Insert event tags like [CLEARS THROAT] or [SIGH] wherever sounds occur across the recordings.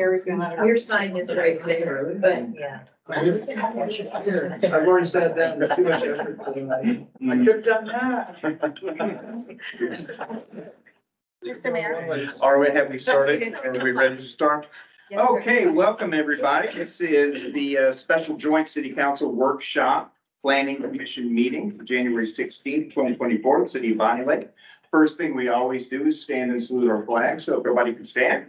Carrie's gonna let her. Your sign is right there, but yeah. I've already said that, there's too much effort. for tonight. I could have done that. Just a minute. Are we, have we started? Are we ready to start? Yes, sir. Okay, welcome, everybody. This is the uh, special joint city council workshop planning commission meeting for January sixteenth, twenty twenty-four, the city of Bonney Lake. First thing we always do is stand and salute our flag, so if everybody can stand.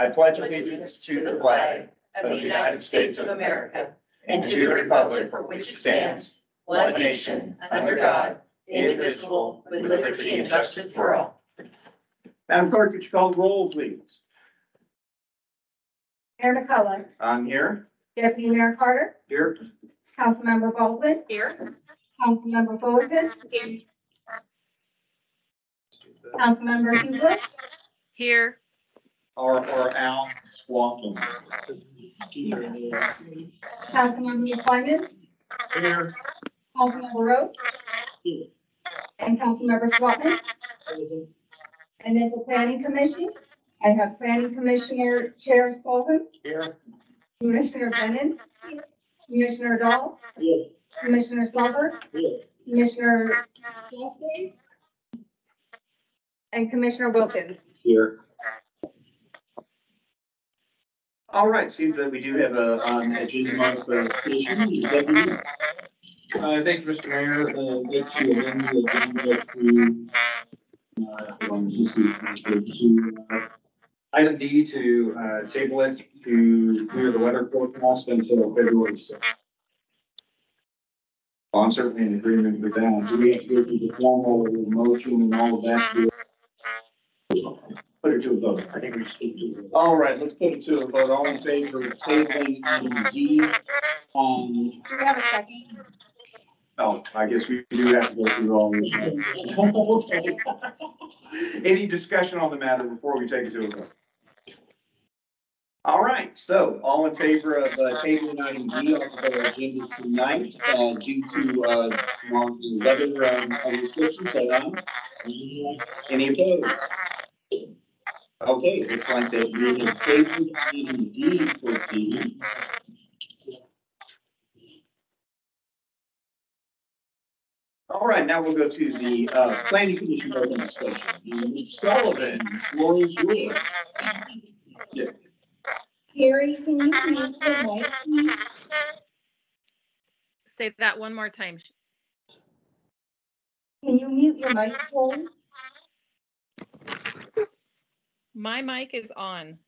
I pledge allegiance to the flag Of the United States of America and to the republic for which it stands, one nation, under God, indivisible, with liberty and justice for all. Madam Clerk, could you call the roll, please? Mayor McCullough, I'm here. Deputy Mayor Carter, Here. Councilmember Baldwin. Here. Councilmember Fulton. Councilmember Hughes, Here, Or, or Al Swanton. Councilmember Flyman, Here. Councilmember Rhodes. And Councilmember Swatman. And then the planning commission, I have planning commissioner Chair Spalding, Here. Commissioner Bennett, Commissioner Dahl, Commissioner Silver, Commissioner Cassidy, and Commissioner Wilkins. Here. All right, seems that we do have a, um, agenda modification. Is? Uh, thank you, Mr. Mayor, uh, to amend the agenda to, uh, uh, item D to, uh, table it to clear the weather forecast until February sixth. I'm certainly in agreement with that. Do we have to go through the formal motion and all of that? It to a vote. I think we should do it. All right, let's put it to a vote. All in favor of tabling item D? Um, Do we have a second? oh, I guess we do have to go through all this. [LAUGHS] Any discussion on the matter before we take it to a vote? All right, so all in favor of uh, tabling item D off of our agenda tonight, uh, due to, uh, well, the weather, um, restrictions, say aye. Any opposed? Okay, looks like that we have tabled item D fourteen. All right, now we'll go to the, uh, planning commission open discussion. Mr. Sullivan, floor is yours. Carrie, can you mute the mic, please? say that one more time. Can you mute your microphone? My mic is on.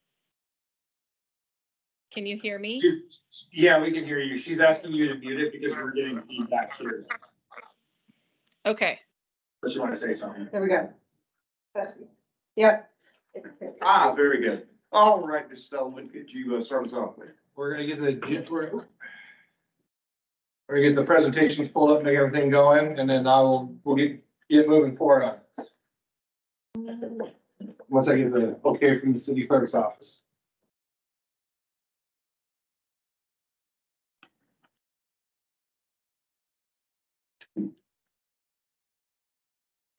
Can you hear me? She's- Yeah, we can hear you. She's asking you to mute it because we're getting feedback here. Okay, But she want to say something? There we go. Yep. Ah, very good. All right, Mr. Sullivan, could you, uh, start us off, please? We're gonna get the, we're we're gonna get the presentations pulled up, make everything going, and then I will, we'll get, get moving forward on this. Once I get the okay from the city clerk's office.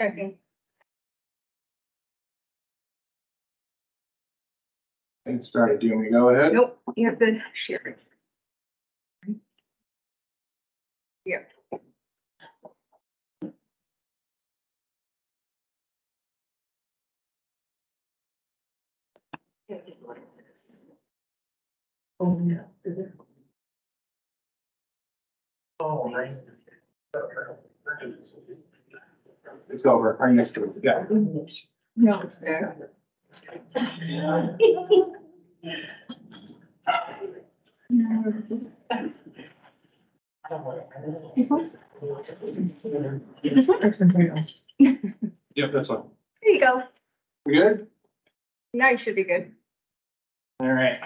Okay. And started, do you want me to go ahead? Nope, you have to share it. Yeah. Oh, no. It's over, next to it, yeah. No, it's there. This one's, this one works in else. Yep, that's one. There you go. We good? Now you should be good. All right.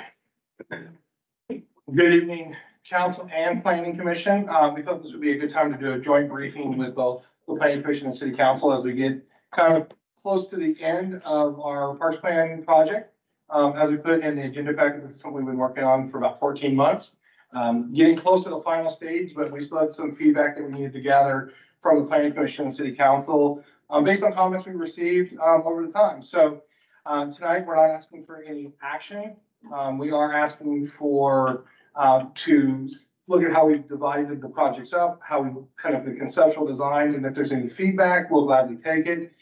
Good evening, council and planning commission. Uh, we thought this would be a good time to do a joint briefing with both the planning commission and city council as we get kind of close to the end of our parks plan project. Um, as we put in the agenda packet, this is something we've been working on for about fourteen months. Um, getting close to the final stage, but we still had some feedback that we needed to gather from the planning commission and city council, um, based on comments we received, um, over the time. So Uh, tonight, we're not asking for any action. Um, we are asking for, um, to look at how we've divided the projects up, how we, kind of the conceptual designs, and if there's any feedback, we'll gladly take it.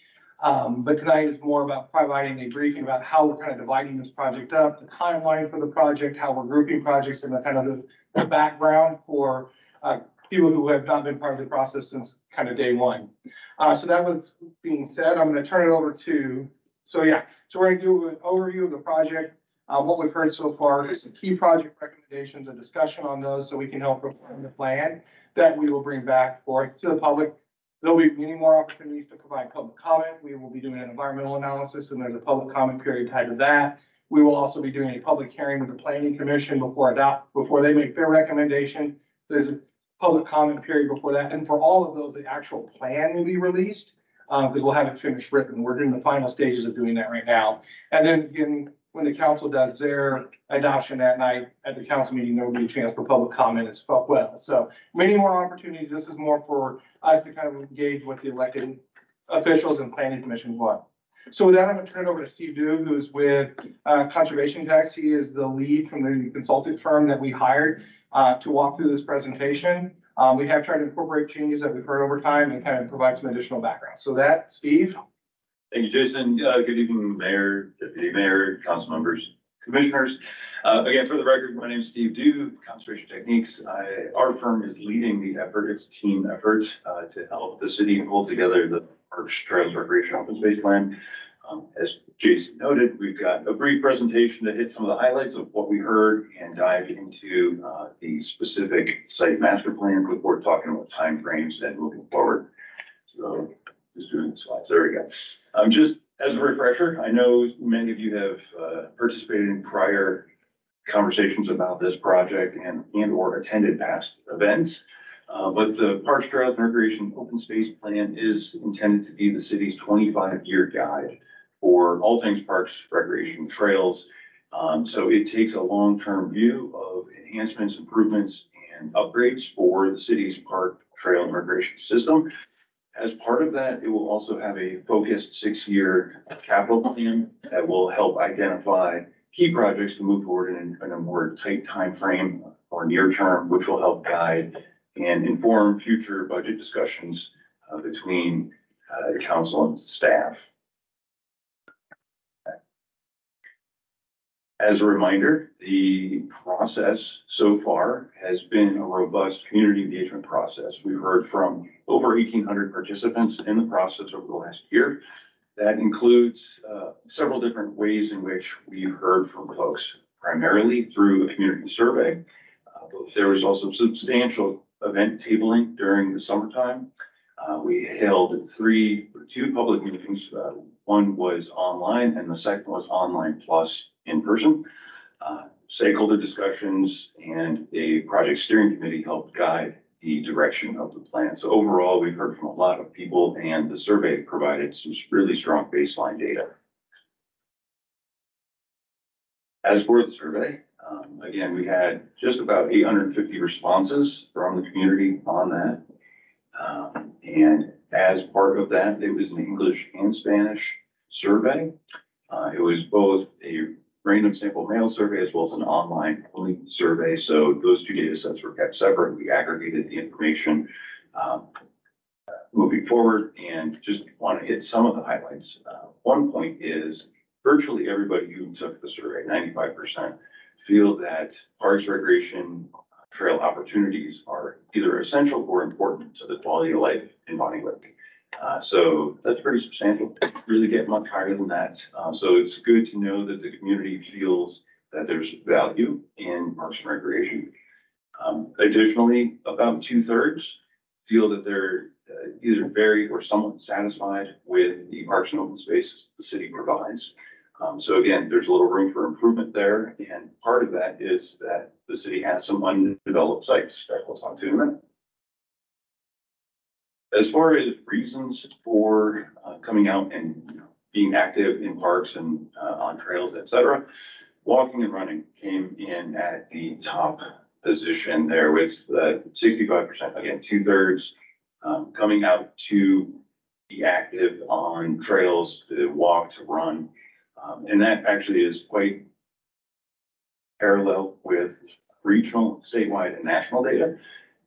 Um, but tonight is more about providing a briefing about how we're kind of dividing this project up, the timeline for the project, how we're grouping projects, and the kind of the, the background for, uh, people who have not been part of the process since kind of day one. Uh, so that was being said, I'm gonna turn it over to, so yeah, so we're gonna do an overview of the project, uh, what we've heard so far, is some key project recommendations, a discussion on those, so we can help refine the plan that we will bring back forth to the public. There'll be many more opportunities to provide public comment. We will be doing an environmental analysis, and there's a public comment period tied to that. We will also be doing a public hearing with the planning commission before adopt, before they make their recommendation. There's a public comment period before that, and for all of those, the actual plan will be released, uh, because we'll have it finished written. We're in the final stages of doing that right now. And then again, when the council does their adoption that night at the council meeting, there will be a chance for public comment as well. So many more opportunities. This is more for us to kind of engage with the elected officials and planning commission want. So with that, I'm gonna turn it over to Steve Duh, who's with, uh, Conservation Technix. He is the lead from the consulting firm that we hired, uh, to walk through this presentation. Um, we have tried to incorporate changes that we've heard over time and kind of provide some additional background. So that, Steve? Thank you, Jason. Uh, good evening, Mayor, Deputy Mayor, council members, commissioners. Uh, again, for the record, my name is Steve Duh, Conservation Technix. I, our firm is leading the effort. It's a team effort, uh, to help the city pull together the Parks, Trails, Recreation Open Space Plan. Um, as Jason noted, we've got a brief presentation to hit some of the highlights of what we heard and dive into, uh, the specific site master plan before talking about timeframes and moving forward. So just doing the slides. There we go. Um, just as a refresher, I know many of you have, uh, participated in prior conversations about this project and, and or attended past events. Uh, but the Parks, Trails, and Recreation Open Space Plan is intended to be the city's twenty-five year guide for all things parks, recreation, trails. Um, so it takes a long-term view of enhancements, improvements, and upgrades for the city's park, trail, and recreation system. As part of that, it will also have a focused six-year capital plan that will help identify key projects to move forward in, in a more tight time frame or near term, which will help guide and inform future budget discussions uh, between uh, the council and staff. As a reminder, the process so far has been a robust community engagement process. We've heard from over eighteen hundred participants in the process over the last year. That includes uh, several different ways in which we've heard from folks, primarily through a community survey. Uh, There was also substantial event tabling during the summertime. Uh, We held three, two public meetings. Uh, One was online and the second was online plus in person. Uh, Stakeholder discussions and a project steering committee helped guide the direction of the plan. So overall, we've heard from a lot of people and the survey provided some really strong baseline data. As for the survey, um, again, we had just about eight hundred and fifty responses from the community on that. Um, and as part of that, it was an English and Spanish survey. Uh, it was both a random sample mail survey as well as an online only survey. So those two data sets were kept separate. We aggregated the information um, moving forward and just want to hit some of the highlights. Uh, one point is virtually everybody who took the survey, ninety-five percent, feel that parks, recreation, trail opportunities are either essential or important to the quality of life in Bonney Lake. Uh, so that's pretty substantial, really get much higher than that. Uh, so it's good to know that the community feels that there's value in parks and recreation. Um, additionally, about two thirds feel that they're uh, either very or somewhat satisfied with the parks and open spaces the city provides. Um, so again, there's a little room for improvement there, and part of that is that the city has some undeveloped sites that we'll talk to in a minute. As far as reasons for uh, coming out and you know, being active in parks and uh, on trails, et cetera, walking and running came in at the top position there with uh, sixty-five percent, again, two thirds um, coming out to be active on trails, to walk, to run. Um, and that actually is quite parallel with regional, statewide, and national data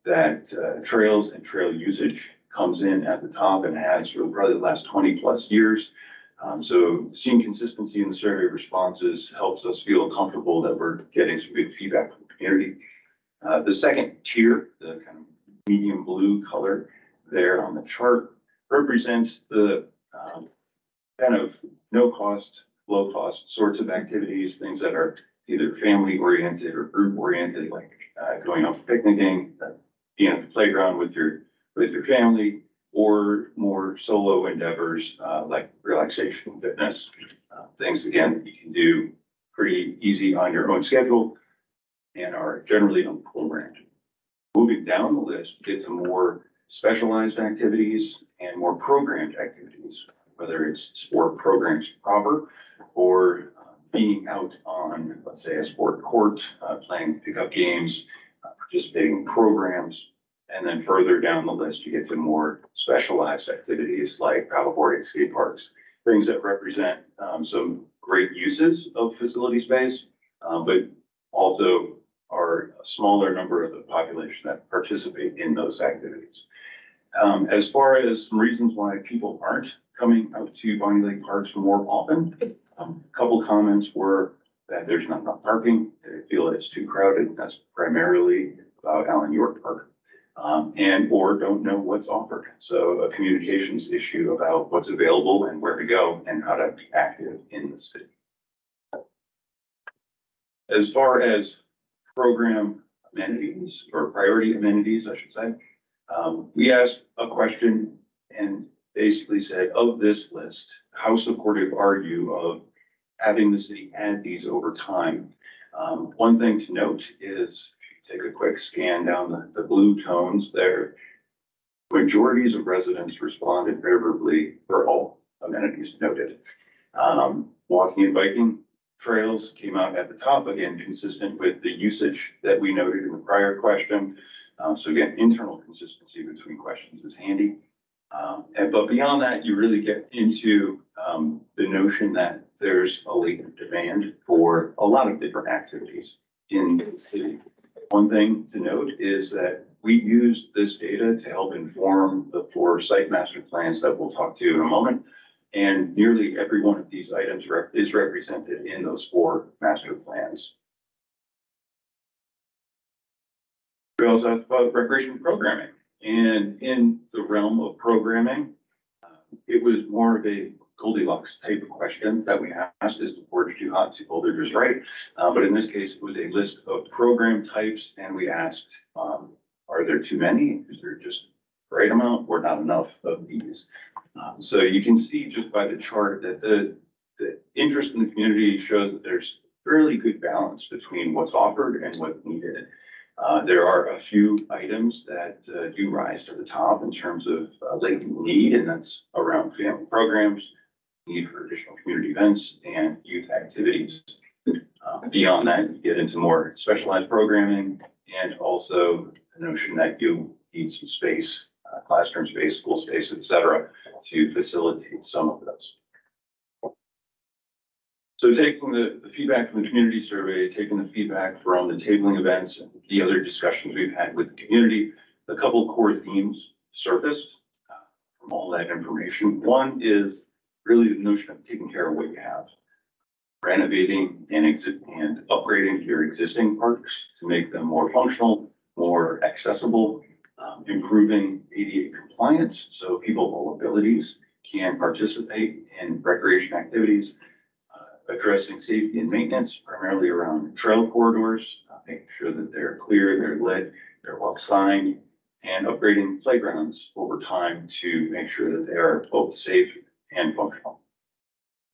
that uh, trails and trail usage comes in at the top and has for probably the last twenty plus years. Um, so seeing consistency in the survey responses helps us feel comfortable that we're getting some good feedback from the community. Uh, the second tier, the kind of medium blue color there on the chart represents the um, kind of no cost, low cost sorts of activities, things that are either family oriented or group oriented, like uh, going out picnicking, uh, being at the playground with your, with your family, or more solo endeavors, uh, like relaxation, fitness, uh, things again, that you can do pretty easy on your own schedule and are generally unprogrammed. Moving down the list, get to more specialized activities and more programmed activities, whether it's sport programs proper or uh, being out on, let's say, a sport court, uh, playing pickup games, uh, participating in programs. And then further down the list, you get to more specialized activities like paddleboarding, skate parks, things that represent um, some great uses of facility space, um, but also are a smaller number of the population that participate in those activities. Um, as far as some reasons why people aren't coming out to Bonney Lake Parks more often, um, a couple comments were that there's not enough parking, they feel it's too crowded, that's primarily about Allan Yorke Park. Um, and or don't know what's offered, so a communications issue about what's available and where to go and how to be active in the city. As far as program amenities or priority amenities, I should say. Um, we asked a question and basically said, of this list, how supportive are you of having the city add these over time? Um, one thing to note is, take a quick scan down the, the blue tones there, majorities of residents responded favorably for all amenities noted. Um, walking and biking, trails came out at the top, again, consistent with the usage that we noted in the prior question. Um, so again, internal consistency between questions is handy. Um, and but beyond that, you really get into, um, the notion that there's a latent demand for a lot of different activities in the city. One thing to note is that we use this data to help inform the four site master plans that we'll talk to in a moment. And nearly every one of these items rep- is represented in those four master plans. We also have about recreation programming, and in the realm of programming, uh, it was more of a Goldilocks type of question that we asked, is the porch too hot, too cold, or just right? Uh, but in this case, it was a list of program types, and we asked, um, are there too many? Is there just the right amount or not enough of these? Um, so you can see just by the chart that the, the interest in the community shows that there's fairly good balance between what's offered and what's needed. Uh, there are a few items that uh, do rise to the top in terms of uh, latent need, and that's around family programs, need for additional community events and youth activities. Uh, beyond that, you get into more specialized programming and also the notion that you need some space, uh, classroom space, school space, et cetera, to facilitate some of those. So taking the, the feedback from the community survey, taking the feedback from the tabling events and the other discussions we've had with the community, a couple core themes surfaced uh, from all that information. One is really the notion of taking care of what you have. Renovating and exit and upgrading your existing parks to make them more functional, more accessible, um, improving ADA compliance, so people with abilities can participate in recreation activities uh, addressing safety and maintenance primarily around trail corridors, uh, making sure that they're clear, they're lit, they're well signed, and upgrading playgrounds over time to make sure that they are both safe and functional.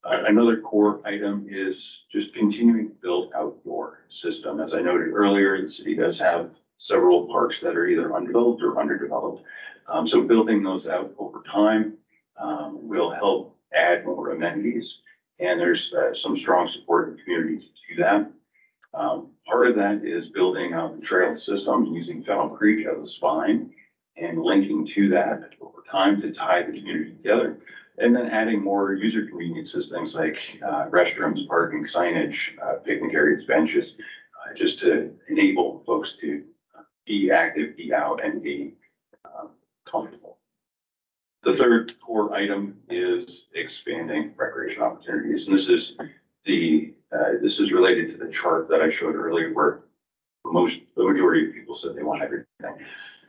Another core item is just continuing to build out your system. As I noted earlier, the city does have several parks that are either undeveloped or underdeveloped. Um, so building those out over time, um, will help add more amenities and there's uh, some strong support in the community to do that. Um, part of that is building out the trail system using Fennel Creek as a spine and linking to that over time to tie the community together. And then adding more user conveniences, things like uh, restrooms, parking, signage, uh, picnic areas, benches, uh, just to enable folks to be active, be out and be um, comfortable. The third core item is expanding recreation opportunities. And this is the, uh, this is related to the chart that I showed earlier where most, the majority of people said they want everything.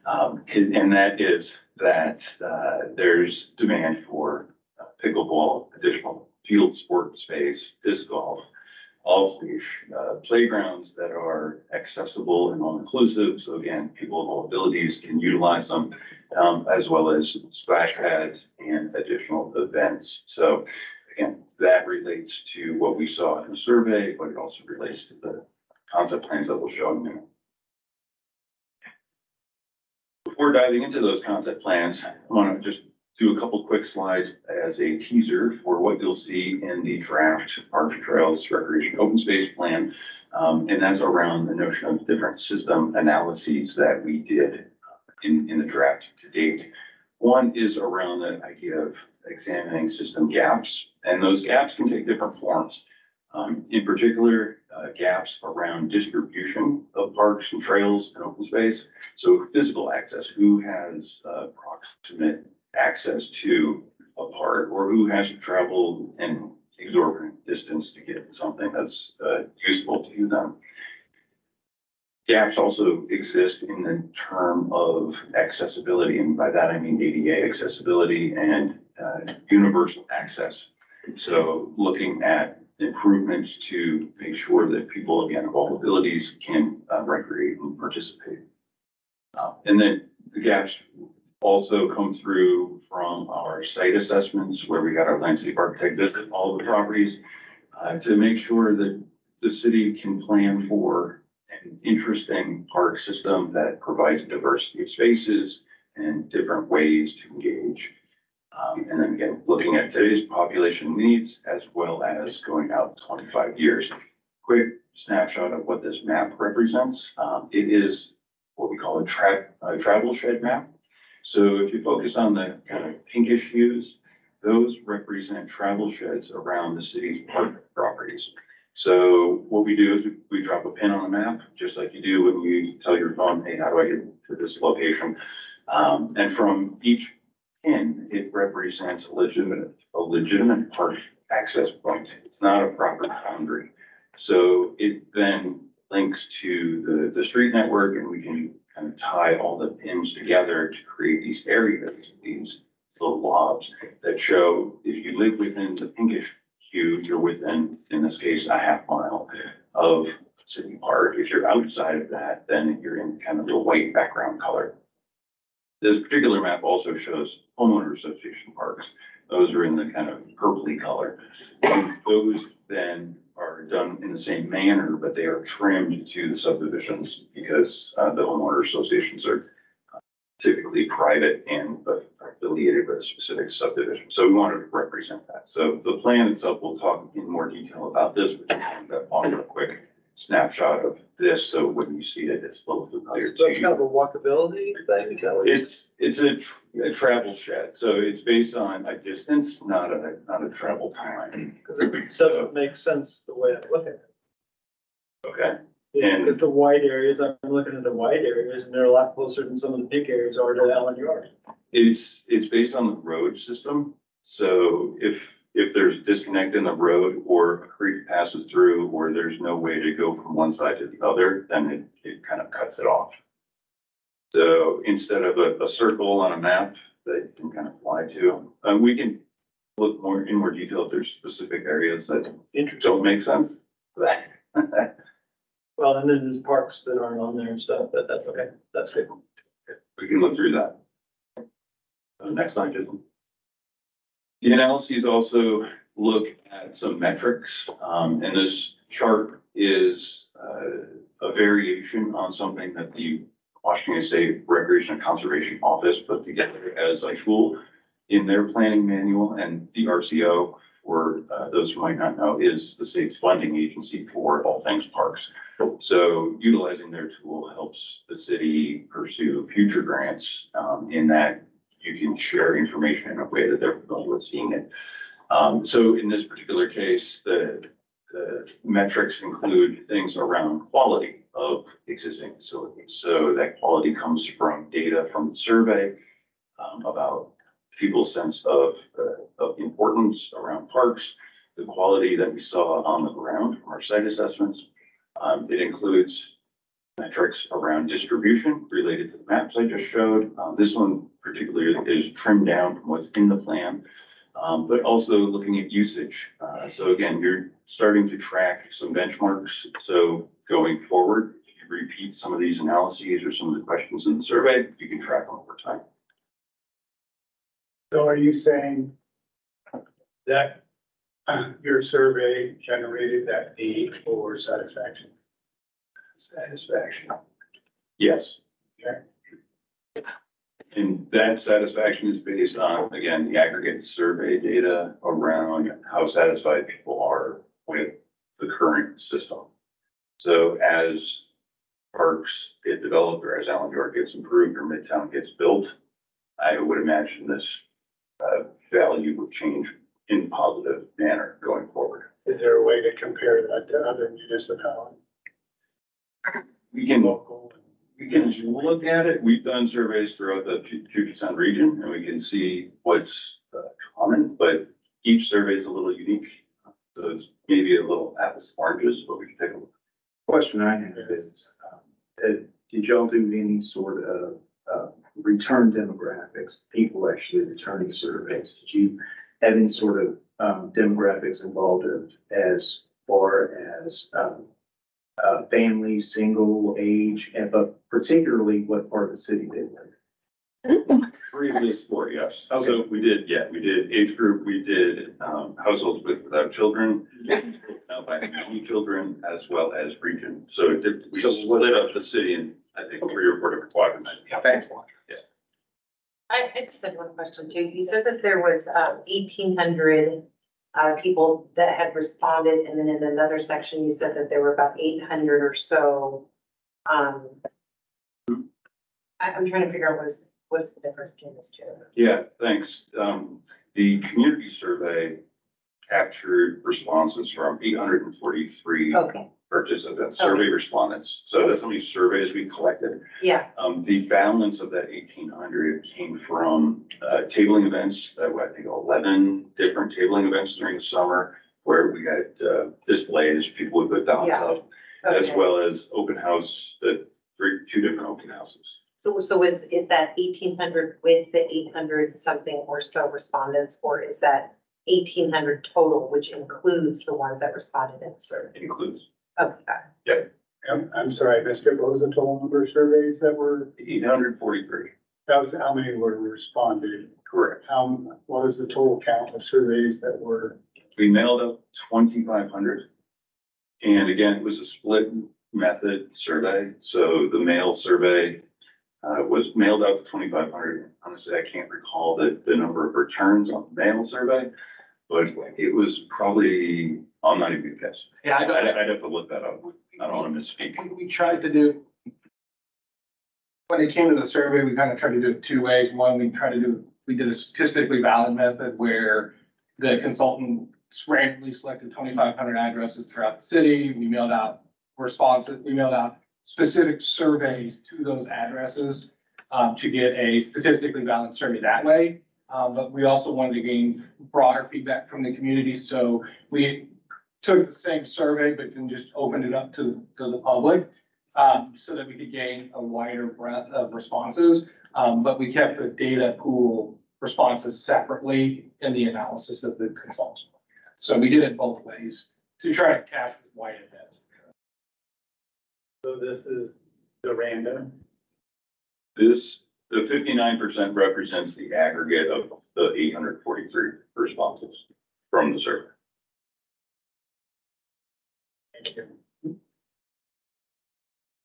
Um, and that is that, uh, there's demand for pickleball, additional field sport space, disc golf, off-leash, uh, playgrounds that are accessible and all-inclusive. So again, people of all abilities can utilize them, um, as well as splash pads and additional events. So again, that relates to what we saw in the survey, but it also relates to the concept plans that we'll show in a minute. Before diving into those concept plans, I want to just do a couple quick slides as a teaser for what you'll see in the draft Parks, and Trails, Recreation, Open Space Plan. Um, and that's around the notion of different system analyses that we did in, in the draft to date. One is around the idea of examining system gaps, and those gaps can take different forms. Um, in particular, uh, gaps around distribution of parks and trails and open space. So physical access, who has, uh, proximate access to a part or who has to travel an exorbitant distance to get something that's, uh, useful to them. Gaps also exist in the term of accessibility, and by that I mean ADA accessibility and, uh, universal access. So looking at improvements to make sure that people, again, of all abilities can uh, recreate and participate. Uh, And then the gaps also come through from our site assessments where we got our landscape architect visit all the properties uh, to make sure that the city can plan for an interesting park system that provides diversity of spaces and different ways to engage. Um, and then again, looking at today's population needs as well as going out twenty-five years. Quick snapshot of what this map represents. Um, it is what we call a tra- a travel shed map. So if you focus on the kind of pinkish hues, those represent travel sheds around the city's park properties. So what we do is we- drop a pin on the map, just like you do when you tell your phone, hey, how do I get to this location? Um, and from each pin, it represents a legitimate, a legitimate park access point. It's not a proper boundary. So it then links to the, the street network and we can kind of tie all the pins together to create these areas, these little blobs that show if you live within the pinkish hue, you're within, in this case, a half mile of city park. If you're outside of that, then you're in kind of the white background color. This particular map also shows homeowner association parks. Those are in the kind of purpley color. And those then are done in the same manner, but they are trimmed to the subdivisions because uh, the homeowner associations are typically private and affiliated with a specific subdivision. So we wanted to represent that. So the plan itself, we'll talk in more detail about this, but just offer a quick snapshot of this. So when you see it, it's a little familiar to So it's you. kind of a walkability thing, is that what it's? It's, it's a, tr- a travel shed, so it's based on a distance, not a, not a travel time. Because It doesn't make sense the way I look at it. Okay, And- Because the white areas, I'm looking at the white areas and they're a lot closer than some of the pink areas are to Allan Yorke. it's, it's based on the road system. So if, if there's disconnect in the road or a creek passes through, or there's no way to go from one side to the other, then it, it kind of cuts it off. So instead of a, a circle on a map that you can kind of fly to, uh, we can look more, in more detail if there's specific areas that don't make sense. [LAUGHS] Well, and then there's parks that aren't on there and stuff, but that's okay. That's good. We can look through that. Uh, Next slide, Jason. The analyses also look at some metrics, um, and this chart is, uh, a variation on something that the Washington State Recreation and Conservation Office put together as a tool in their planning manual, and the RCO, for, uh, those who might not know, is the state's funding agency for all things parks. So utilizing their tool helps the city pursue future grants um, in that you can share information in a way that they're familiar with seeing it. Um, so in this particular case, the, the metrics include things around quality of existing facilities. So that quality comes from data from the survey um, about people's sense of, uh, of importance around parks, the quality that we saw on the ground from our site assessments. Um, it includes metrics around distribution related to the maps I just showed. Um, this one particularly is trimmed down from what's in the plan. Um, but also looking at usage. Uh, so again, you're starting to track some benchmarks. So going forward, if you repeat some of these analyses or some of the questions in the survey, you can track them over time. So are you saying that [CLEARS THROAT] your survey generated that need for satisfaction? Satisfaction. Yes. Okay. And that satisfaction is based on, again, the aggregate survey data around how satisfied people are with the current system. So as parks get developed or as Allan Yorke gets improved or Midtown gets built, I would imagine this uh, value would change in positive manner going forward. Is there a way to compare that to other municipalities? We can? We can look at it. We've done surveys throughout the Pu- Puget Sound region and we can see what's uh, common, but each survey is a little unique. So it's maybe a little apples to oranges, but we can take a look. Question I have is, um, uh, did y'all do any sort of, uh, return demographics, people actually returning surveys? Did you have any sort of, um, demographics involved as far as, um, uh, family, single, age, and but particularly what part of the city they live? Three of these four, yes. Okay. So we did, yeah, we did age group, we did um, households with without children, now by family children, as well as region. So it did, we split up the city in, I think, three or four different quadrants. Thanks. I, I just had one question too. You said that there was, um, eighteen hundred, uh, people that had responded, and then in another section, you said that there were about eight hundred or so, um, I, I'm trying to figure out what's, what's the difference between those two? Yeah, thanks. Um, the community survey captured responses from eight hundred and forty-three Okay, participants, survey respondents. So that's how many surveys we collected. yeah, Um, the balance of that eighteen hundred came from, uh, tabling events, that were, I think, eleven different tabling events during the summer. Where we had, uh, displays, people would put down Yeah. stuff, as okay. well as open house, the three, two different open houses. So, so is, is that eighteen hundred with the eight hundred something or so respondents, or is that eighteen hundred total, which includes the ones that responded in the survey? Includes Okay, got it. I'm, I'm sorry, I missed it. What was the total number of surveys that were, eight hundred forty-three, that was, how many were responded? correct. How, what was the total count of surveys that were? We mailed out twenty-five hundred. And again, it was a split method survey, so the mail survey uh, was mailed out to twenty-five hundred. Honestly, I can't recall the, the number of returns on the mail survey, but it was probably, I'm not even gonna guess. Yeah, I I'd, don't, I'd have to look that up. I don't wanna misspeak. we, we tried to do. When it came to the survey, we kind of tried to do it two ways. One, we tried to do, we did a statistically valid method where the consultant randomly selected twenty-five hundred addresses throughout the city. We mailed out responses, we mailed out specific surveys to those addresses um, to get a statistically valid survey that way. Um, but we also wanted to gain broader feedback from the community, so we took the same survey, but then just opened it up to, to the public. Um, so that we could gain a wider breadth of responses, um, but we kept the data pool responses separately in the analysis of the consultant. So we did it both ways to try to cast this wide a net. So this is the random. This, the fifty-nine percent represents the aggregate of the eight hundred forty-three responses from the survey.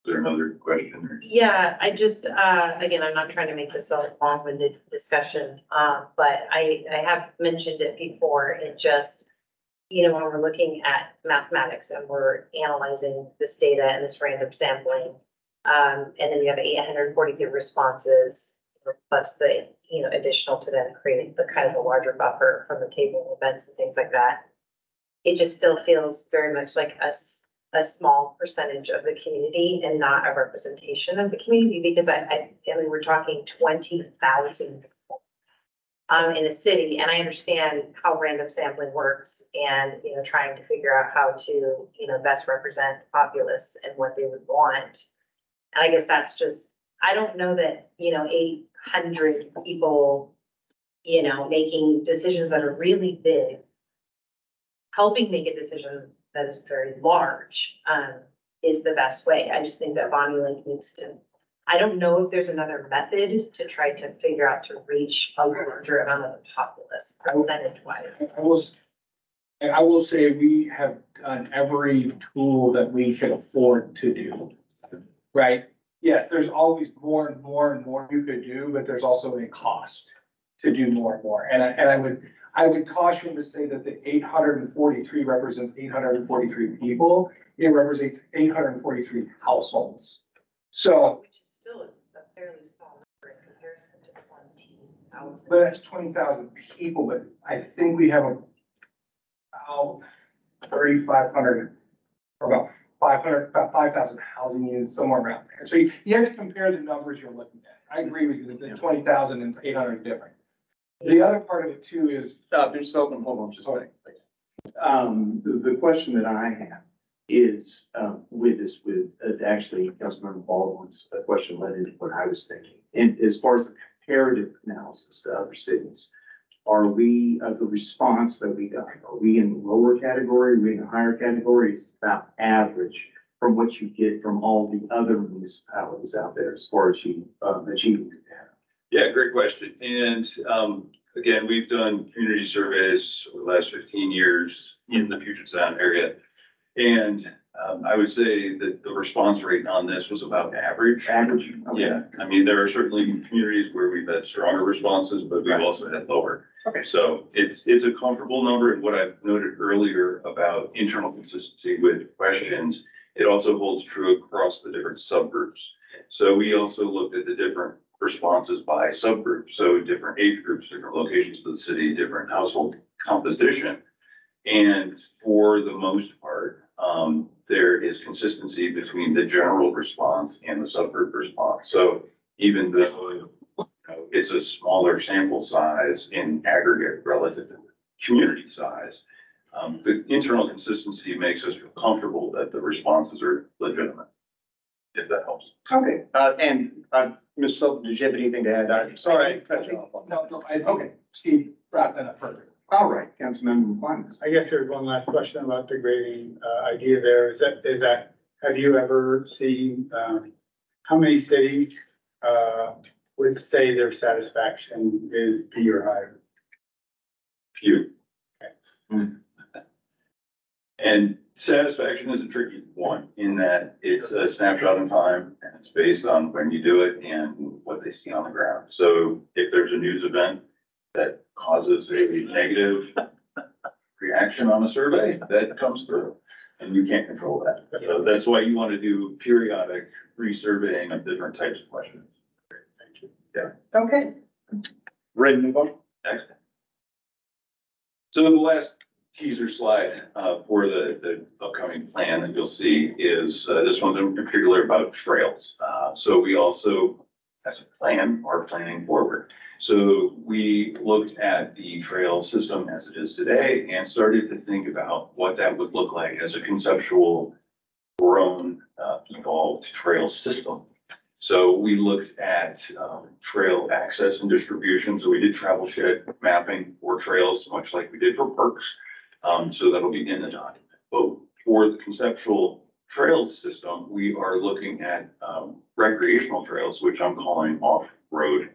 Is there another question? Yeah, I just, uh, again, I'm not trying to make this a long-winded discussion, um, but I, I have mentioned it before, it just, you know, when we're looking at mathematics and we're analyzing this data and this random sampling, um, and then you have eight hundred and forty-three responses, plus the, you know, additional to then create the kind of a larger buffer from the table events and things like that. It just still feels very much like us, a small percentage of the community and not a representation of the community, because I, I, I mean, we're talking twenty thousand people um, in a city, and I understand how random sampling works and, you know, trying to figure out how to, you know, best represent populace and what they would want. And I guess that's just, I don't know that, you know, eight hundred people, you know, making decisions that are really big, helping make a decision that is very large, um, is the best way. I just think that Bonney Lake needs to, I don't know if there's another method to try to figure out to reach a larger amount of the populace, percentage wise. I will, will say, we have done every tool that we could afford to do. Right? Yes, there's always more and more and more you could do, but there's also a cost to do more and more. And I, and I would, I would caution to say that the eight hundred and forty-three represents eight hundred and forty-three people. It represents eight hundred and forty-three households. So, Which is still a fairly small number in comparison to twenty thousand. but that's twenty thousand people, but I think we have about thirty-five hundred, or about five hundred, about five thousand housing units, somewhere around there. So you, you have to compare the numbers you're looking at. I agree with you that the twenty thousand and eight hundred is different. The other part of it too is, Uh, Mr. Sullivan, hold on just a second. Um, the, the question that I have is, um, with this, with, uh, actually, Councilmember Baldwin's uh, question led into what I was thinking. And as far as the comparative analysis to other cities, are we, uh, the response that we got, are we in the lower category, are we in the higher category? Is about average from what you get from all the other municipalities out there as far as you, um, achieving that? Yeah, great question. And um, again, we've done community surveys over the last fifteen years in the Puget Sound area. And um, I would say that the response rate on this was about average. Average? Okay. Yeah, I mean, there are certainly communities where we've had stronger responses, but we've also had lower. Okay. So it's, it's a comfortable number. And what I've noted earlier about internal consistency with questions, it also holds true across the different subgroups. So we also looked at the different responses by subgroup, so different age groups, different locations of the city, different household composition. And for the most part, um, there is consistency between the general response and the subgroup response. So even though you know, it's a smaller sample size in aggregate relative to community size, um, the internal consistency makes us feel comfortable that the responses are legitimate. If that helps. Okay, uh, and, uh, Ms. Sullivan, did you have anything to add? I'm sorry, I cut you off. no, no, I, okay, Steve brought that up further. All right, Councilmember McComas. I guess there's one last question about the grading, uh, idea there. Is that, is that, have you ever seen, um, how many cities, uh, would say their satisfaction is B or higher? Few. And satisfaction is a tricky one in that it's a snapshot in time and it's based on when you do it and what they see on the ground. So if there's a news event that causes a negative reaction on a survey, that comes through and you can't control that. So that's why you want to do periodic resurveying of different types of questions. Thank you. Okay. Red Newell? Excellent. So the last teaser slide uh, for the, the upcoming plan that you'll see is, uh, this one in particular about trails. Uh, So we also, as a plan, are planning forward. So we looked at the trail system as it is today and started to think about what that would look like as a conceptual grown, uh, evolved trail system. So we looked at um, trail access and distribution. So we did travel shed mapping for trails, much like we did for parks. Um, so that'll be in the document. But for the conceptual trails system, we are looking at um, recreational trails, which I'm calling off-road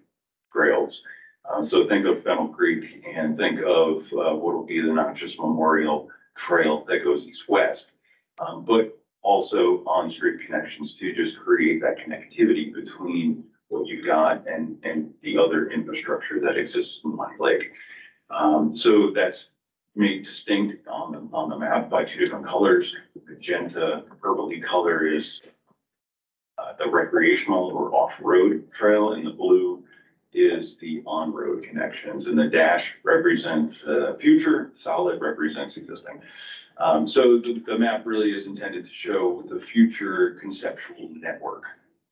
trails. Uh, so think of Fennel Creek and think of uh, what will be the Natchez Memorial Trail that goes east-west. Um, but also on-street connections to just create that connectivity between what you've got and, and the other infrastructure that exists in Bonney Lake. Um, so that's made distinct on the, on the map by two different colors. Magenta purpley color is uh, the recreational or off-road trail and the blue is the on-road connections and the dash represents, uh, future, solid represents existing. Um, so the, the map really is intended to show the future conceptual network.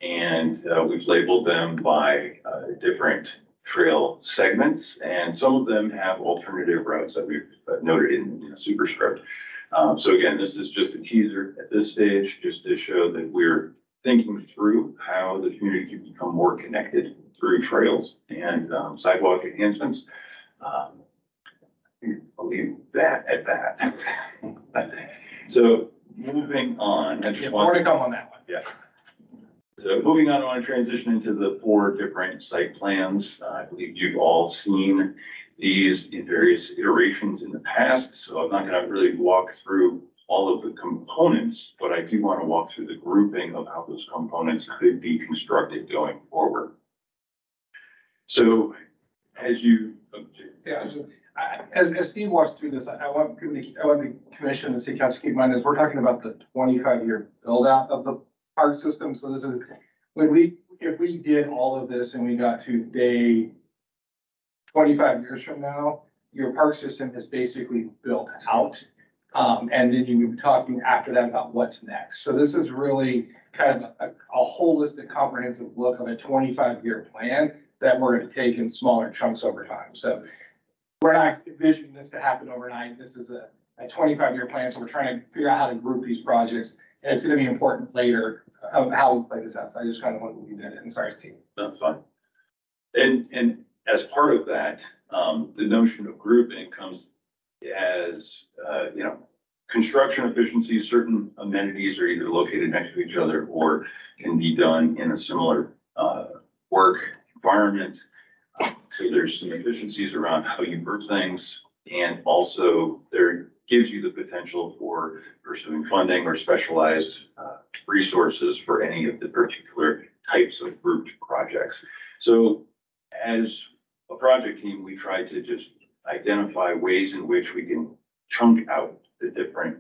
And, uh, we've labeled them by, uh, different trail segments, and some of them have alternative routes that we've uh, noted in, in a superscript. Um, so again, this is just a teaser at this stage, just to show that we're thinking through how the community can become more connected through trails and um, sidewalk enhancements. Um, I'll leave that at that. [LAUGHS] So moving on, I Yeah, just More want to come on that one. yeah. So moving on, I want to transition into the four different site plans. Uh, I believe you've all seen these in various iterations in the past, so I'm not gonna really walk through all of the components, but I do want to walk through the grouping of how those components could be constructed going forward. So as you, Yeah, so, I- as, as Steve walks through this, I I want to, I want the commission and city council to keep in mind is we're talking about the twenty-five year build out of the park system. So this is, when we, if we did all of this and we got to day twenty-five years from now, your park system is basically built out. Um, and then you would be talking after that about what's next. So this is really kind of a, a holistic, comprehensive look of a twenty-five year plan that we're gonna take in smaller chunks over time. So we're not envisioning this to happen overnight. This is a, twenty-five year plan, so we're trying to figure out how to group these projects. And it's gonna be important later of how we play this out. So I just kind of wanted to leave that in. Sorry, Steve. that's fine. And, and as part of that, um, the notion of grouping comes as, uh, you know, construction efficiency, certain amenities are either located next to each other or can be done in a similar, uh, work environment. So there's some efficiencies around how you group things and also there gives you the potential for pursuing funding or specialized, uh, resources for any of the particular types of grouped projects. So as a project team, we try to just identify ways in which we can chunk out the different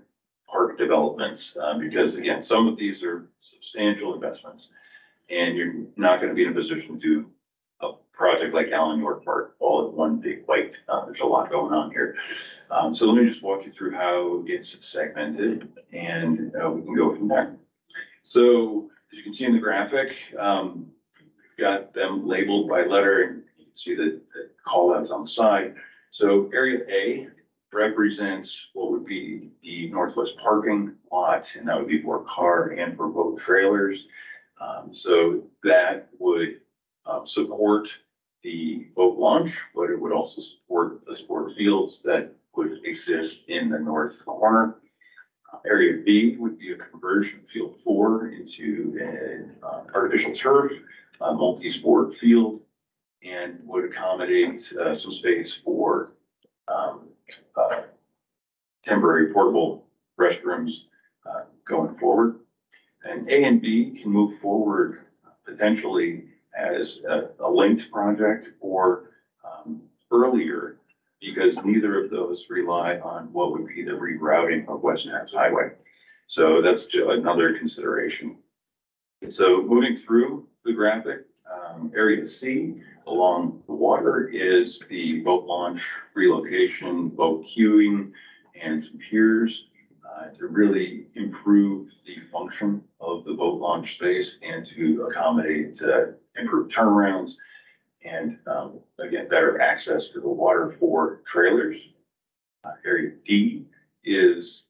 park developments, uh, because again, some of these are substantial investments. And you're not gonna be in a position to do a project like Allan Yorke Park all at one big bite. Uh, there's a lot going on here. Um, so let me just walk you through how it's segmented and, uh, we can go from there. So as you can see in the graphic, um, we've got them labeled by letter and you can see the, the call outs on the side. So area A represents what would be the northwest parking lot, and that would be for car and for boat trailers. Um, so that would, uh, support the boat launch, but it would also support the sport fields that would exist in the north corner. Uh, Area B would be a conversion field four into an uh, artificial turf, multi-sport field, and would accommodate uh, some space for um, uh, temporary portable restrooms uh, going forward. And A and B can move forward potentially as a, a linked project or um, earlier because neither of those rely on what would be the rerouting of West Tapps Highway. So that's another consideration. So moving through the graphic, um, area C along the water is the boat launch relocation, boat queuing, and some piers uh, to really improve the function of the boat launch space and to accommodate uh, improved turnarounds and um, again, better access to the water for trailers. Uh, Area D is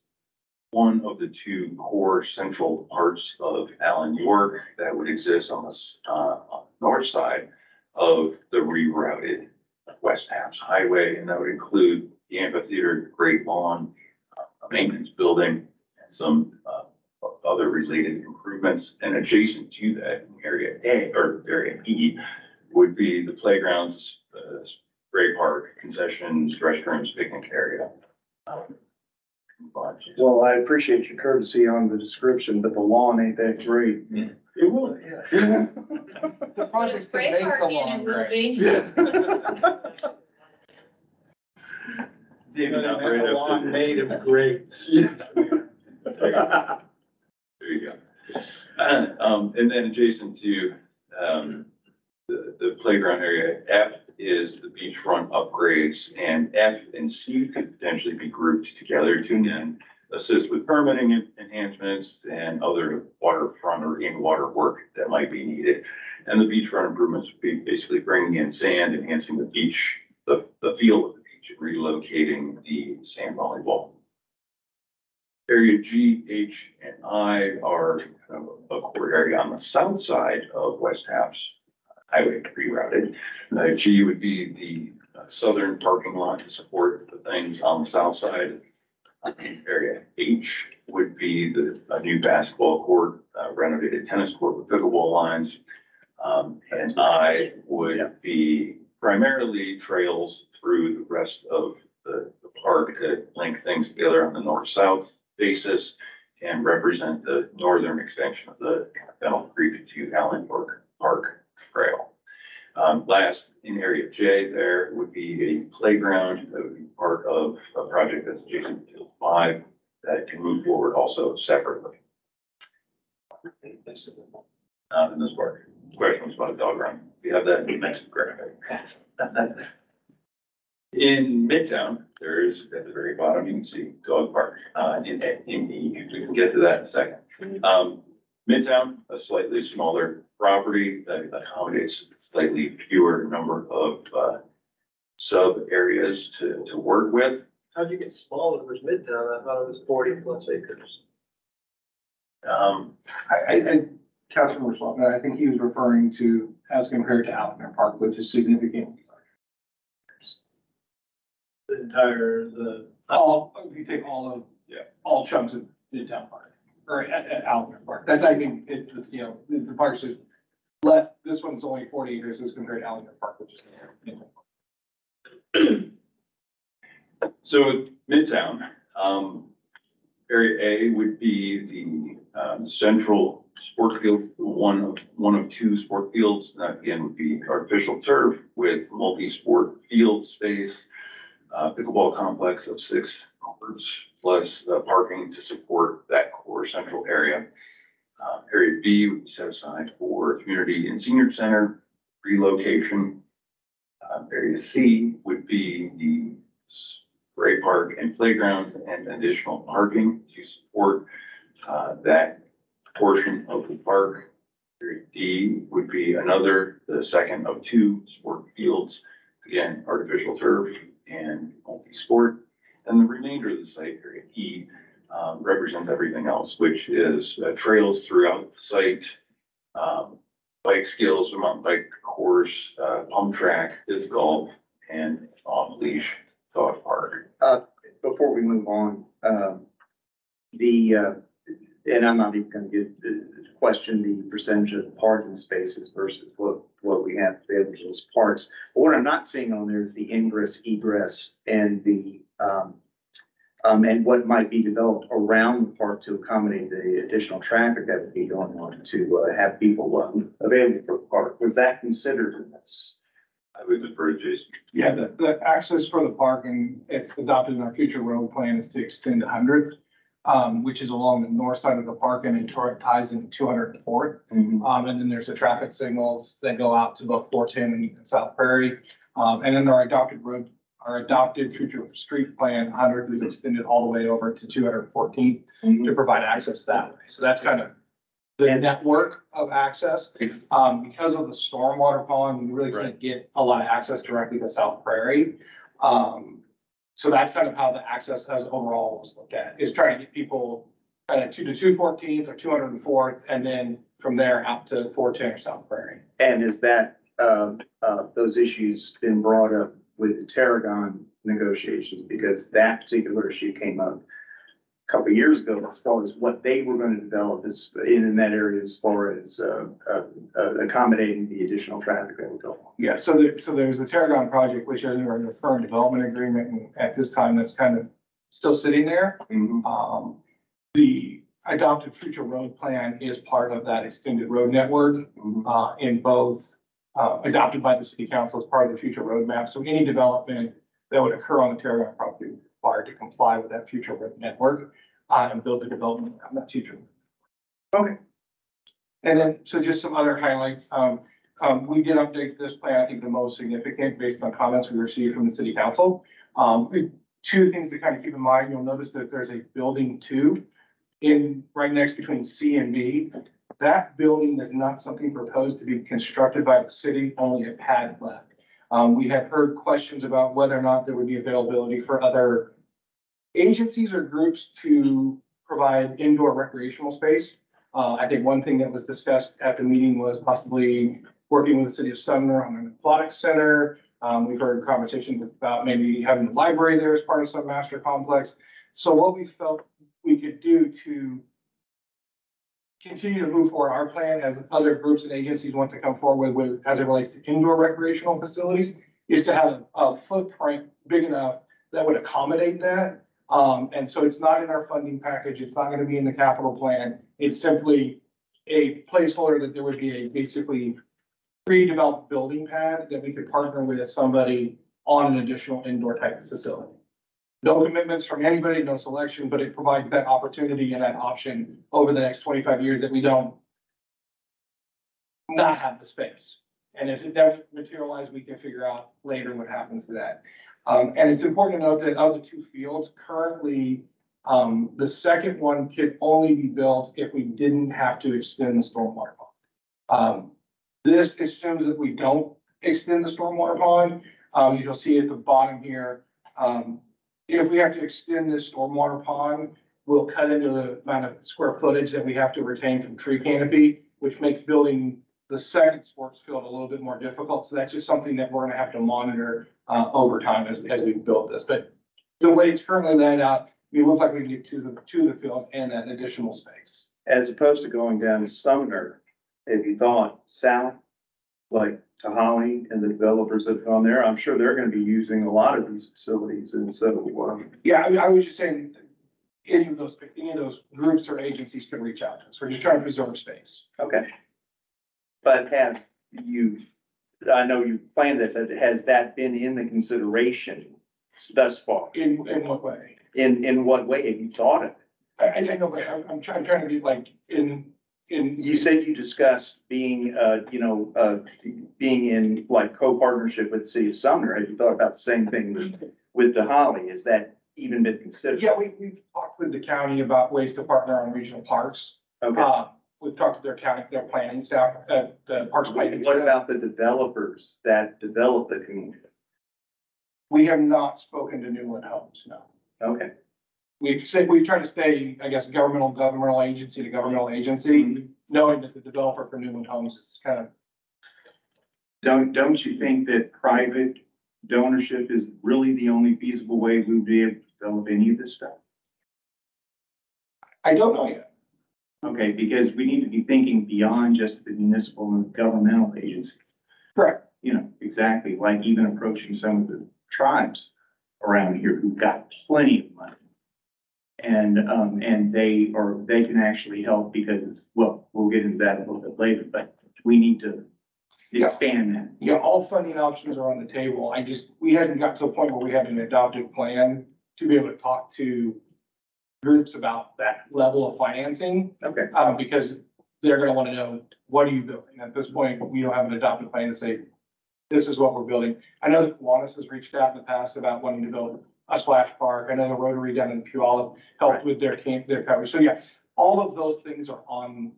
one of the two core central parts of Allan Yorke that would exist on the, uh, north side of the rerouted West Tapps Highway, and that would include the amphitheater, Great Lawn, uh, a maintenance building, and some, uh, other related improvements. And adjacent to that, area A, or area E, would be the playgrounds, uh, spray park, concessions, restrooms, picnic area. Um, bunch. Well, I appreciate your courtesy on the description, but the lawn ain't that great. It will, yeah. [LAUGHS] The projects that make the lawn great. Maybe not Have right a up lawn to- Made of [LAUGHS] grapes. There you go. [CLEARS THROAT] Um, and then adjacent to, um, the, the playground area. F is the beachfront upgrades and F and C could potentially be grouped together to mm-hmm. then assist with permitting enhancements and other waterfront or in-water work that might be needed. And the beachfront improvements would be basically bringing in sand, enhancing the beach, the, the feel of the beach, and relocating the sand volleyball. Area G, H, and I are kind of a core area on the south side of West Tapps highway rerouted. Uh, G would be the uh, southern parking lot to support the things on the south side. Area H would be the, a new basketball court, uh, renovated tennis court with pickleball lines. Um, and I would be primarily trails through the rest of the, the park to link things together on the north-south basis and represent the northern extension of the Fennel Creek to Allan Park, Park Trail. Um, last, in area J, there would be a playground that would be part of a project that's adjacent to Field Five that can move forward also separately. Not in this part. Question was about a dog run. We have that in the next graphic. In Midtown, there is at the very bottom, you can see dog park, uh, in, in E, we can get to that in a second. Um, Midtown, a slightly smaller property that accommodates slightly fewer number of, uh, sub areas to, to work with. How'd you get smaller? It was Midtown. I thought it was forty plus acres. Um, I, I, I, Councilmember Swatman, I think he was referring to as compared to Allan Park, which is significant. The entire, the, All, if you take all of, Yeah. all chunks of Midtown Park, or at, at Allan Park, that's, I think, it's, the scale, the, the park's just less, this one's only forty acres as compared to Allan Park, which is. [CLEARS THROAT] So Midtown, um, area A would be the, um, central sport field, one of, one of two sport fields. That again would be artificial turf with multi-sport field space, uh, pickleball complex of six courts, plus parking to support that core central area. Uh, area B would be set aside for community and senior center relocation. Uh, area C would be the spray park and playgrounds and additional parking to support, uh, that portion of the park. Area D would be another, the second of two sport fields, again, artificial turf and multi-sport. And the remainder of the site, area E, um, represents everything else, which is uh, trails throughout the site, um, bike skills, mountain bike course, uh, pump track, disc golf, and off-leash dog park. before we move on, um, the, uh, and I'm not even gonna uh, question the percentage of parking spaces versus what, what we have available as parks. But What I'm not seeing on there is the ingress egress and the, um, um, and what might be developed around the park to accommodate the additional traffic that would be going on to, uh, have people, um, available for the park. Was that considered in this? I would defer to Jason. Yeah, the, the access for the park and it's adopted in our future road plan is to extend to hundredth, um, which is along the north side of the park and it tor- ties into two hundred and fourth. Um, and then there's the traffic signals that go out to both four ten and South Prairie. Um, and then our adopted road, our adopted future street plan, hundredth is extended all the way over to two hundred and fourteenth to provide access that way. So that's kind of the network of access. Um, because of the stormwater pond, we really can't get a lot of access directly to South Prairie. Um, so that's kind of how the access as overall was looked at, is trying to get people uh, to the two fourteenth or two hundred and fourth, and then from there out to four ten or South Prairie. And is that, um, uh, those issues been brought up with the Tarragon negotiations? Because that particular issue came up a couple of years ago as far as what they were gonna develop is in, in that area as far as, uh, uh, uh, accommodating the additional traffic that would go on. Yeah, so there, so there's the Tarragon project, which is under a firm development agreement, and at this time, that's kind of still sitting there. Um, the adopted future road plan is part of that extended road network, uh, in both, uh, adopted by the city council as part of the future roadmap. So any development that would occur on the Tarragon property is required to comply with that future road network, uh, and build the development on that future. Okay. And then, so just some other highlights, um, Um, we did update this plan, I think the most significant based on comments we received from the city council. Um, two things to kind of keep in mind, you'll notice that there's a building two in, right next between C and B. That building is not something proposed to be constructed by the city, only a pad left. Um, we have heard questions about whether or not there would be availability for other agencies or groups to provide indoor recreational space. Uh, I think one thing that was discussed at the meeting was possibly working with the city of Sumner on an aquatics center. Um, we've heard conversations about maybe having the library there as part of some master complex. So what we felt we could do to continue to move forward our plan as other groups and agencies want to come forward with, as it relates to indoor recreational facilities, is to have a footprint big enough that would accommodate that. Um, and so it's not in our funding package. It's not gonna be in the capital plan. It's simply a placeholder that there would be a basically pre-developed building pad that we could partner with somebody on an additional indoor type facility. No commitments from anybody, no selection, but it provides that opportunity and that option over the next twenty-five years that we don't not have the space. And if it doesn't materialize, we can figure out later what happens to that. Um, and it's important to note that of the two fields, currently, um, the second one could only be built if we didn't have to extend the stormwater pond. Um, this assumes that we don't extend the stormwater pond. Um, you'll see at the bottom here, um, if we have to extend this stormwater pond, we'll cut into the amount of square footage that we have to retain from tree canopy, which makes building the second sports field a little bit more difficult. So that's just something that we're gonna have to monitor, uh, over time as, as we build this. But the way it's currently laid out, we look like we can get to the, to the fields and that additional space. As opposed to going down Sumner, if you thought south? Like Holly and the developers that have gone there, I'm sure they're gonna be using a lot of these facilities and so, um, Yeah, I, I was just saying, any of those, any of those groups or agencies can reach out to us. We're just trying to preserve space. okay. But have you, I know you planned it, but has that been in the consideration thus far? In, in what way? In, in what way have you thought of it? I, I I know, but I'm, I'm trying, trying to be like, in, in. You said you discussed being, uh, you know, uh, being in like co-partnership with the city of Sumner. Have you thought about the same thing with, with the Holly? Has that even been considered? Yeah, we, we've talked with the county about ways to partner on regional parks. Okay. Uh, we've talked to their county, their planning staff, uh, the parks planning. What staff. about the developers that develop the community? We have not spoken to Newland Homes, no. Okay, We've said, we've tried to stay, I guess, governmental, governmental agency to governmental agency, mm-hmm. knowing that the developer for Newland Homes is kind of, don't, don't you think that private donorship is really the only feasible way we would be able to develop any of this stuff? I don't know yet. Okay, because we need to be thinking beyond just the municipal and governmental agencies. Correct. You know, exactly, like even approaching some of the tribes around here who've got plenty of money. And, um, and they, or they can actually help because, well, we'll get into that a little bit later, but we need to Yeah. expand that. Yeah, all funding options are on the table. I just, we hadn't got to a point where we had an adopted plan to be able to talk to groups about that level of financing, Okay, uh, because they're gonna wanna know, what are you building? At this point, we don't have an adopted plan to say, this is what we're building. I know that Kiwanis has reached out in the past about wanting to build a splash park. I know the Rotary down in Puyallup helped with their camp, their coverage. So yeah, all of those things are on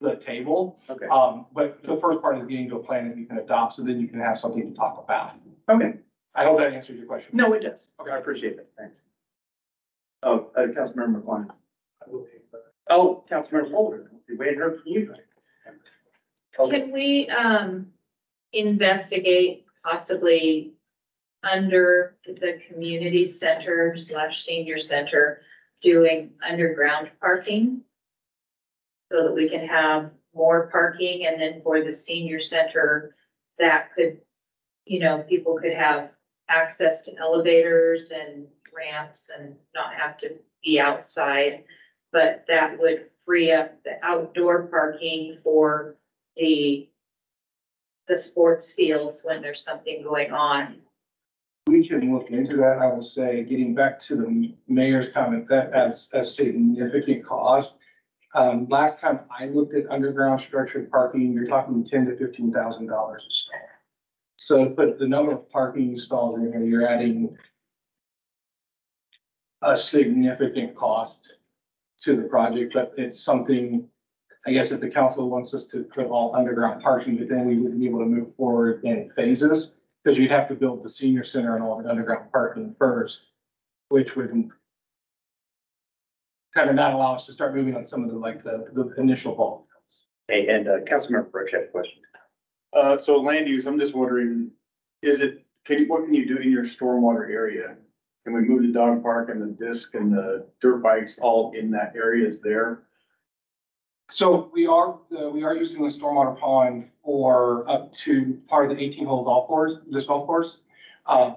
the table. okay, Um, but the first part is getting to a plan that you can adopt, so then you can have something to talk about. okay. I hope that answers your question. No, it does. Okay, I appreciate it. Thanks. Oh, uh, Councilmember McCollum. Oh, Councilmember Holder, we waited heard from you. Okay. Can we, um, investigate possibly under the community center slash senior center doing underground parking? So that we can have more parking and then for the senior center, that could, you know, people could have access to elevators and ramps and not have to be outside. But that would free up the outdoor parking for the, the sports fields when there's something going on. We can look into that. I will say, getting back to the mayor's comment, that adds a significant cost. Um, last time I looked at underground structured parking, you're talking ten to fifteen thousand dollars a stall. So, but the number of parking stalls in here, you're adding a significant cost to the project, but it's something, I guess if the council wants us to put all underground parking, but then we wouldn't be able to move forward in phases, because you'd have to build the senior center and all the underground parking first, which would kind of not allow us to start moving on some of the, like, the, the initial bulk. Hey, and, uh, Councilmember Brook had a question. Uh, so land use, I'm just wondering, is it, can you, what can you do in your stormwater area? Can we move the dog park and the disc and the dirt bikes all in that area is there? So we are, uh, we are using the stormwater pond for up to part of the eighteen hole golf course, this golf course. Uh,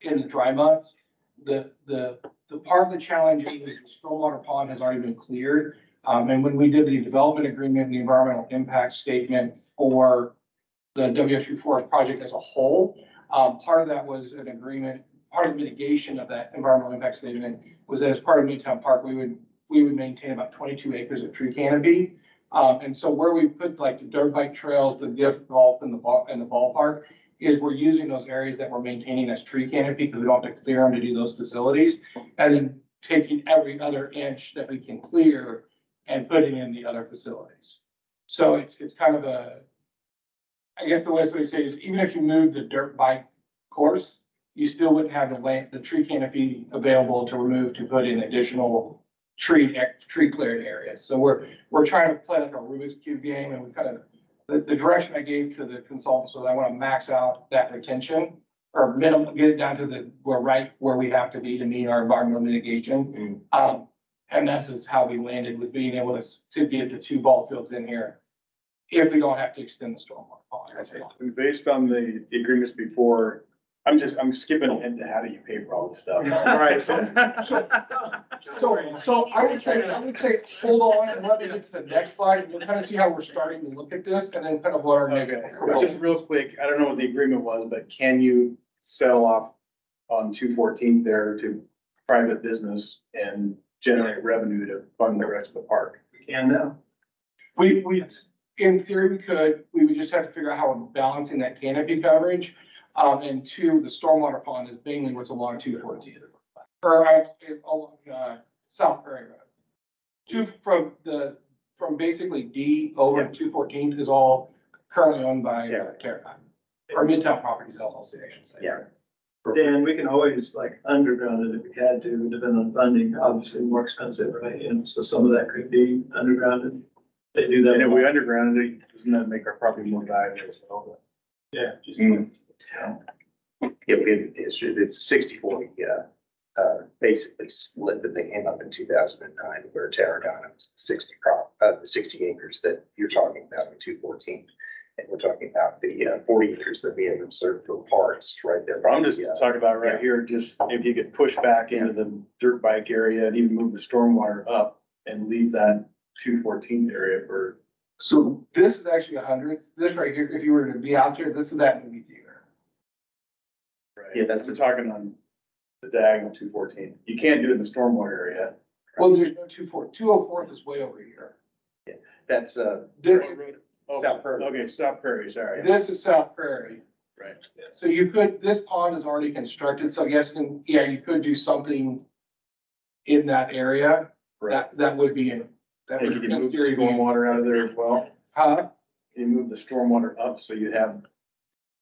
in the dry months, the, the, the part of the challenge is the stormwater pond has already been cleared. Um, and when we did the development agreement, and the environmental impact statement for the WSU Forest project as a whole, um, part of that was an agreement, part of the mitigation of that environmental impact statement was that as part of Midtown Park, we would we would maintain about twenty-two acres of tree canopy. Um, and so where we put like the dirt bike trails, the golf and the ball, and the ballpark is we're using those areas that we're maintaining as tree canopy because we don't have to clear them to do those facilities. And then taking every other inch that we can clear and putting in the other facilities. So it's, it's kind of a, I guess the way to say is even if you move the dirt bike course, you still wouldn't have the land, the tree canopy available to remove to put in additional tree, tree cleared areas. So we're, we're trying to play like a Rubik's Cube game and we kind of, the, the direction I gave to the consultants was I want to max out that retention or minimum, get it down to the, we're right where we have to be to meet our environmental mitigation. Um, and that's just how we landed with being able to, to get the two ball fields in here. If we don't have to extend the stormwater pond. Based on the the agreements before, I'm just, I'm skipping ahead to how do you pay for all this stuff? All right, so. So, so, so I would say, I would say, hold on and let me get to the next slide, and you'll kind of see how we're starting to look at this, and then kind of what our Okay, next. just real quick, I don't know what the agreement was, but can you sell off on two fourteenth there to private business and generate revenue to fund the rest of the park? We can now. We, we, in theory, we could, we would just have to figure out how we're balancing that canopy coverage. Um, and two, the stormwater pond is mainly what's along two fourteen. Or, uh, it- along, uh, South Prairie Road. Two, from the, from basically D over to two fourteen is all currently owned by Yeah. uh, Terra. Or Midtown Properties LLC, I should say. Yeah. Dan, we can always like underground it if we had to, depending on funding, obviously more expensive, right? And so some of that could be undergrounded. They do that. And if we underground it, doesn't that make our property more valuable as well? Yeah. just- Yeah, we, it's, it's sixty forty, yeah. Uh, basically split that they came up in two thousand and nine where Tarragona was the sixty prop, uh, the sixty acres that you're talking about in two fourteen. And we're talking about the, uh, forty acres that we have observed for parks right there. I'm just Yeah. talking about right here, just if you could push back into the dirt bike area and even move the stormwater up and leave that two fourteenth area for. So this is actually a hundred, this right here, if you were to be out there, this is that movie theater. Yeah, that's, we're talking on the diagonal two fourteen. You can't do it in the stormwater area. Well, there's no two four, two oh fourth is way over here. Yeah, that's, uh, There- Oh, South Prairie. Okay, South Prairie, sorry. This is South Prairie. Right. So you could, this pond is already constructed, so yes, and yeah, you could do something in that area. That, that would be in. that And would can in move the theory be- stormwater out of there as well? Huh? Can you move the stormwater up so you have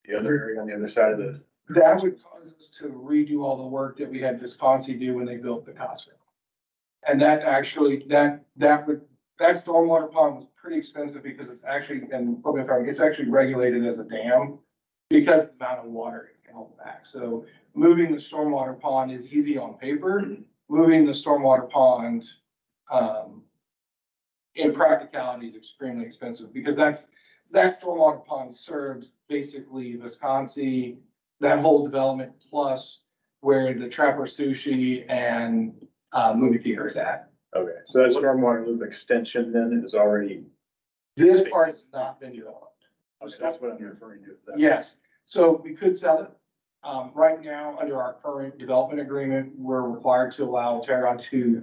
the other area on the other side of the, That would cause us to redo all the work that we had Visconsi do when they built the Costco. And that actually, that, that would, that stormwater pond was pretty expensive because it's actually, and probably it's actually regulated as a dam because the amount of water it can hold back. So moving the stormwater pond is easy on paper. Moving the stormwater pond, um, in practicality is extremely expensive because that's, that stormwater pond serves basically Visconsi, that whole development plus where the Trapper Sushi and, uh, movie theater is at. okay, so that stormwater loop extension then is already, This part has not been developed. okay, that's what I'm referring to. That- Yes, so we could sell it. Um, right now, under our current development agreement, we're required to allow Terra to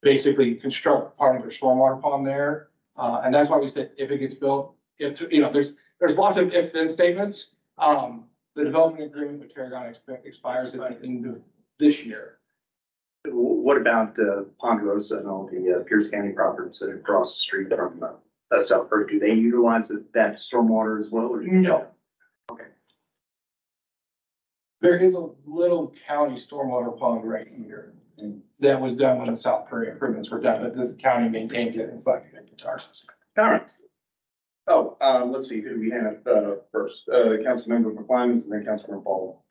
basically construct part of their stormwater pond there. Uh, and that's why we said if it gets built, if, you know, there's, there's lots of if-then statements. Um, the development agreement with Tarragon expi- expires at the end of this year. What about uh, Ponderosa and all the uh, Pierce County properties that are across the street from uh, uh, South Park? Do they utilize that- that stormwater as well or? No. Okay. There is a little county stormwater pond right here that was done when the South Prairie improvements were done, but this county maintains it. It's like a guitar system. All right. Oh, uh, let's see, who do we have, uh, first? Uh, Councilmember McClimans and then Councilmember Paul.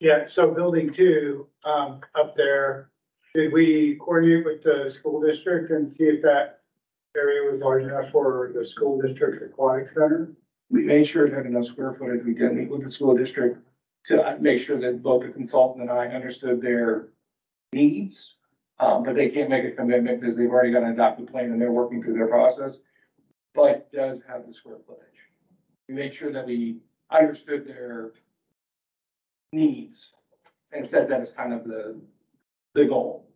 Yeah, so building two, um, up there, did we coordinate with the school district and see if that area was large enough for the school district aquatic center? We made sure it had enough square footage. We did meet with the school district to make sure that both the consultant and I understood their needs. Um, but they can't make a commitment because they've already got an adopted plan and they're working through their process. But does have the square footage. We made sure that we understood their needs and said that is kind of the, the goal.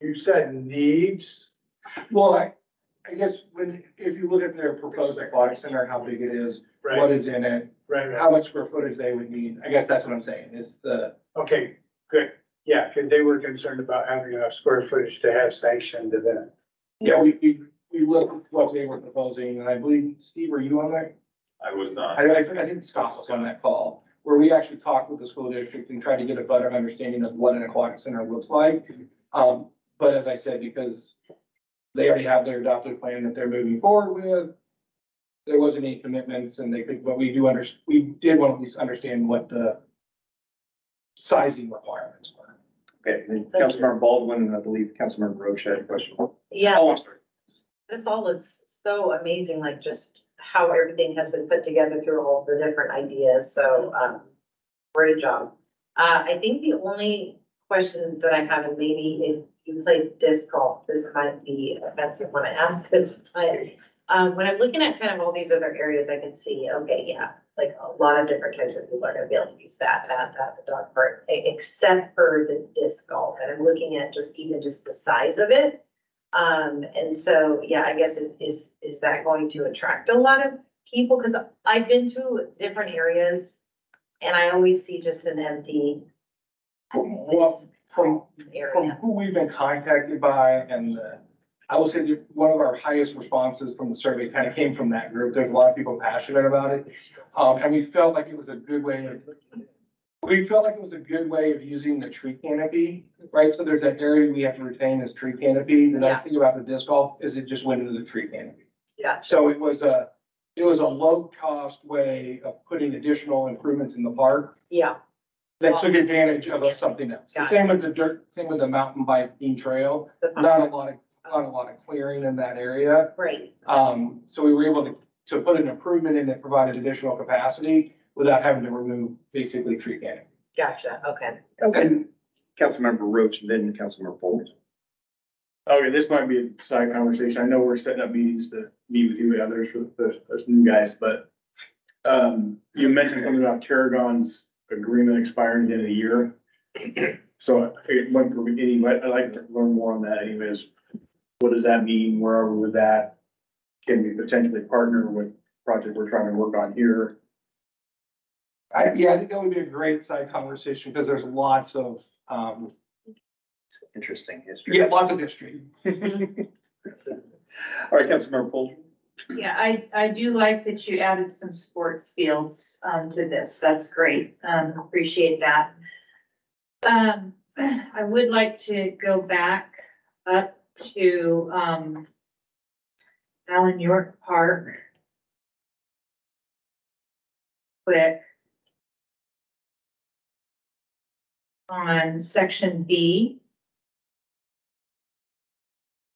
You said needs, Well, I, I guess when, if you look at their proposed aquatic center, how big it is, what right, is in it, right, right. how much square footage they would need. I guess that's what I'm saying, is the, Okay, good. Yeah, because they were concerned about having enough square footage to have sanctioned event. yeah, we, we, we looked at what they were proposing, and I believe, Steve, were you on that? I was not. I, I, I think Scott was on that call, where we actually talked with the school district and tried to get a better understanding of what an aquatic center looks like. Um, but as I said, because they already have their adopted plan that they're moving forward with, there wasn't any commitments, and they could, but we do under, we did want to at least understand what the sizing requirements were. Okay, then Councilmember Baldwin, and I believe Councilmember Roach had a question. Yeah. Oh, I'm sorry. This all looks so amazing, like just how everything has been put together through all the different ideas, so, um, great job. Uh, I think the only question that I have, and maybe if you play disc golf, this might be offensive when I ask this, but, um, when I'm looking at kind of all these other areas, I can see, okay, yeah, like a lot of different types of people are gonna be able to use that, that, that, the dog except for the disc golf, and I'm looking at just even just the size of it. Um, and so, yeah, I guess is, is, is that going to attract a lot of people? Cause I've been to different areas and I always see just an empty Well, from, from area. who we've been contacted by and the, I will say that one of our highest responses from the survey kind of came from that group. There's a lot of people passionate about it. Um, and we felt like it was a good way of, we felt like it was a good way of using the tree canopy, right? So there's that area we have to retain as tree canopy. The nice thing about the disc golf is it just went into the tree canopy. Yeah. So it was a, it was a low cost way of putting additional improvements in the park Yeah, that took advantage of something else. The Got it. same with the dirt, same with the mountain biking trail, the, not a lot of, not a lot of clearing in that area. great, Um, so we were able to, to put an improvement in that provided additional capacity without having to remove basically tree canopy. gotcha, okay. And Councilmember Roach, and then Councilmember Paul. Okay, this might be a side conversation. I know we're setting up meetings to meet with you and others for the, those new guys, but um, you mentioned something about Tarragon's agreement expiring at the end of the year. So it went for any, I'd like to learn more on that anyways. What does that mean? Where are we with that? Can we potentially partner with project we're trying to work on here? I, yeah, I think that would be a great side conversation because there's lots of, um, Interesting history. yeah, lots of history. [LAUGHS] All right, Councilmember Paul. Yeah, I, I do like that you added some sports fields, um, to this. That's great. Um, appreciate that. Um, I would like to go back up to, um, Allan Yorke Park. Quick. On section B.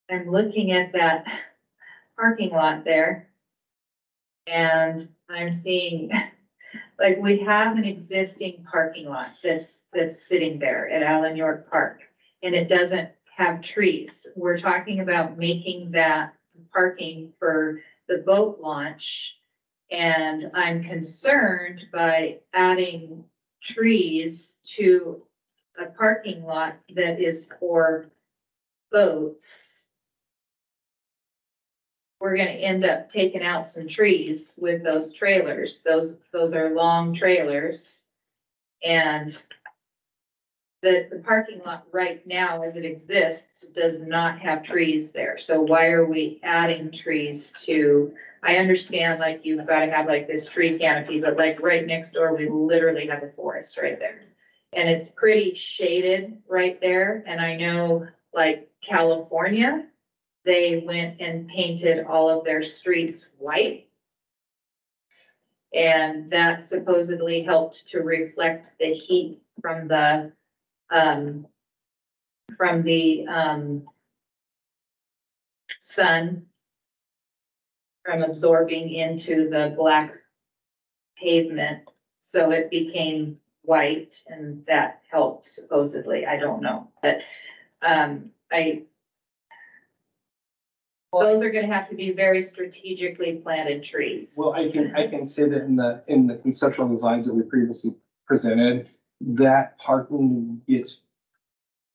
I'm looking at that parking lot there. And I'm seeing, [LAUGHS] like, we have an existing parking lot that's, that's sitting there at Allan Yorke Park. And it doesn't have trees. We're talking about making that parking for the boat launch. And I'm concerned by adding trees to a parking lot that is for boats we're gonna end up taking out some trees with those trailers. Those, those are long trailers. And the, the parking lot right now as it exists does not have trees there. So why are we adding trees to? I understand like you've gotta have like this tree canopy, but like right next door, we literally have a forest right there. And it's pretty shaded right there. And I know like California, they went and painted all of their streets white. And that supposedly helped to reflect the heat from the, um, from the, um, sun from absorbing into the black pavement. So it became white and that helped supposedly. I don't know, but, um, I, those are gonna have to be very strategically planted trees. Well, I can, I can say that in the, in the conceptual designs that we previously presented, that parking gets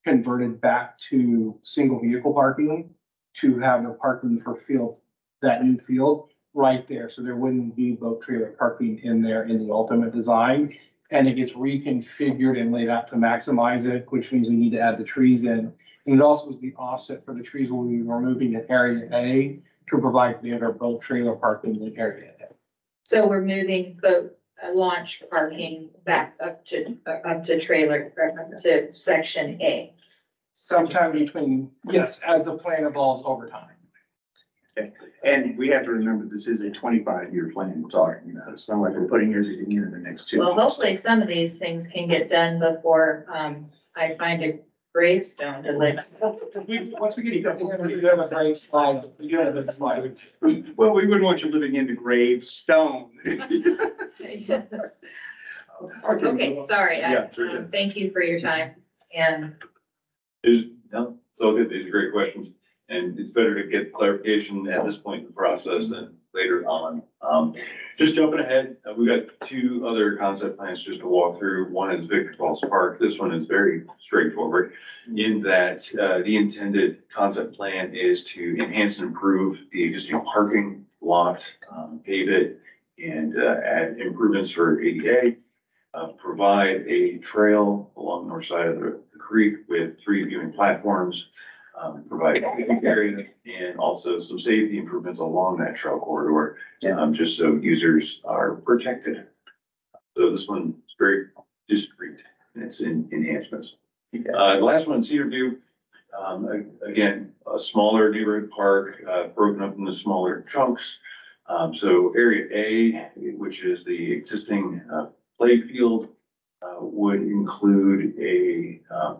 converted back to single vehicle parking to have the parking for field, that new field right there. So there wouldn't be boat trailer parking in there in the ultimate design. And it gets reconfigured and laid out to maximize it, which means we need to add the trees in. And it also was the offset for the trees when we'll moving removing in area A to provide the other boat trailer parking in area A. So we're moving boat uh, launch parking back up to, uh, up to trailer, or up to section A. Sometime between, yes, as the plan evolves over time. And we have to remember, this is a twenty-five year plan we're talking about. It's not like we're putting everything in in the next two. Well, months. hopefully some of these things can get done before, um, I find a gravestone to live. We, once we get, we do have a great slide, we do have a slide. Well, we wouldn't want you living in the gravestone. Okay, sorry, I, Yeah, sure, um, thank you for your time and There's, no, it's all good. These are great questions. And it's better to get clarification at this point in the process than later on. Um, just jumping ahead, uh, we got two other concept plans just to walk through. One is Victor Falls Park. This one is very straightforward in that, uh, the intended concept plan is to enhance and improve the existing parking lot, um, pave it, and, uh, add improvements for ADA. Uh, provide a trail along the north side of the the creek with three viewing platforms. Um, provide picnic area and also some safety improvements along that trail corridor. Um, just so users are protected. So this one is very discreet in its en- enhancements. Uh, the last one, Cedar View, um, a- again, a smaller neighborhood park, uh, broken up into smaller chunks. Um, so area A, which is the existing, uh, play field, uh, would include a, um,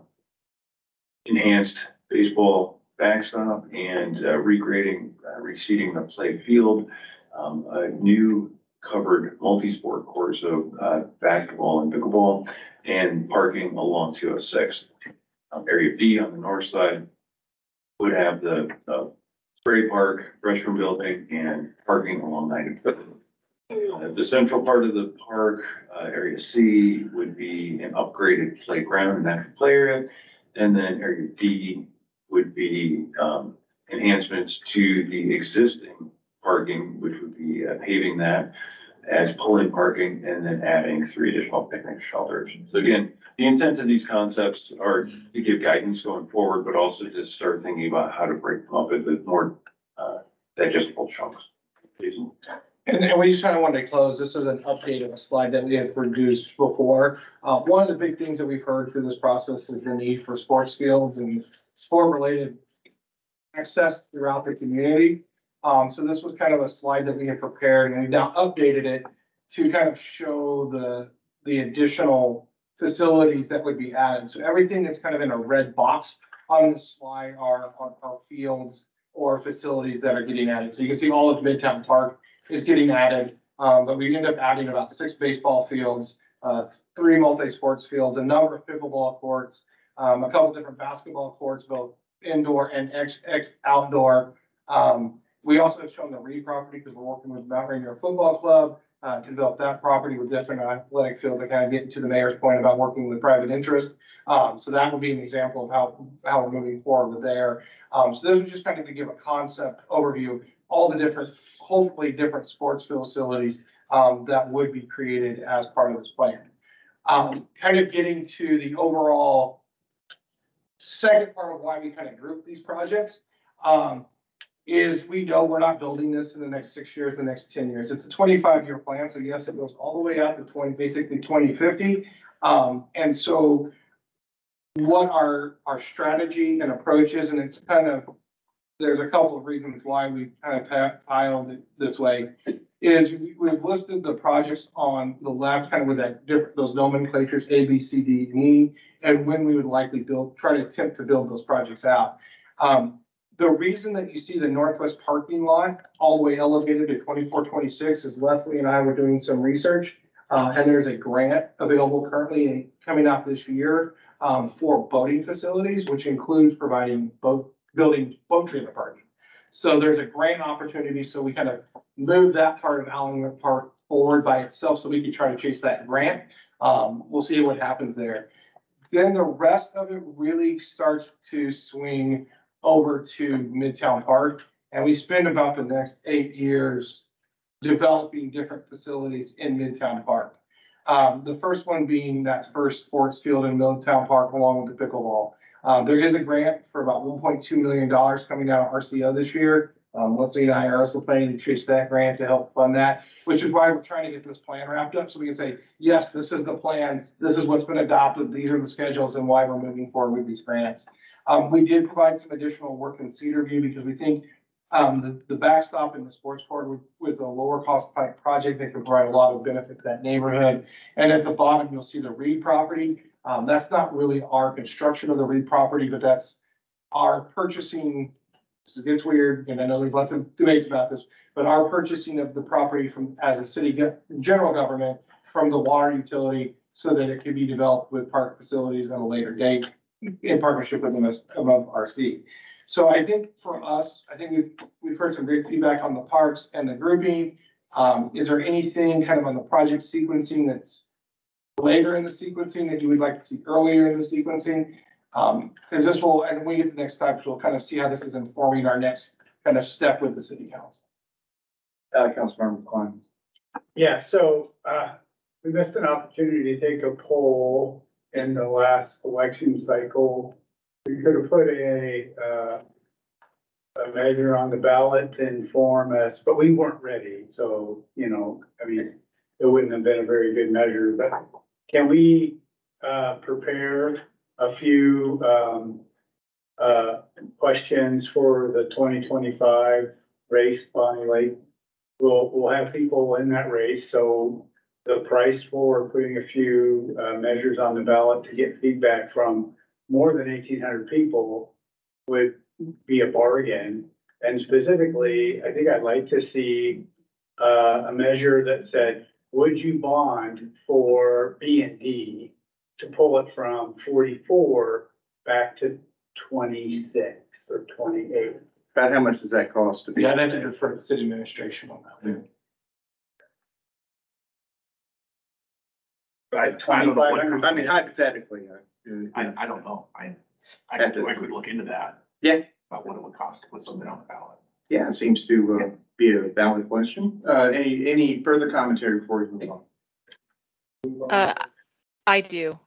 enhanced baseball backstop and, uh, regrading, uh, reseeding the play field, um, a new covered multi-sport court, so, uh, basketball and pickleball, and parking along two oh six. Um, area B on the north side would have the, uh, spray park, restroom building, and parking along ninety-fifth. Uh, The central part of the park, uh, area C would be an upgraded playground and natural play area. And then area D would be, um, enhancements to the existing parking, which would be uh, paving that as pull-in parking and then adding three additional picnic shelters. So again, the intent of these concepts are to give guidance going forward, but also to start thinking about how to break them up into more, uh, digestible chunks. And, and we just kind of wanted to close, this is an update of a slide that we had produced before. Uh, one of the big things that we've heard through this process is the need for sports fields and sport-related access throughout the community. Um, so this was kind of a slide that we had prepared and we now updated it to kind of show the, the additional facilities that would be added. So everything that's kind of in a red box on this slide are, are, are fields or facilities that are getting added. So you can see all of Midtown Park is getting added. Um, but we end up adding about six baseball fields, uh, three multi-sports fields, a number of pickleball courts, um, a couple different basketball courts, both indoor and ex, ex, outdoor. Um, we also have shown the Reed property because we're working with Mount Rainier Football Club, uh, to develop that property with different athletic fields, I kind of get to the mayor's point about working with private interest. Um, so that would be an example of how, how we're moving forward there. Um, so those are just kind of to give a concept overview, all the different, hopefully different sports facilities, um, that would be created as part of this plan. Um, kind of getting to the overall second part of why we kind of group these projects, um, is we know we're not building this in the next six years, the next ten years. It's a twenty-five year plan, so yes, it goes all the way out to twenty, basically twenty fifty. Um, and so what our, our strategy and approach is, and it's kind of, there's a couple of reasons why we kind of piled it this way, is we- we've listed the projects on the left, kind of with that different, those nomenclatures, A, B, C, D, and E, and when we would likely build, try to attempt to build those projects out. Um, the reason that you see the northwest parking lot all the way elevated to twenty-four, twenty-six is Leslie and I were doing some research. Uh, and there's a grant available currently coming out this year, um, for boating facilities, which includes providing boat, building boat trailer parking. So there's a grant opportunity, so we kind of move that part of Allan Park forward by itself, so we can try to chase that grant. Um, we'll see what happens there. Then the rest of it really starts to swing over to Midtown Park. And we spend about the next eight years developing different facilities in Midtown Park. Um, the first one being that first sports field in Midtown Park along with the pickleball. Uh, there is a grant for about one point two million dollars coming out of RCO this year. Um, Leslie and I are also planning to chase that grant to help fund that, which is why we're trying to get this plan wrapped up, so we can say, yes, this is the plan, this is what's been adopted, these are the schedules and why we're moving forward with these grants. Um, we did provide some additional work in Cedar View because we think, um, the, the backstop in the sports court with, with a lower cost pipe project that can provide a lot of benefit to that neighborhood. And at the bottom, you'll see the Reed property. Um, that's not really our construction of the Reed property, but that's our purchasing. This gets weird, and I know there's lots of debates about this, but our purchasing of the property from, as a city, general government from the water utility so that it can be developed with park facilities at a later date in partnership with MS, above RC. So I think for us, I think we've, we've heard some great feedback on the parks and the grouping. Um, is there anything kind of on the project sequencing that's later in the sequencing that you would like to see earlier in the sequencing? Um, because this will, and we get to the next steps, we'll kind of see how this is informing our next kind of step with the city council. Uh, Councilmember Klein. Yeah, so, uh, we missed an opportunity to take a poll in the last election cycle. We could have put a, uh, a measure on the ballot to inform us, but we weren't ready, so, you know, I mean, it wouldn't have been a very good measure, but can we, uh, prepare a few, um, uh, questions for the twenty twenty-five race, Bonney Lake? We'll, we'll have people in that race, so the price for putting a few, uh, measures on the ballot to get feedback from more than eighteen hundred people would be a bargain. And specifically, I think I'd like to see, uh, a measure that said, would you bond for B and D to pull it from forty-four back to twenty-six or twenty-eight? About how much does that cost to be? Yeah, I'd have to defer to city administration on that. one. By I don't know what- 2,500? I mean hypothetically. uh, I, I don't know. I, I could, to- I could look into that. Yeah. About what it would cost to put something on the ballot. Yeah, it seems to uh, be a valid question. Uh, any, any further commentary before we move on? Uh, I do.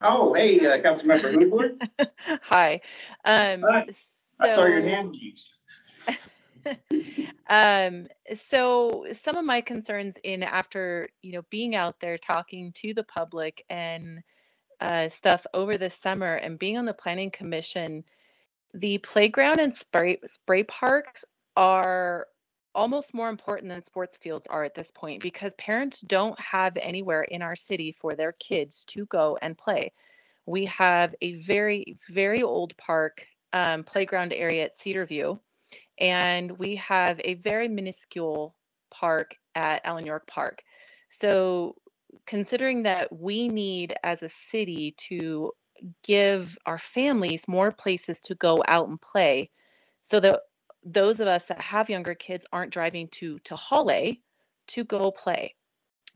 Oh, hey, uh, Councilmember Hoover, [LAUGHS] Hi. Um, Hi. I saw your hand [LAUGHS] um, so some of my concerns in after, you know, being out there talking to the public and uh, stuff over the summer and being on the planning commission, the playground and spray spray parks are almost more important than sports fields are at this point because parents don't have anywhere in our city for their kids to go and play. We have a very, very old park um, playground area at Cedarview, and we have a very minuscule park at Allan Yorke Park. So, considering that we need as a city to give our families more places to go out and play, so that those of us that have younger kids aren't driving to to Hawley to go play.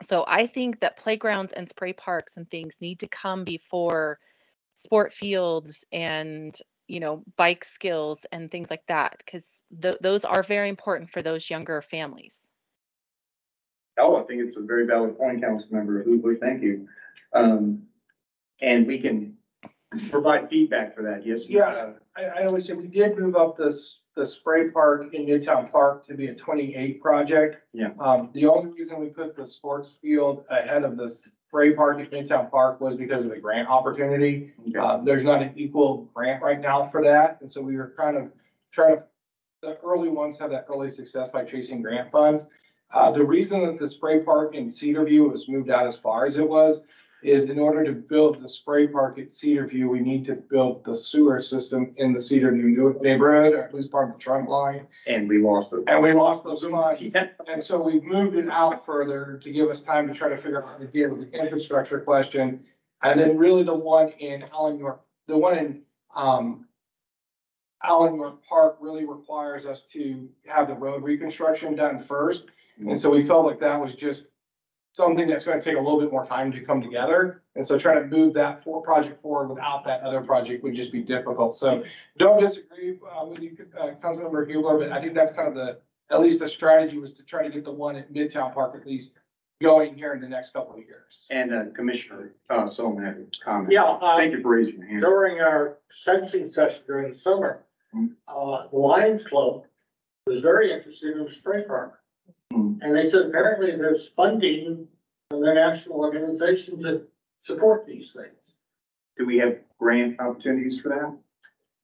So I think that playgrounds and spray parks and things need to come before sport fields and, you know, bike skills and things like that, because th- those are very important for those younger families. Oh, I think it's a very valid point, Councilmember Hoover. Thank you. Um, and we can provide feedback for that. Yes? Yeah. I, I always say we did move up this, the spray park in Midtown Park to be a twenty-eight project. Yeah. Um, the only reason we put the sports field ahead of the spray park at Midtown Park was because of the grant opportunity. Okay. Uh, there's not an equal grant right now for that, and so we were kind of trying to, the early ones have that early success by chasing grant funds. Uh, the reason that the spray park in Cedar View was moved out as far as it was is in order to build the spray park at Cedar View, we need to build the sewer system in the Cedar View neighborhood, or at least part of the trunk line. And we lost it. And we lost those funds. Yeah. And so we've moved it out further to give us time to try to figure out how to deal with the infrastructure question. And then really the one in Allan Yorke, the one in, um, Allan Yorke Park really requires us to have the road reconstruction done first. And so we felt like that was just something that's gonna take a little bit more time to come together. And so trying to move that for project forward without that other project would just be difficult. So don't disagree uh, with you, uh, Councilmember Hubler, but I think that's kind of the, at least the strategy was to try to get the one at Midtown Park at least going here in the next couple of years. And uh, Commissioner, uh, Solomon had a comment. Yeah, uh, Thank you for raising your hand. during our sensing session during the summer, Hmm. uh, the Lions Club was very interested in the spray park. And they said apparently there's funding from the national organization to support these things. Do we have grant opportunities for that?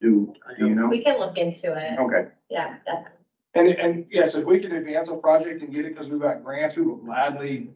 Do, do you know? We can look into it. Okay. Yeah, definitely. And, and yes, if we can advance a project and get it because we've got grants, we will gladly,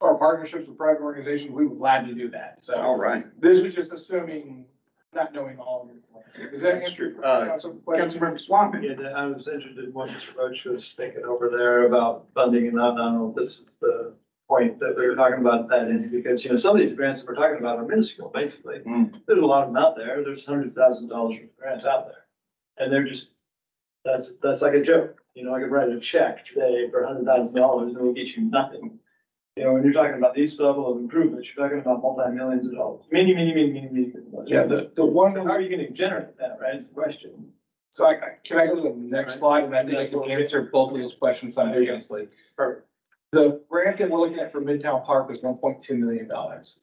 our partnerships with private organizations, we would gladly do that. So All right. this was just assuming, not knowing all of your plans. Does that answer your Uh, council question? Councilmember Swanton. Yeah, that- I was interested in what Mr. Roach was thinking over there about funding and I don't know if this is the point that we were talking about that in, because, you know, some of these grants that we're talking about are minuscule, basically. Mm. There's a lot of them out there. There's hundreds of thousands of dollars worth of grants out there. And they're just, that's, that's like a joke. You know, I could write a check today for a hundred thousand dollars and it'll get you nothing. You know, when you're talking about these level of improvements, you're talking about multi-millions of dollars. Many, many, many, many, many. Yeah, the, the one, So how are you gonna generate that, right? It's the question. so I, I- can I go to the next slide? And I think I can answer both of those questions simultaneously. Perfect. The grant that we're looking at for Midtown Park is one point two million dollars.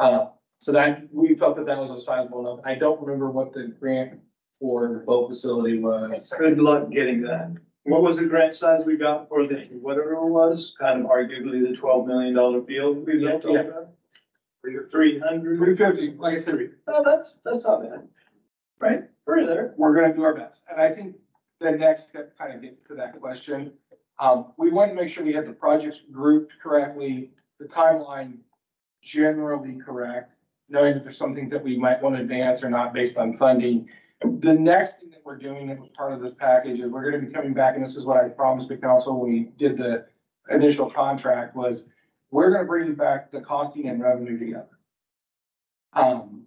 Uh, so that, we felt that that was a sizable enough. I don't remember what the grant for the boat facility was. Good luck getting that. What was the grant size we got for the, whatever it was, kind of arguably the twelve million dollar field we built over there? Three hundred? Three fifty, like I said, Oh, that's, that's not bad. Right, we're there. we're gonna do our best. And I think the next step kind of gets to that question. Um, we want to make sure we have the projects grouped correctly, the timeline generally correct, knowing that there's some things that we might want to advance or not based on funding. The next thing that we're doing as part of this package is we're gonna be coming back, and this is what I promised the council when we did the initial contract was, we're gonna bring back the costing and revenue together. Um,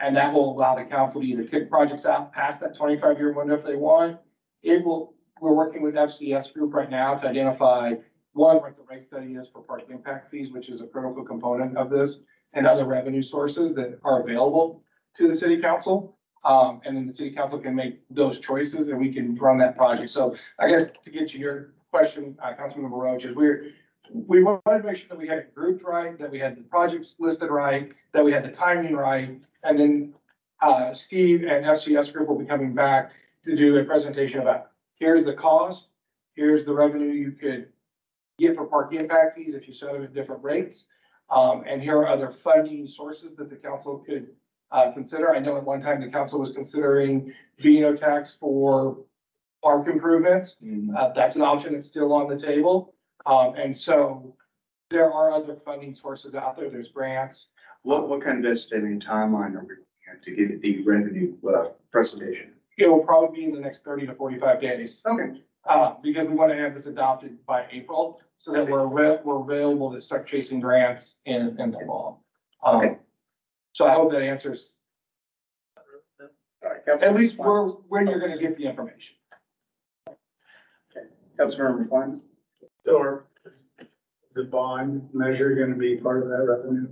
and that will allow the council to either kick projects out past that twenty-five year window if they want. It will, we're working with FCS Group right now to identify, one, what the rate study is for park impact fees, which is a critical component of this, and other revenue sources that are available to the city council. Um, and then the city council can make those choices and we can run that project. So I guess to get to your question, uh, Councilmember Roach, is we're, we wanted to make sure that we had it grouped right, that we had the projects listed right, that we had the timing right, and then, uh, Steve and FCS Group will be coming back to do a presentation about, here's the cost, here's the revenue you could get for park impact fees if you set them at different rates. Um, and here are other funding sources that the council could, uh, consider. I know at one time the council was considering B and O tax for park improvements. Uh, that's an option that's still on the table. Um, and so there are other funding sources out there. There's grants. What, what kind of estimated timeline are we looking at to get the revenue, uh, presentation? It will probably be in the next thirty to forty-five days. Okay. Uh, because we want to have this adopted by April, so that we're, avail- we're available to start chasing grants in, in the fall. Um, Okay. So I hope that answers, All right, at Councilmember least Swanton. where, when you're gonna get the information. Councilmember Flyman? Or, the bond measure gonna be part of that revenue?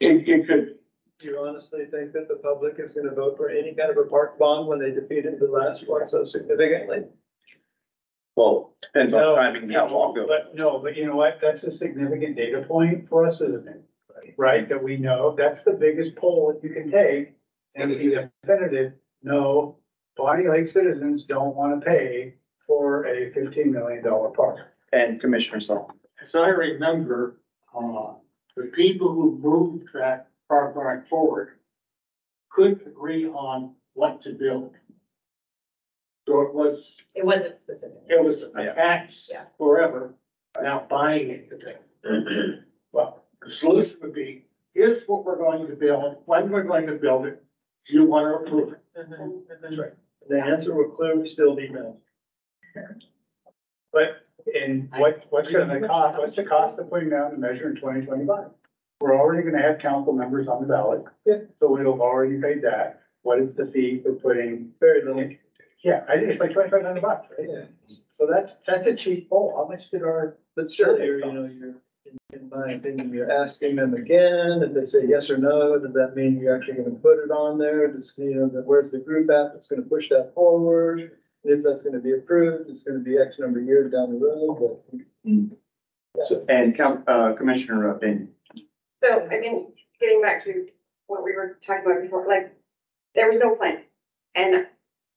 It, it could, Do you honestly think that the public is gonna vote for any kind of a park bond when they defeated the last one so significantly? Well, depends No, on timing, and how long ago. But no, but you know what? That's a significant data point for us, isn't it? Right, that we know, that's the biggest poll that you can take and be definitive, no, Bonney Lake citizens don't wanna pay for a fifteen million dollar park. And Commissioner Saul. as I remember, uh, the people who moved that park going forward could agree on what to build. So it was, It wasn't specific. it was a tax Yeah. forever, now buying into thing. [CLEARS THROAT] Well, the solution would be, here's what we're going to build, when we're going to build it, you want to approve it. Mm-hmm, mm-hmm. That's right. The answer will clearly still be no. But, and what, what's gonna cost, what's the cost of putting down the measure in twenty twenty-five? We're already gonna have council members on the ballot. Yeah. So we'll have already paid that. What is the fee for putting, Very little. yeah, I think it's like twenty-five hundred bucks, right? Yeah. So that's, that's a cheap poll. How much did our, But still, you're, you know, you're, in- in my opinion, you're asking them again, if they say yes or no, does that mean you're actually gonna put it on there? Does, you know, that where's the group at that's gonna push that forward? And If that's gonna be approved, it's gonna be X number of years down the road, but So, and Com- uh, Commissioner Ben. So I think getting back to what we were talking about before, like, there was no plan. And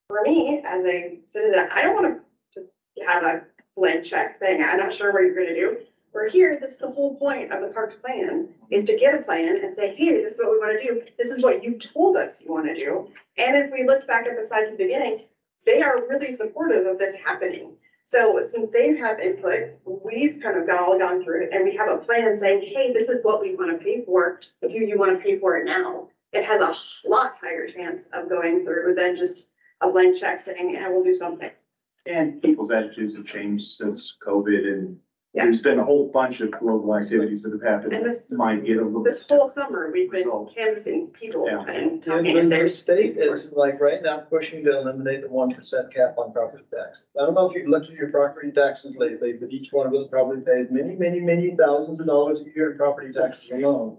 for me, as a citizen, I don't want to have a blank check saying, I'm not sure what you're gonna do. We're here, this is the whole point of the parks plan, is to get a plan and say, hey, this is what we wanna do. This is what you told us you wanna do. And if we look back at the slides at the beginning, they are really supportive of this happening. So since they have input, we've kind of all gone through it and we have a plan saying, hey, this is what we want to pay for. Do you want to pay for it now? It has a lot higher chance of going through than just a blank check saying, yeah, we'll do something. And people's attitudes have changed since COVID and Yeah. there's been a whole bunch of global activities that have happened. And this- that Might get a little. This whole summer, we've been Result. canvassing people Yeah. and And talking then and the there's. state is like right now pushing to eliminate the one percent cap on property tax. I don't know if you've looked at your property taxes lately, but each one of us probably pays many, many, many thousands of dollars a year in property taxes alone.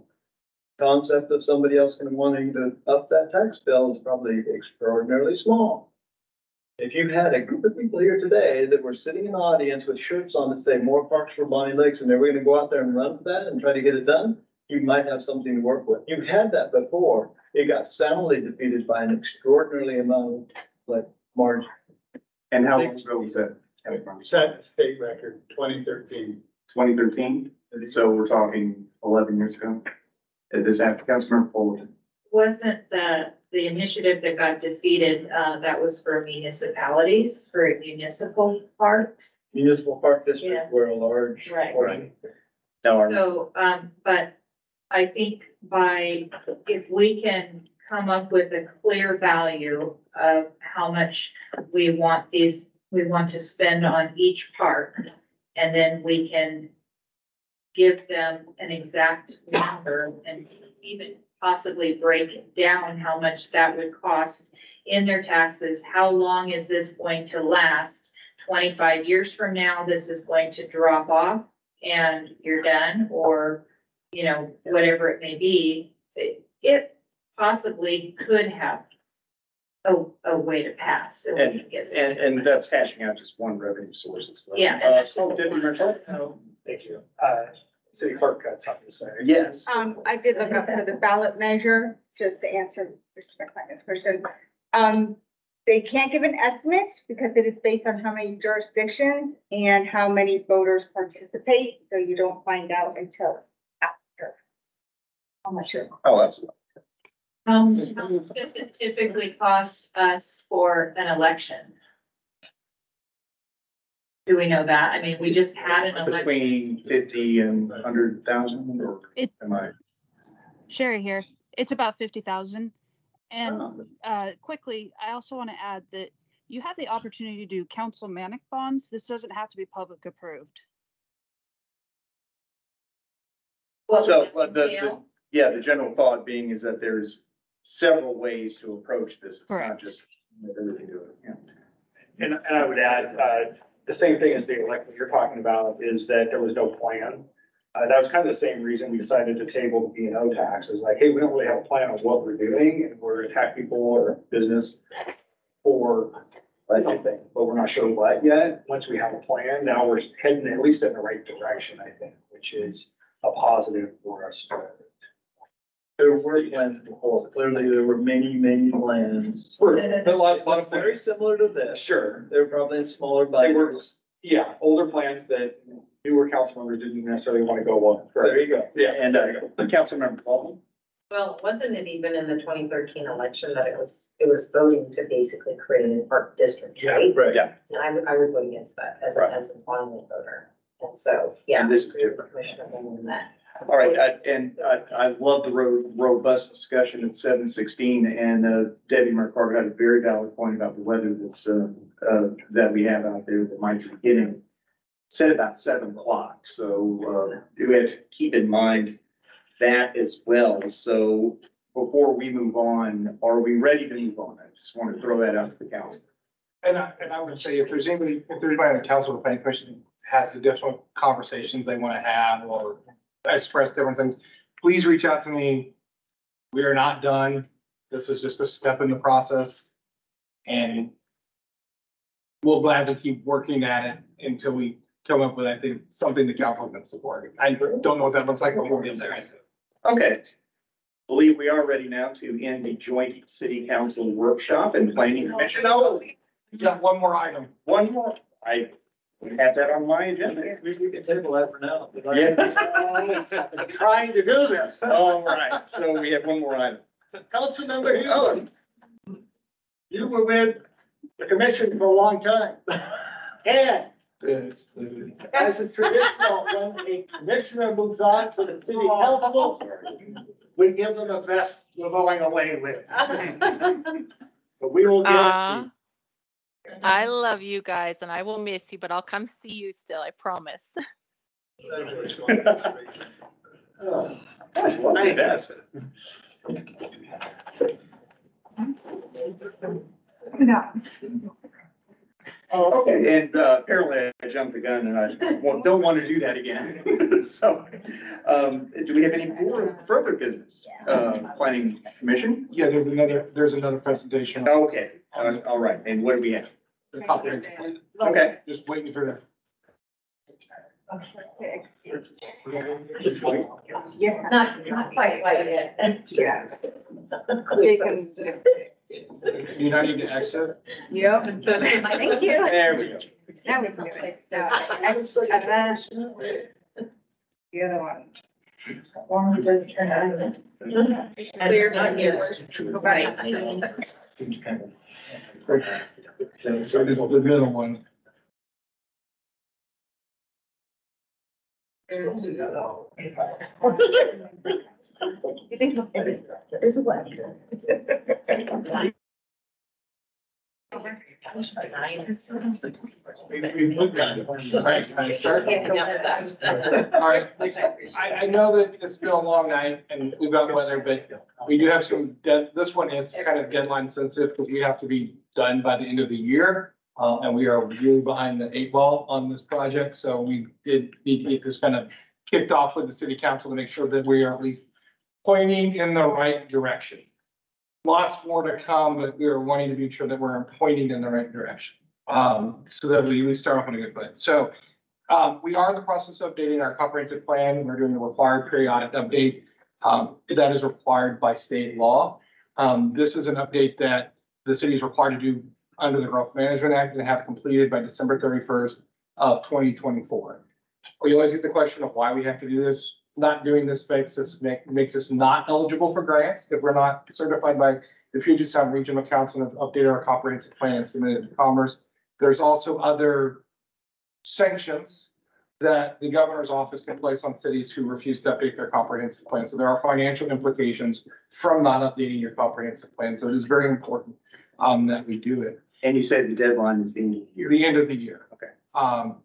Concept of somebody else gonna wanting to up that tax bill is probably extraordinarily small. If you had a group of people here today that were sitting in the audience with shirts on that say more parks for Bonney Lakes and they were gonna go out there and run for that and try to get it done, you might have something to work with. You've had that before. It got soundly defeated by an extraordinarily amount, of like margin. And how long ago was that? set the state record, twenty thirteen. Twenty thirteen? So we're talking eleven years ago? Uh, This after Councilmember Fullerton. Wasn't the, the initiative that got defeated, uh, that was for municipalities, for municipal parks? Municipal Park Yeah. District were a large. Right. portion. No, our- So, um, but I think by, if we can come up with a clear value of how much we want these, we want to spend on each park, and then we can give them an exact number and even possibly break down how much that would cost in their taxes, how long is this going to last? Twenty-five years from now, this is going to drop off and you're done, or, you know, whatever it may be, it, it possibly could have a, a way to pass. so we And, can get- and, and that's hashing out just one revenue source. as well. Yeah, and Uh, that's just oh, Deputy one. Marshal? No, Thank you. Uh, City Clerk got something to say. Yes. Um, I did look up for the ballot measure, just to answer Mr. McClellan's question. Um, they can't give an estimate because it is based on how many jurisdictions and how many voters participate, so you don't find out until after. How much it Oh, that's, Um, how much does it typically cost us for an election? Do we know that? I mean, we just had an election. between fifty and a hundred thousand or It- am I? Sherry here. It's about fifty thousand. And um, uh, quickly, I also want to add that you have the opportunity to do councilmanic bonds. This doesn't have to be public approved. What So, would uh, the, the, entail? yeah, the general thought being is that there's several ways to approach this. It's not Correct. just everything to it, yeah. And, and I would add, uh, the same thing as the, like what you're talking about, is that there was no plan. Uh, that was kind of the same reason we decided to table the B and O tax, is like, hey, we don't really have a plan on what we're doing, and we're gonna tax people or business for something, but we're not sure what yet. Once we have a plan, now we're heading at least in the right direction, I think, which is a positive for us. There were plans before, clearly there were many, many plans. Were- A lot, a lot of, very similar to this. Sure, They're probably in smaller They were- bites. yeah, older plans that newer council members didn't necessarily want to go on. There you go. Yeah. And, uh, Councilmember Paul? Well, wasn't it even in the twenty thirteen election that it was, it was voting to basically create an art district, right? Right. Yeah. And I would, I would vote against that as, a Right. as a final voter. And so, yeah. And this is we were different. Commissioner Bowman that. All right, I- and I, I love the ro- robust discussion at seven sixteen, and uh, Debbie Mercado had a very valid point about the weather that's, uh, uh, that we have out there that might be hitting. Said about seven o'clock, so, uh, we have to keep in mind that as well. So before we move on, are we ready to move on? I just want to throw that out to the council. And I, and I would say if there's anybody, if there's anybody on the council or planning commission has additional conversations they want to have or express different things, please reach out to me. We are not done. This is just a step in the process. And we'll gladly keep working at it until we come up with, I think, something the council can support. I don't know what that looks like, but we'll get there. Okay. Believe we are ready now to end the joint city council workshop and planning commission. Oh, We got one more item. one more. I have that on my agenda. We we can table that for now. Yeah. I'm [LAUGHS] Trying to do this. All right, so we have one more item. Councilmember Hewlett. Oh. You were with the commission for a long time. And as is traditional, when a commissioner moves on to the city council, we give them a vest we're going away with. [LAUGHS] But we will give it to Aw. You. I [LAUGHS] love you guys and I will miss you, but I'll come see you still, I promise. Oh, That's what I asked. Okay, and uh, apparently I jumped the gun and I wa- don't want to do that again. [LAUGHS] So, um, do we have any more further business? Uh, planning commission? Yeah, there's another, there's another presentation. Okay, uh, all right, and what do we have? The comprehensive plan. Okay. Just waiting for the. Yeah. Not, not quite like it. Yeah. You not need to exit? Yep. Thank you. There we go. Now we can do it. So, extra, uh, The other one. Clear, not yours. Right. So this is the middle one. All right, I, I know that it's been a long night and we've got weather, but we do have some, this one is kind of deadline sensitive because we have to be done by the end of the year. Uh, and we are really behind the eight ball on this project, so we did need to get this kind of kicked off with the city council to make sure that we are at least pointing in the right direction. Lots more to come, but we are wanting to be sure that we're pointing in the right direction. Um, so that we at least start off on a good foot. So, um, we are in the process of updating our comprehensive plan. We're doing the required periodic update. Um, that is required by state law. Um, this is an update that the city is required to do under the Growth Management Act and have completed by December thirty-first of twenty twenty-four. We always get the question of why we have to do this. Not doing this makes us, make, makes us not eligible for grants if we're not certified by the Puget Sound Regional Council and updated our comprehensive plan and submitted to Commerce. There's also other sanctions that the governor's office can place on cities who refuse to update their comprehensive plan. So there are financial implications from not updating your comprehensive plan. So it is very important um, that we do it. And you said the deadline is the end of the year. The end of the year. Okay. Um,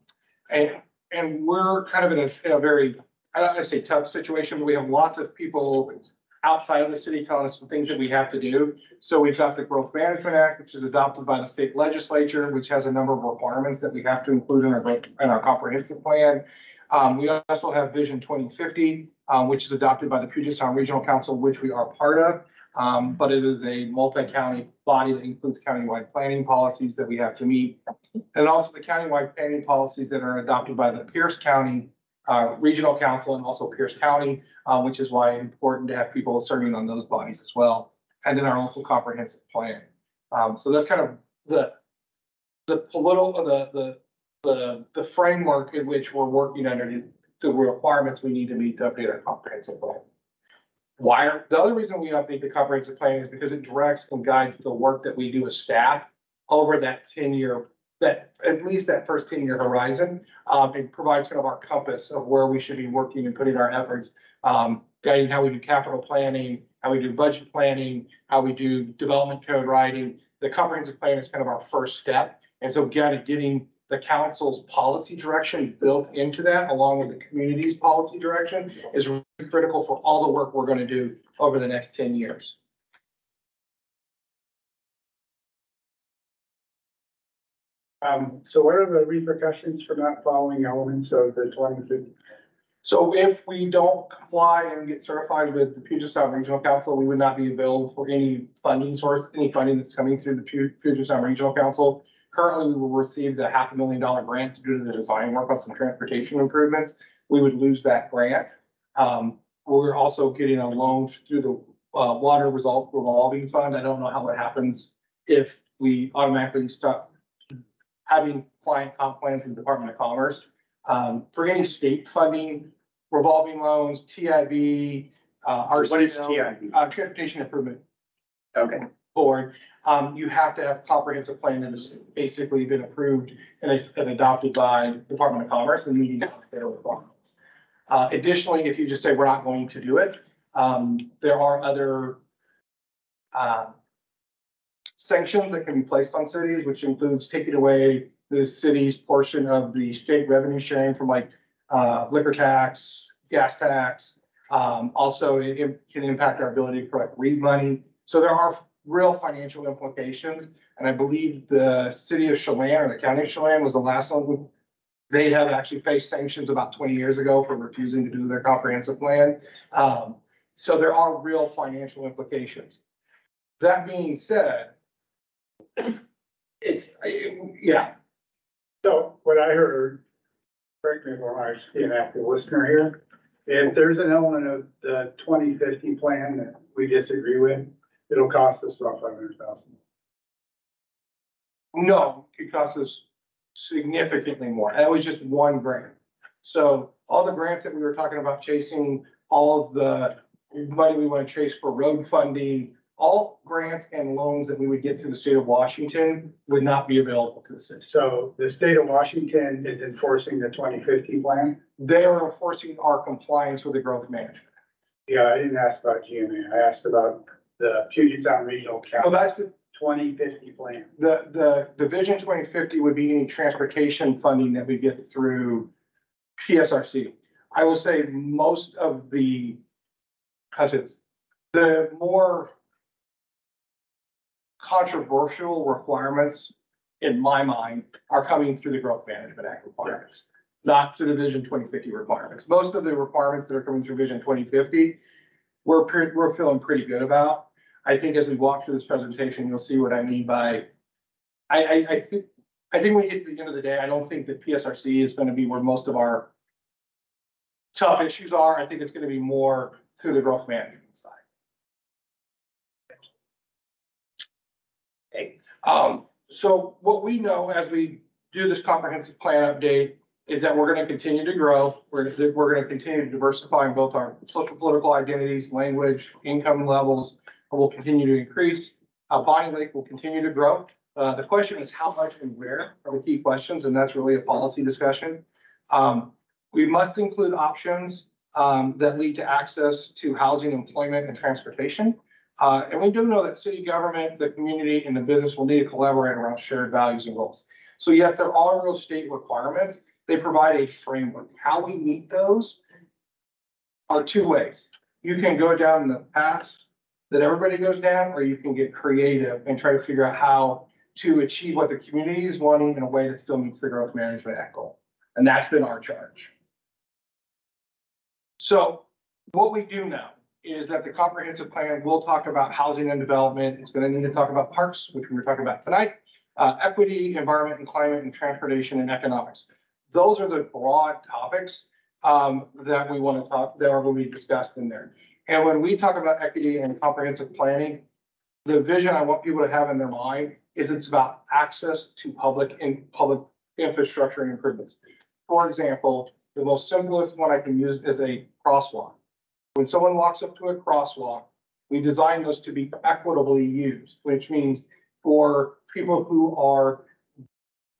and, and we're kind of in a, in a very, I don't want to say tough situation, but we have lots of people outside of the city telling us some things that we have to do. So we've got the Growth Management Act, which is adopted by the state legislature, which has a number of requirements that we have to include in our, in our comprehensive plan. Um, we also have Vision twenty fifty, um, which is adopted by the Puget Sound Regional Council, which we are part of. Um, but it is a multi-county body that includes countywide planning policies that we have to meet. And also the countywide planning policies that are adopted by the Pierce County, uh, Regional Council and also Pierce County, uh, which is why it's important to have people serving on those bodies as well. And in our local comprehensive plan. Um, so that's kind of the, the political, the, the, the, the framework in which we're working under the requirements we need to meet to update our comprehensive plan. Why, are- the other reason we update the comprehensive plan is because it directs and guides the work that we do as staff over that ten-year, that, at least that first ten-year horizon. Um, it provides kind of our compass of where we should be working and putting our efforts, um, guiding how we do capital planning, how we do budget planning, how we do development code writing. The comprehensive plan is kind of our first step. And so again, getting the council's policy direction built into that, along with the community's policy direction, is really critical for all the work we're gonna do over the next ten years. Um, so what are the repercussions for not following elements of the twenty fifty? So if we don't comply and get certified with the Puget Sound Regional Council, we would not be available for any funding source, any funding that's coming through the Pu- Puget Sound Regional Council. Currently, we will receive the half a million dollar grant due to do the design work on some transportation improvements. We would lose that grant. Um, we're also getting a loan through the, uh, water result revolving fund. I don't know how it happens if we automatically stop having client comp plans with the Department of Commerce. Um, for any state funding, revolving loans, TIB, uh, RCO. What is TIB? Uh, Transportation Improvement Okay, Board, um, you have to have comprehensive plan that has basically been approved and and adopted by Department of Commerce and meeting their requirements. Uh, additionally, if you just say we're not going to do it, um, there are other uh, sanctions that can be placed on cities, which includes taking away the city's portion of the state revenue sharing from like uh, liquor tax, gas tax. Um, also, it it can impact our ability to collect REET money. So there are real financial implications. And I believe the city of Chelan or the county of Chelan was the last one. They have actually faced sanctions about twenty years ago for refusing to do their comprehensive plan. Um, so there are real financial implications. That being said, [COUGHS] it's, yeah, So what I heard, correct me if I'm wrong, an active listener here. If there's an element of the twenty fifty plan that we disagree with, it'll cost us about five hundred thousand. No, it costs us significantly more. That was just one grant. So all the grants that we were talking about chasing, all of the money we want to chase for road funding, all grants and loans that we would get through the state of Washington would not be available to the city. So the state of Washington is enforcing the twenty fifty plan? They are enforcing our compliance with the growth management. Yeah, I didn't ask about GMA, I asked about the Puget Sound Regional So Council that's the, twenty fifty plan. the, the Division twenty fifty would be any transportation funding that we get through PSRC. I will say most of the, how's it, the more controversial requirements, in my mind, are coming through the Growth Management Act requirements, not through the Vision twenty fifty requirements. Most of the requirements that are coming through Vision twenty fifty, we're, pre- we're feeling pretty good about. I think as we walk through this presentation, you'll see what I mean by, I, I, I think, I think when we get to the end of the day, I don't think that PSRC is gonna be where most of our tough issues are. I think it's gonna be more through the growth management side. Okay, um, so what we know as we do this comprehensive plan update is that we're gonna continue to grow. We're, we're gonna continue to diversify in both our social political identities, language, income levels, will continue to increase. Uh, Bonney Lake will continue to grow. Uh, the question is how much and where are the key questions, and that's really a policy discussion. Um, we must include options, um, that lead to access to housing, employment, and transportation. Uh, and we do know that city government, the community, and the business will need to collaborate around shared values and goals. So yes, there are real state requirements. They provide a framework. How we meet those are two ways. you can go down the path that everybody goes down, or you can get creative and try to figure out how to achieve what the community is wanting in a way that still meets the growth management act goal. And that's been our charge. So what we do know is that the comprehensive plan will talk about housing and development. It's gonna need to talk about parks, which we were talking about tonight, uh, equity, environment and climate and transportation and economics. Those are the broad topics, um, that we want to talk, that are going to be discussed in there. And when we talk about equity and comprehensive planning, the vision I want people to have in their mind is it's about access to public and public infrastructure improvements. For example, the most simplest one I can use is a crosswalk. When someone walks up to a crosswalk, we design those to be equitably used, which means for people who are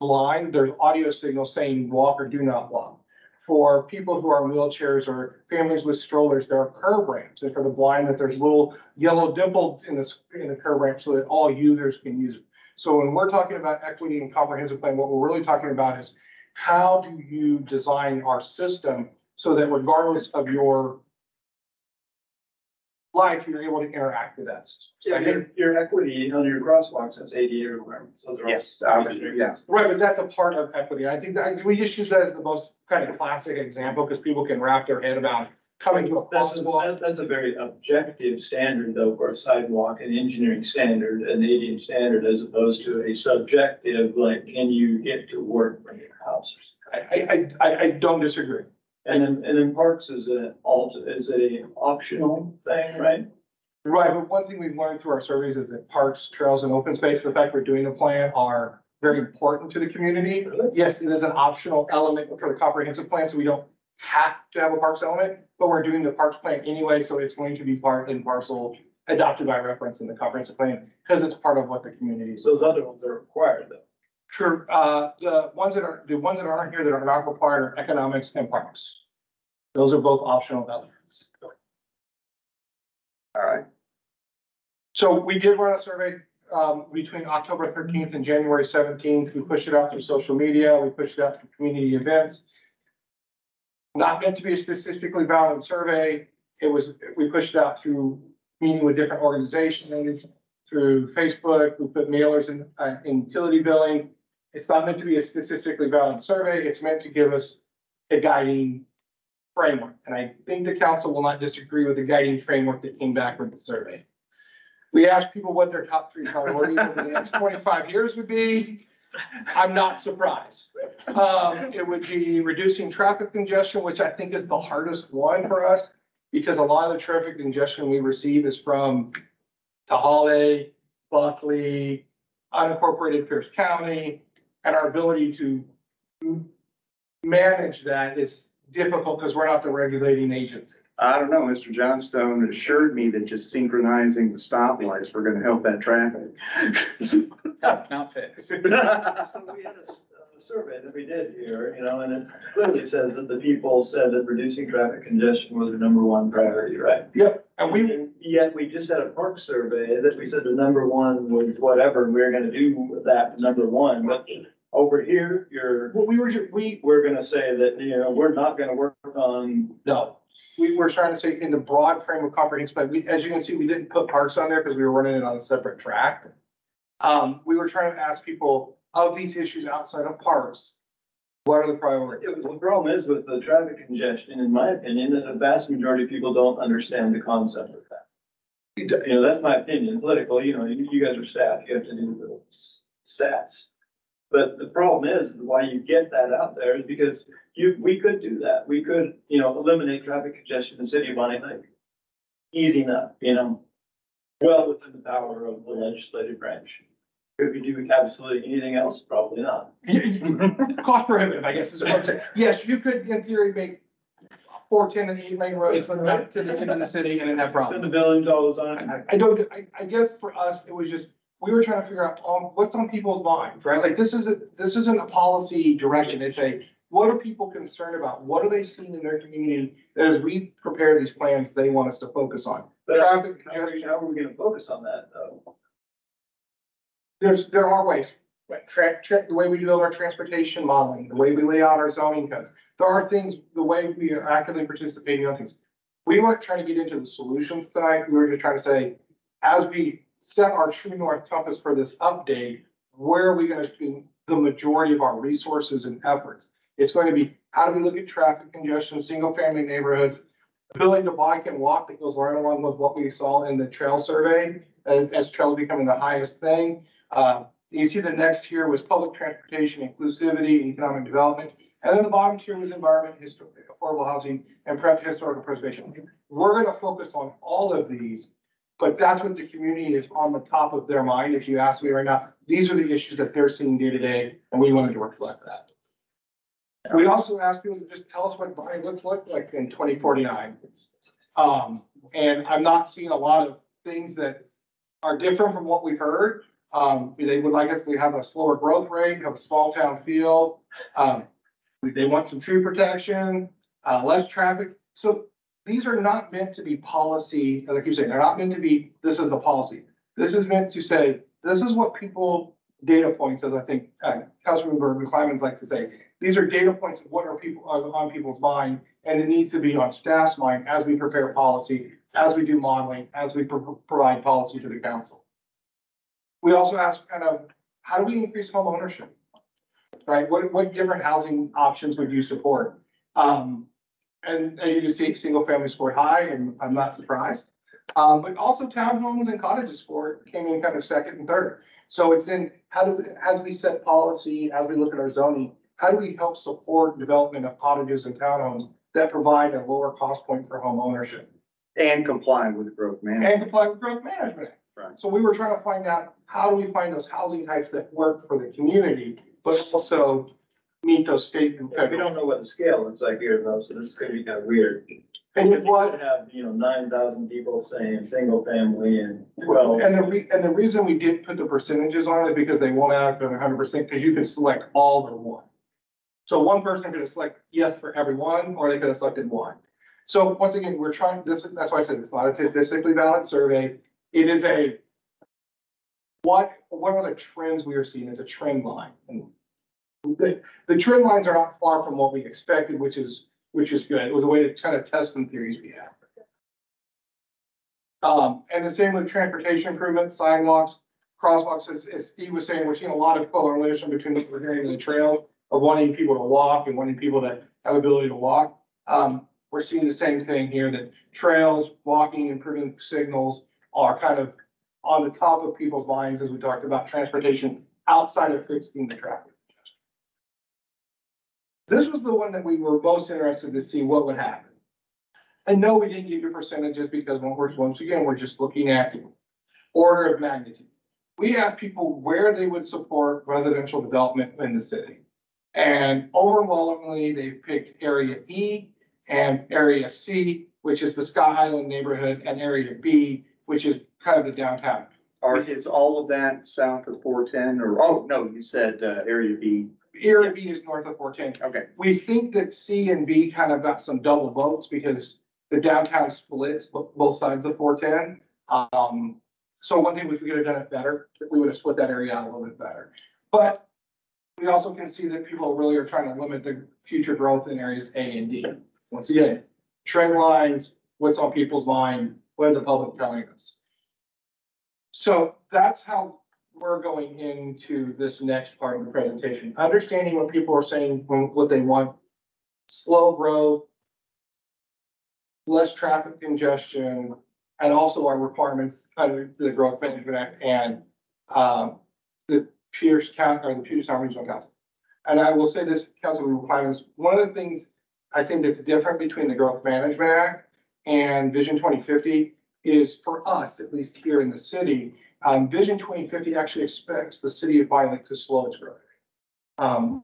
blind, there's audio signals saying walk or do not walk. For people who are in wheelchairs or families with strollers, there are curb ramps. And for the blind, that there's little yellow dimples in this, in the curb ramp so that all users can use it. So when we're talking about equity and comprehensive plan, what we're really talking about is how do you design our system so that regardless of your life, you're able to interact with that system. So I Yeah, think your, your equity on your crosswalks, that's ADA requirements. Those are all. Yes, um, yeah. Right, but that's a part of equity. I think that, we just use that as the most kind of classic example because people can wrap their head about coming to a That's, a- crosswalk. that- that's a very objective standard though for a sidewalk an engineering standard, an ADA standard as opposed to a subjective, like, can you get to work from your house? I, I, I, I don't disagree. And then, and then parks is a alt, is a optional thing, right? Right, but one thing we've learned through our surveys is that parks, trails and open space, the fact we're doing the plan are very important to the community. Yes, it is an optional element for the comprehensive plan, so we don't have to have a parks element, but we're doing the parks plan anyway, so it's going to be part and parcel adopted by reference in the comprehensive plan, because it's part of what the community is. Those other ones are required though. Sure, uh, the ones that are, the ones that aren't here that are not required are economics and parks. Those are both optional elements. All right. So we did run a survey, um, between October thirteenth and January seventeenth. We pushed it out through social media. We pushed it out through community events. Not meant to be a statistically valid survey. It was, we pushed it out through meeting with different organizations, through Facebook. We put mailers in, uh, in utility billing. It's not meant to be a statistically valid survey. It's meant to give us a guiding framework. And I think the council will not disagree with the guiding framework that came back with the survey. We asked people what their top three priorities over the next twenty-five years would be. I'm not surprised. Um, it would be reducing traffic congestion, which I think is the hardest one for us. Because a lot of the traffic congestion we receive is from Tehaleh, Buckley, unincorporated Pierce County. And our ability to manage that is difficult because we're not the regulating agency. I don't know, Mr. Johnstone assured me that just synchronizing the stoplights were gonna help that traffic. [LAUGHS] Not fixed. [LAUGHS] So we had a, s- a survey that we did here, you know, and it clearly says that the people said that reducing traffic congestion was their number one priority, right? Yep, and we, Yet we just had a park survey that we said the number one was whatever, and we we're gonna do that number one, but over here, you're, well, we were, ju- we, we're gonna say that, you know, we're not gonna work on, No, we were trying to say in the broad frame of comprehensive, plan. we, as you can see, we didn't put parks on there because we were running it on a separate track. Um, we were trying to ask people of these issues outside of parks, what are the priorities? the problem is with the traffic congestion, in my opinion, that the vast majority of people don't understand the concept of that. You know, that's my opinion, political, you know, you, you guys are staff, you have to do the stats. But the problem is, why you get that out there is because you, we could do that. We could, you know, eliminate traffic congestion in the city of Bonney Lake. Easy enough, you know, well within the power of the legislative branch. Could we do absolutely anything else? Probably not. [LAUGHS] Cost prohibitive, I guess is what I'm saying. Yes, you could in theory make four, ten and eight lane roads back to the end of the city and didn't have Spend problems. the billion dollars on it. I don't, I, I guess for us, it was just, we were trying to figure out on what's on people's minds, right? Like this isn't, this isn't a policy direction. It's a, what are people concerned about? What are they seeing in their community that as we prepare these plans, they want us to focus on? But Traffic how are we- congestion, how are we gonna focus on that though? There's, there are ways. Track, check the way we build our transportation modeling, the way we lay out our zoning codes. There are things, the way we are actively participating on things. We weren't trying to get into the solutions tonight. We were just trying to say, as we set our true north compass for this update, where are we gonna spend the majority of our resources and efforts? It's going to be, how do we look at traffic congestion, single family neighborhoods, ability to bike and walk that goes right along with what we saw in the trail survey, as, as trails becoming the highest thing. Uh, you see the next here was public transportation, inclusivity, economic development. And then the bottom tier was environment, affordable housing, and pre- historical preservation. We're gonna focus on all of these, but that's what the community is on the top of their mind. If you ask me right now, these are the issues that they're seeing day to day, and we wanted to reflect that. We also asked people to just tell us what Bonney looks like, like in twenty forty-nine. Um, and I'm not seeing a lot of things that are different from what we've heard. Um, they would like us to have a slower growth rate, have a small town feel. Um, they want some tree protection, uh, less traffic. So these are not meant to be policy, like you say, they're not meant to be, this is the policy. This is meant to say, this is what people, data points, as I think, uh, Councilmember McClimans like to say. These are data points of what are people, are on people's mind, and it needs to be on staff's mind as we prepare policy, as we do modeling, as we pro- provide policy to the council. We also ask kind of, how do we increase home ownership? Right, what, what different housing options would you support? Um, and as you can see, single family scored high, and I'm not surprised. Um, but also townhomes and cottages scored, came in kind of second and third. So it's in, how do, we as we set policy, as we look at our zoning, how do we help support development of cottages and townhomes that provide a lower cost point for home ownership? And comply with growth management. And comply with growth management. Act. Right. So we were trying to find out, how do we find those housing types that work for the community, but also meet those state and We don't know what the scale looks like here though, so this is gonna be kind of weird. And If you what, could Have, you know, nine thousand people saying single family and twelve. and the re, and the reason we didn't put the percentages on it because they won't act on hundred percent, because you can select all or one. So one person could have selected yes for everyone, or they could have selected one. So once again, we're trying, this, that's why I said it's not a statistically valid survey. It is a, what, what are the trends we are seeing as a trend line? And the, the trend lines are not far from what we expected, which is, which is good. It was a way to kind of test some theories we had. Um, and the same with transportation improvements, sidewalks, crosswalks, as, as Steve was saying, we're seeing a lot of correlation between what we're hearing in the trail of wanting people to walk and wanting people to have ability to walk. Um, we're seeing the same thing here, that trails, walking, improving signals are kind of on the top of people's minds as we talked about transportation outside of fixing the traffic. This was the one that we were most interested to see what would happen. And no, we didn't give you percentages because once again, we're just looking at order of magnitude. We asked people where they would support residential development in the city. And overwhelmingly, they picked area E and area C, which is the Sky Island neighborhood, and area B, which is kind of the downtown. Or is all of that south of four ten or, oh, no, you said, uh, area B. Area B is north of four ten. Okay. We think that C and B kind of got some double votes because the downtown splits bo- both sides of four ten. Um, so one thing, if we could have done it better, we would have split that area out a little bit better. But we also can see that people really are trying to limit the future growth in areas A and D. Once again, trend lines, what's on people's mind, what are the public telling us? So that's how we're going into this next part of the presentation, understanding what people are saying, what they want. Slow growth. Less traffic congestion, and also our requirements under the Growth Management Act and, um, the Pierce County, or the Puget Sound Regional Council. And I will say this, Councilman McClimans, one of the things I think that's different between the Growth Management Act and Vision twenty fifty is for us, at least here in the city, um, Vision twenty fifty actually expects the city of Violent to slow its growth. Um,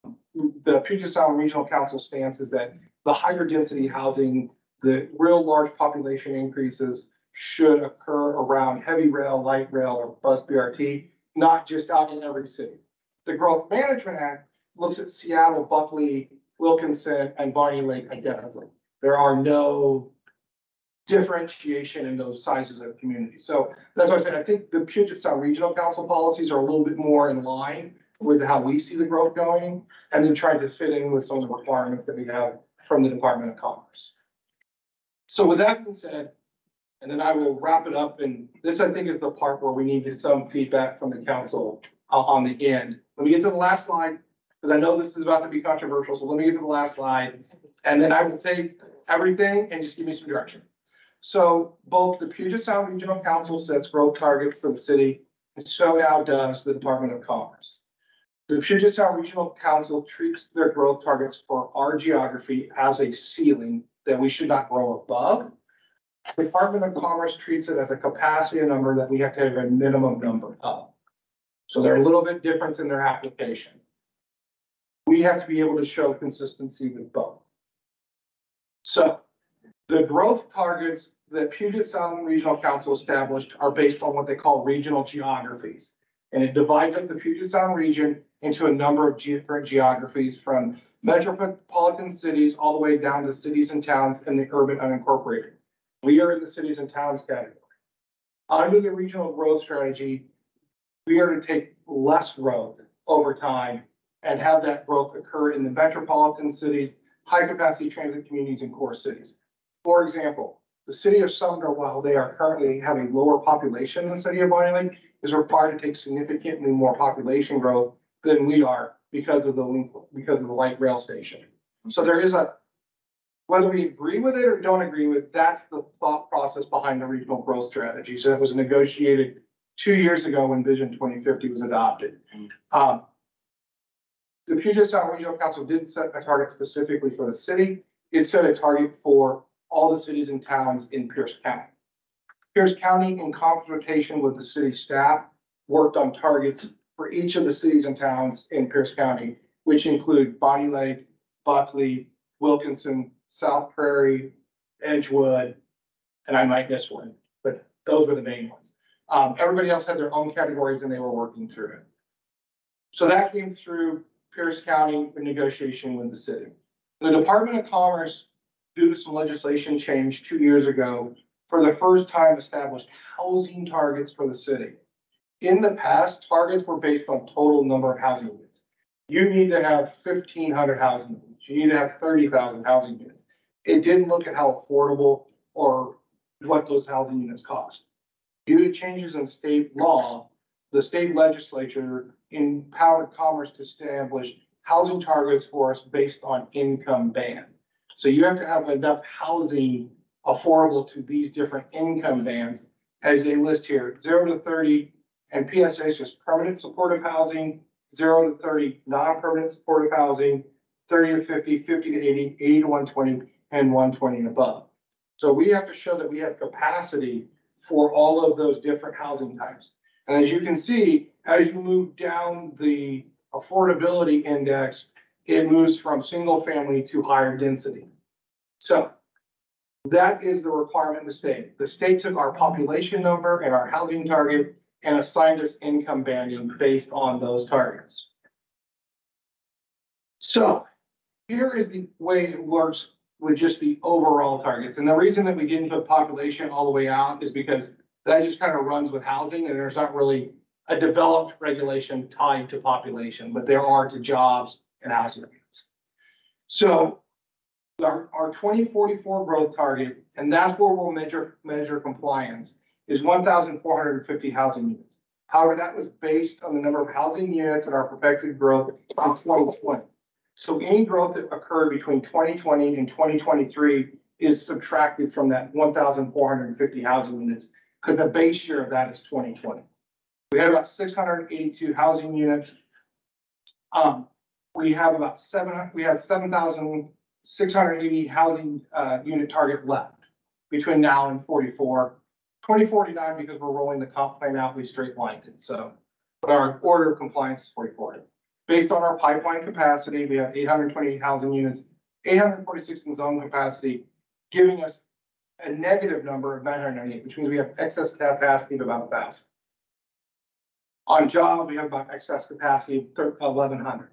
the Puget Sound Regional Council stance is that the higher density housing, the real large population increases should occur around heavy rail, light rail, or bus BRT, not just out in every city. The Growth Management Act looks at Seattle, Buckley, Wilkeson, and Bonney Lake identically. There are no differentiation in those sizes of communities. So that's why I said, I think the Puget Sound Regional Council policies are a little bit more in line with how we see the growth going, and then trying to fit in with some of the requirements that we have from the Department of Commerce. So with that being said, and then I will wrap it up, and this, I think, is the part where we need some feedback from the council uh, on the end. Let me get to the last slide, because I know this is about to be controversial, so let me get to the last slide. And then I will take everything and just give me some direction. So both the Puget Sound Regional Council sets growth targets for the city, and so now does the Department of Commerce. The Puget Sound Regional Council treats their growth targets for our geography as a ceiling that we should not grow above. The Department of Commerce treats it as a capacity number that we have to have a minimum number of. So they're a little bit different in their application. We have to be able to show consistency with both. So the growth targets that Puget Sound Regional Council established are based on what they call regional geographies. And it divides up the Puget Sound region into a number of different geographies from metropolitan cities all the way down to cities and towns in the urban unincorporated. We are in the cities and towns category. Under the regional growth strategy, we are to take less growth over time and have that growth occur in the metropolitan cities, high capacity transit communities and core cities. For example, the city of Sumner, while they are currently having lower population than the city of Bonney Lake, is required to take significantly more population growth than we are because of the link, because of the light rail station. So there is a, whether we agree with it or don't agree with, that's the thought process behind the regional growth strategy. So it was negotiated two years ago when Vision twenty fifty was adopted. Um, the Puget Sound Regional Council did set a target specifically for the city. It set a target for all the cities and towns in Pierce County. Pierce County, in consultation with the city staff, worked on targets for each of the cities and towns in Pierce County, which include Bonney Lake, Buckley, Wilkeson, South Prairie, Edgewood, and I might miss one, but those were the main ones. Um, everybody else had their own categories and they were working through it. So that came through Pierce County in negotiation with the city. The Department of Commerce, due to some legislation change two years ago, for the first time established housing targets for the city. In the past, targets were based on total number of housing units. You need to have fifteen hundred housing units. You need to have thirty thousand housing units. It didn't look at how affordable or what those housing units cost. Due to changes in state law, the state legislature empowered commerce to establish housing targets for us based on income band. So you have to have enough housing affordable to these different income bands as they list here, zero to thirty, and PSA is just permanent supportive housing, zero to thirty, non-permanent supportive housing, thirty to 50, 50 to 80, 80 to one twenty, and one twenty and above. So we have to show that we have capacity for all of those different housing types. And as you can see, as you move down the affordability index, it moves from single family to higher density. So that is the requirement of the state. The state took our population number and our housing target and assigned us income banding based on those targets. So here is the way it works with just the overall targets. And the reason that we didn't put population all the way out is because that just kind of runs with housing and there's not really a developed regulation tied to population, but there are to jobs housing units. So our, our twenty forty-four growth target, and that's where we'll measure, measure compliance, is one thousand four hundred and fifty housing units. However, that was based on the number of housing units and our projected growth in twenty twenty. So any growth that occurred between twenty twenty and twenty twenty-three is subtracted from that one thousand four hundred and fifty housing units, because the base year of that is twenty twenty. We had about six hundred and eighty-two housing units. Um, we have about seven, we have seven thousand six hundred eighty housing, uh, unit target left between now and forty-four. Twenty forty-nine, because we're rolling the comp plan out, we straight lined it, so. Our order of compliance is forty-four. Based on our pipeline capacity, we have eight hundred twenty-eight housing units, eight hundred forty-six in zone capacity, giving us a negative number of nine hundred ninety-eight, which means we have excess capacity of about a thousand. On job, we have about excess capacity of eleven hundred,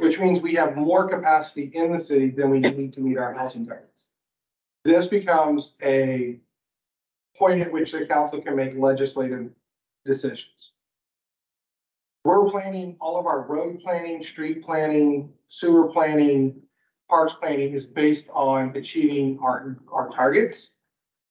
which means we have more capacity in the city than we need to meet our housing targets. This becomes a point at which the council can make legislative decisions. We're planning all of our road planning, street planning, sewer planning, parks planning is based on achieving our, our targets.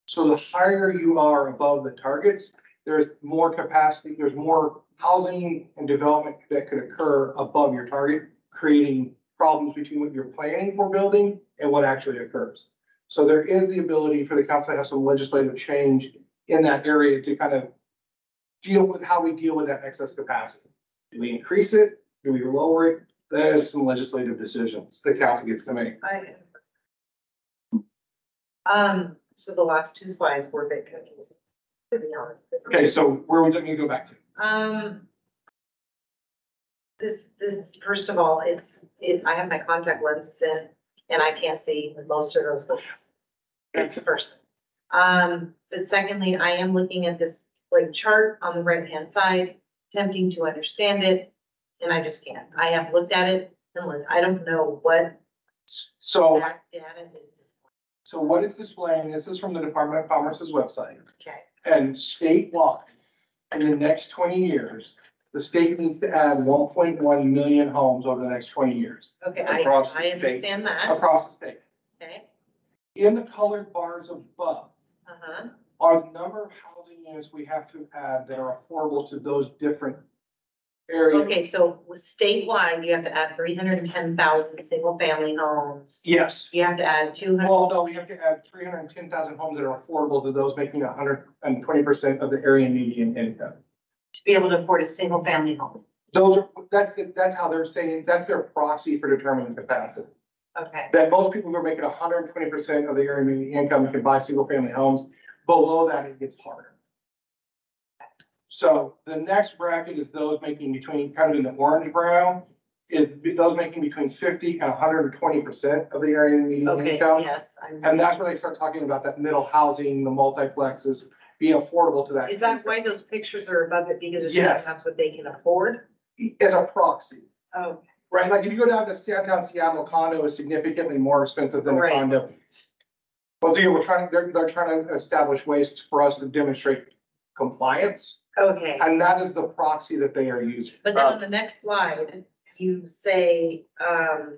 So the higher you are above the targets, there's more capacity, there's more housing and development that could occur above your target, creating problems between what you're planning for building and what actually occurs. So there is the ability for the council to have some legislative change in that area to kind of deal with how we deal with that excess capacity. Do we increase it? Do we lower it? There's some legislative decisions the council gets to make. I. Um, so the last two slides were big cookies. to be honest. Okay, so where are we going to go back to? Um. This, this, first of all, it's, it, I have my contact lenses in and I can't see most of those books. That's the first. thing. Um, but secondly, I am looking at this like chart on the right hand side, attempting to understand it. And I just can't. I have looked at it and look, I don't know what So, that data is. so what it's displaying, this is from the Department of Commerce's website. Okay, And statewide, in the next twenty years, the state needs to add one point one million homes over the next twenty years okay, I, Across the I understand that. across the state. Okay, In the colored bars above uh-huh. are the number of housing units we have to add that are affordable to those different areas. Okay, so with statewide, you have to add three hundred and ten thousand single-family homes. Yes. You have to add two hundred, Well, no, we have to add three hundred and ten thousand homes that are affordable to those making hundred and twenty percent of the area median income. To be able to afford a single-family home. Those are, that's, that's how they're saying, that's their proxy for determining capacity. Okay, That most people who are making hundred and twenty percent of the area median income can buy single family homes. Below that, it gets harder. So the next bracket is those making between, kind of in the orange brown, is those making between fifty and hundred and twenty percent of the area median okay, income. yes. I'm- And that's where they start talking about that middle housing, the multiplexes being affordable to that. Is that why those pictures are above it? Because it's Yes. that's what they can afford? As a proxy, Oh, right? Like if you go down to downtown Seattle, condo is significantly more expensive than a Right. condo. Once again, we're trying, they're, they're trying to establish ways for us to demonstrate compliance. okay. And that is the proxy that they are using. But then on the next slide, you say, um,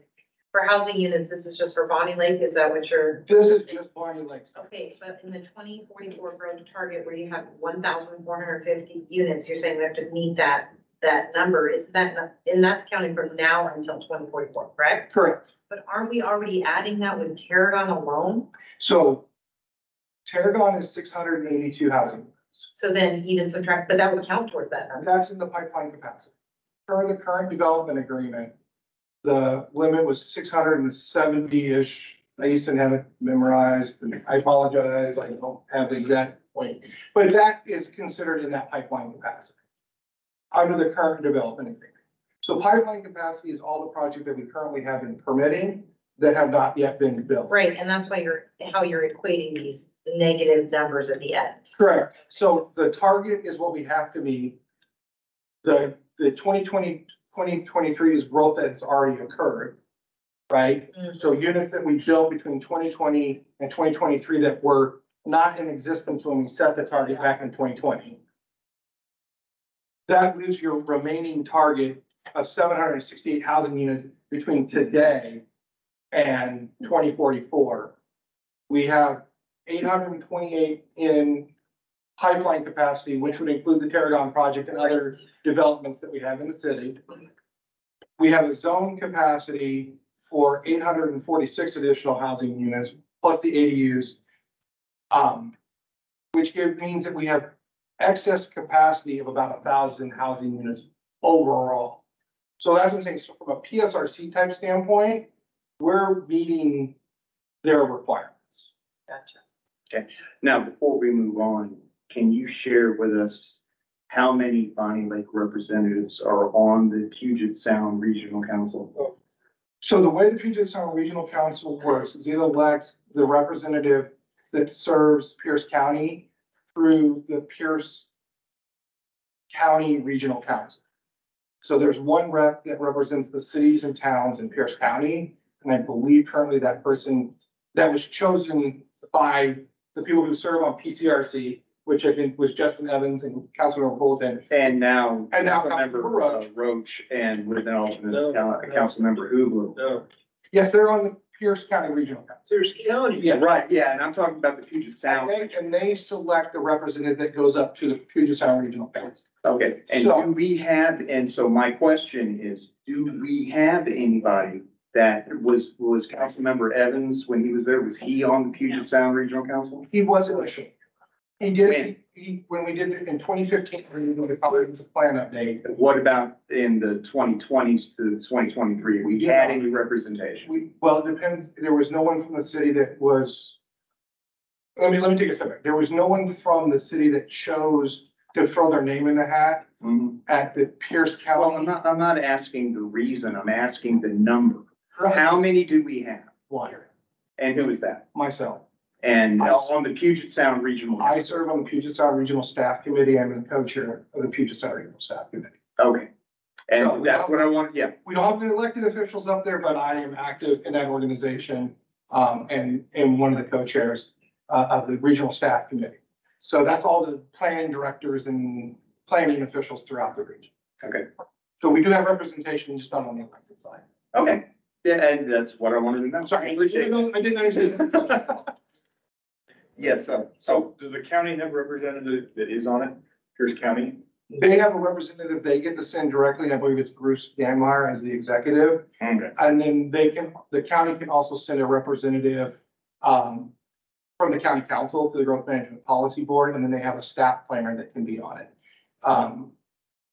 for housing units, this is just for Bonney Lake, is that what you're? This is just Bonney Lake stuff. Okay, so in the twenty forty-four growth target where you have one thousand four hundred fifty units, you're saying we have to meet that, that number, is that, not- and that's counting from now until twenty forty-four, correct? Correct. But aren't we already adding that with Tarragon alone? So Tarragon is six hundred and eighty-two housing. units. So then even subtract, but that would count towards that number. that's in the pipeline capacity. Per the current development agreement, the limit was six hundred and seventy-ish. I used to have it memorized, and I apologize, I don't have the exact point. But that is considered in that pipeline capacity. Under the current development agreement. So pipeline capacity is all the projects that we currently have in permitting that have not yet been built. Right, and that's why you're, how you're equating these negative numbers at the end. Correct. So the target is what we have to be. The, the 2020 2023 is growth that's already occurred. Right? Mhm. So units that we built between twenty twenty and twenty twenty-three that were not in existence when we set the target back in twenty twenty. That leaves your remaining target of seven hundred and sixty-eight housing units between today and twenty forty-four. We have eight hundred and twenty-eight in pipeline capacity, which would include the Tarragon project and other developments that we have in the city. We have a zone capacity for eight hundred and forty-six additional housing units, plus the ADUs. Um, which give, means that we have excess capacity of about a thousand housing units overall. So that's what I'm saying, so from a PSRC type standpoint, we're meeting their requirements. Gotcha. Okay. Now, before we move on, can you share with us how many Bonney Lake representatives are on the Puget Sound Regional Council? So the way the Puget Sound Regional Council works is it elects the representative that serves Pierce County through the Pierce County Regional Council. So there's one rep that represents the cities and towns in Pierce County, and I believe currently that person that was chosen by the people who serve on PCRC, which I think was Justin Evans and Councilmember Fulton. And now. And now Member Councilmember Roach. Roach and with an alternate, No, uh, no. Councilmember Hoover. No, Yes, they're on the Pierce County Regional Council. Pierce County. Yeah. Right, yeah, and I'm talking about the Puget And Sound. they, and they select the representative that goes up to the Puget Sound Regional Council. Okay, and So- do we have, and so my question is, do we have anybody that was, was Councilmember Evans, when he was there, was he on the Puget Sound Regional Council? He was initially. He did, he, when we did it in twenty fifteen, we were doing the comprehensive plan update. What about in the twenty twenties to twenty twenty-three? We had any representation? We, well, it depends, there was no one from the city that was. Let me, let me take a step back. There was no one from the city that chose to throw their name in the hat Mhm. at the Pierce Well, I'm County. not, I'm not asking the reason, I'm asking the number. How many do we have? One, And who is that? myself. And on the Puget Sound Regional? I serve on the Puget Sound Regional Staff Committee. I'm the co-chair of the Puget Sound Regional Staff Committee. Okay. So And that's what I want, yeah, We don't have the elected officials up there, but I am active in that organization, um, and, and one of the co-chairs, uh, of the regional staff committee. So that's all the planning directors and planning officials throughout the region. okay, So we do have representation, just not on the elected side. okay. Yeah, and that's what I wanted to know. I'm sorry, it. I didn't understand. [LAUGHS] Yes. So does the county have a representative that is on it? Pierce County? They have a representative, they get to send directly, and I believe it's Bruce Dammeier as the executive. Okay. And then they can, the county can also send a representative, um, from the county council to the growth management policy board, and then they have a staff planner that can be on it. Um,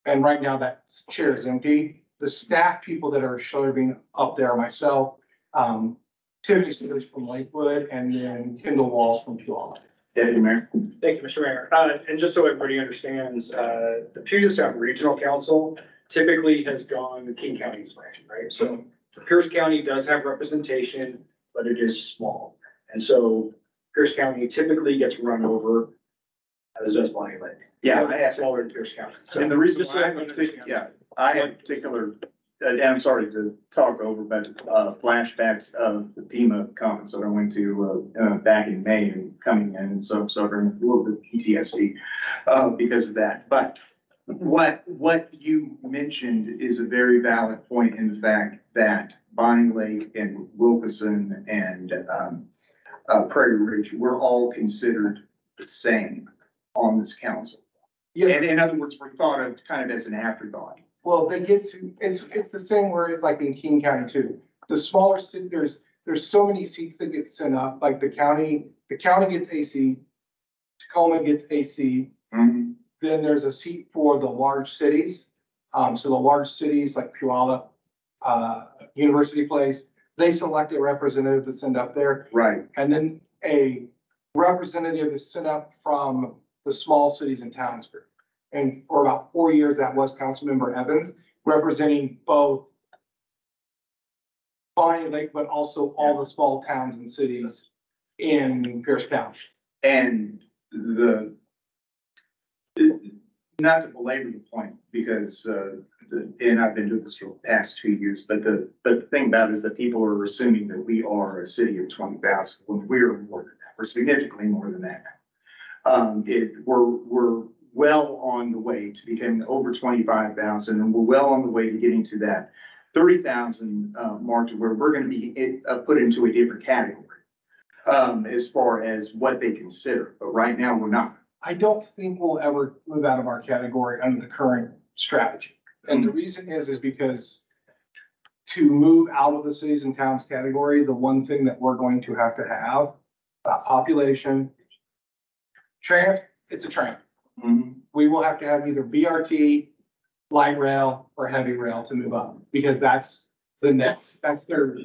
and right now that chair is empty. The staff people that are serving up there are myself, um, Tiffany Sanders from Lakewood, and then Kendall Walls from Puyallup. Deputy Mayor. Thank you, Mr. Mayor. Uh, and just so everybody understands, uh, the Puget Sound Regional Council typically has gone the King County's way, right? So Pierce County does have representation, but it is small. And so Pierce County typically gets run over as does Bonney Lake. Yeah, I asked, Smaller than Pierce County. So and the reason just so why I have a everyone particular, understands. yeah, I have particular, uh, I'm sorry to talk over, but, uh, flashbacks of the FEMA conference that I went to, uh, uh, back in May and coming in, and so I'm suffering a little bit of PTSD, uh, because of that. But what, what you mentioned is a very valid point in the fact that Bonney Lake and Wilkeson and, um, uh, Prairie Ridge, we're all considered the same on this council. Yeah. And in other words, we're thought of kind of as an afterthought. Well, they get to, it's, it's the same where it's like in King County too. The smaller city, there's, there's so many seats that get sent up, like the county, the county gets AC. Tacoma gets AC, Mhm. then there's a seat for the large cities. Um, so the large cities like Puyallup, uh, University Place, they select a representative to send up there. Right, And then a representative is sent up from the small cities and towns group. And for about four years, that was Councilmember Evans, representing both Bonney Lake, but also all the small towns and cities in Pierce County. and the, not to belabor the point, because, uh, the- and I've been doing this for the past two years, but the, but the thing about it is that people are assuming that we are a city of twenty thousand, when we're more than that, we're significantly more than that. Um, it, we're, we're well on the way to becoming over twenty-five thousand, and we're well on the way to getting to that thirty thousand, uh, mark to where we're gonna be, it, uh, put into a different category. Um, as far as what they consider, but right now we're not. I don't think we'll ever move out of our category under the current strategy. And the reason is, is because to move out of the cities and towns category, the one thing that we're going to have to have, uh, population, trans, it's a tram. We will have to have either BRT, light rail, or heavy rail to move up, because that's the next, that's their,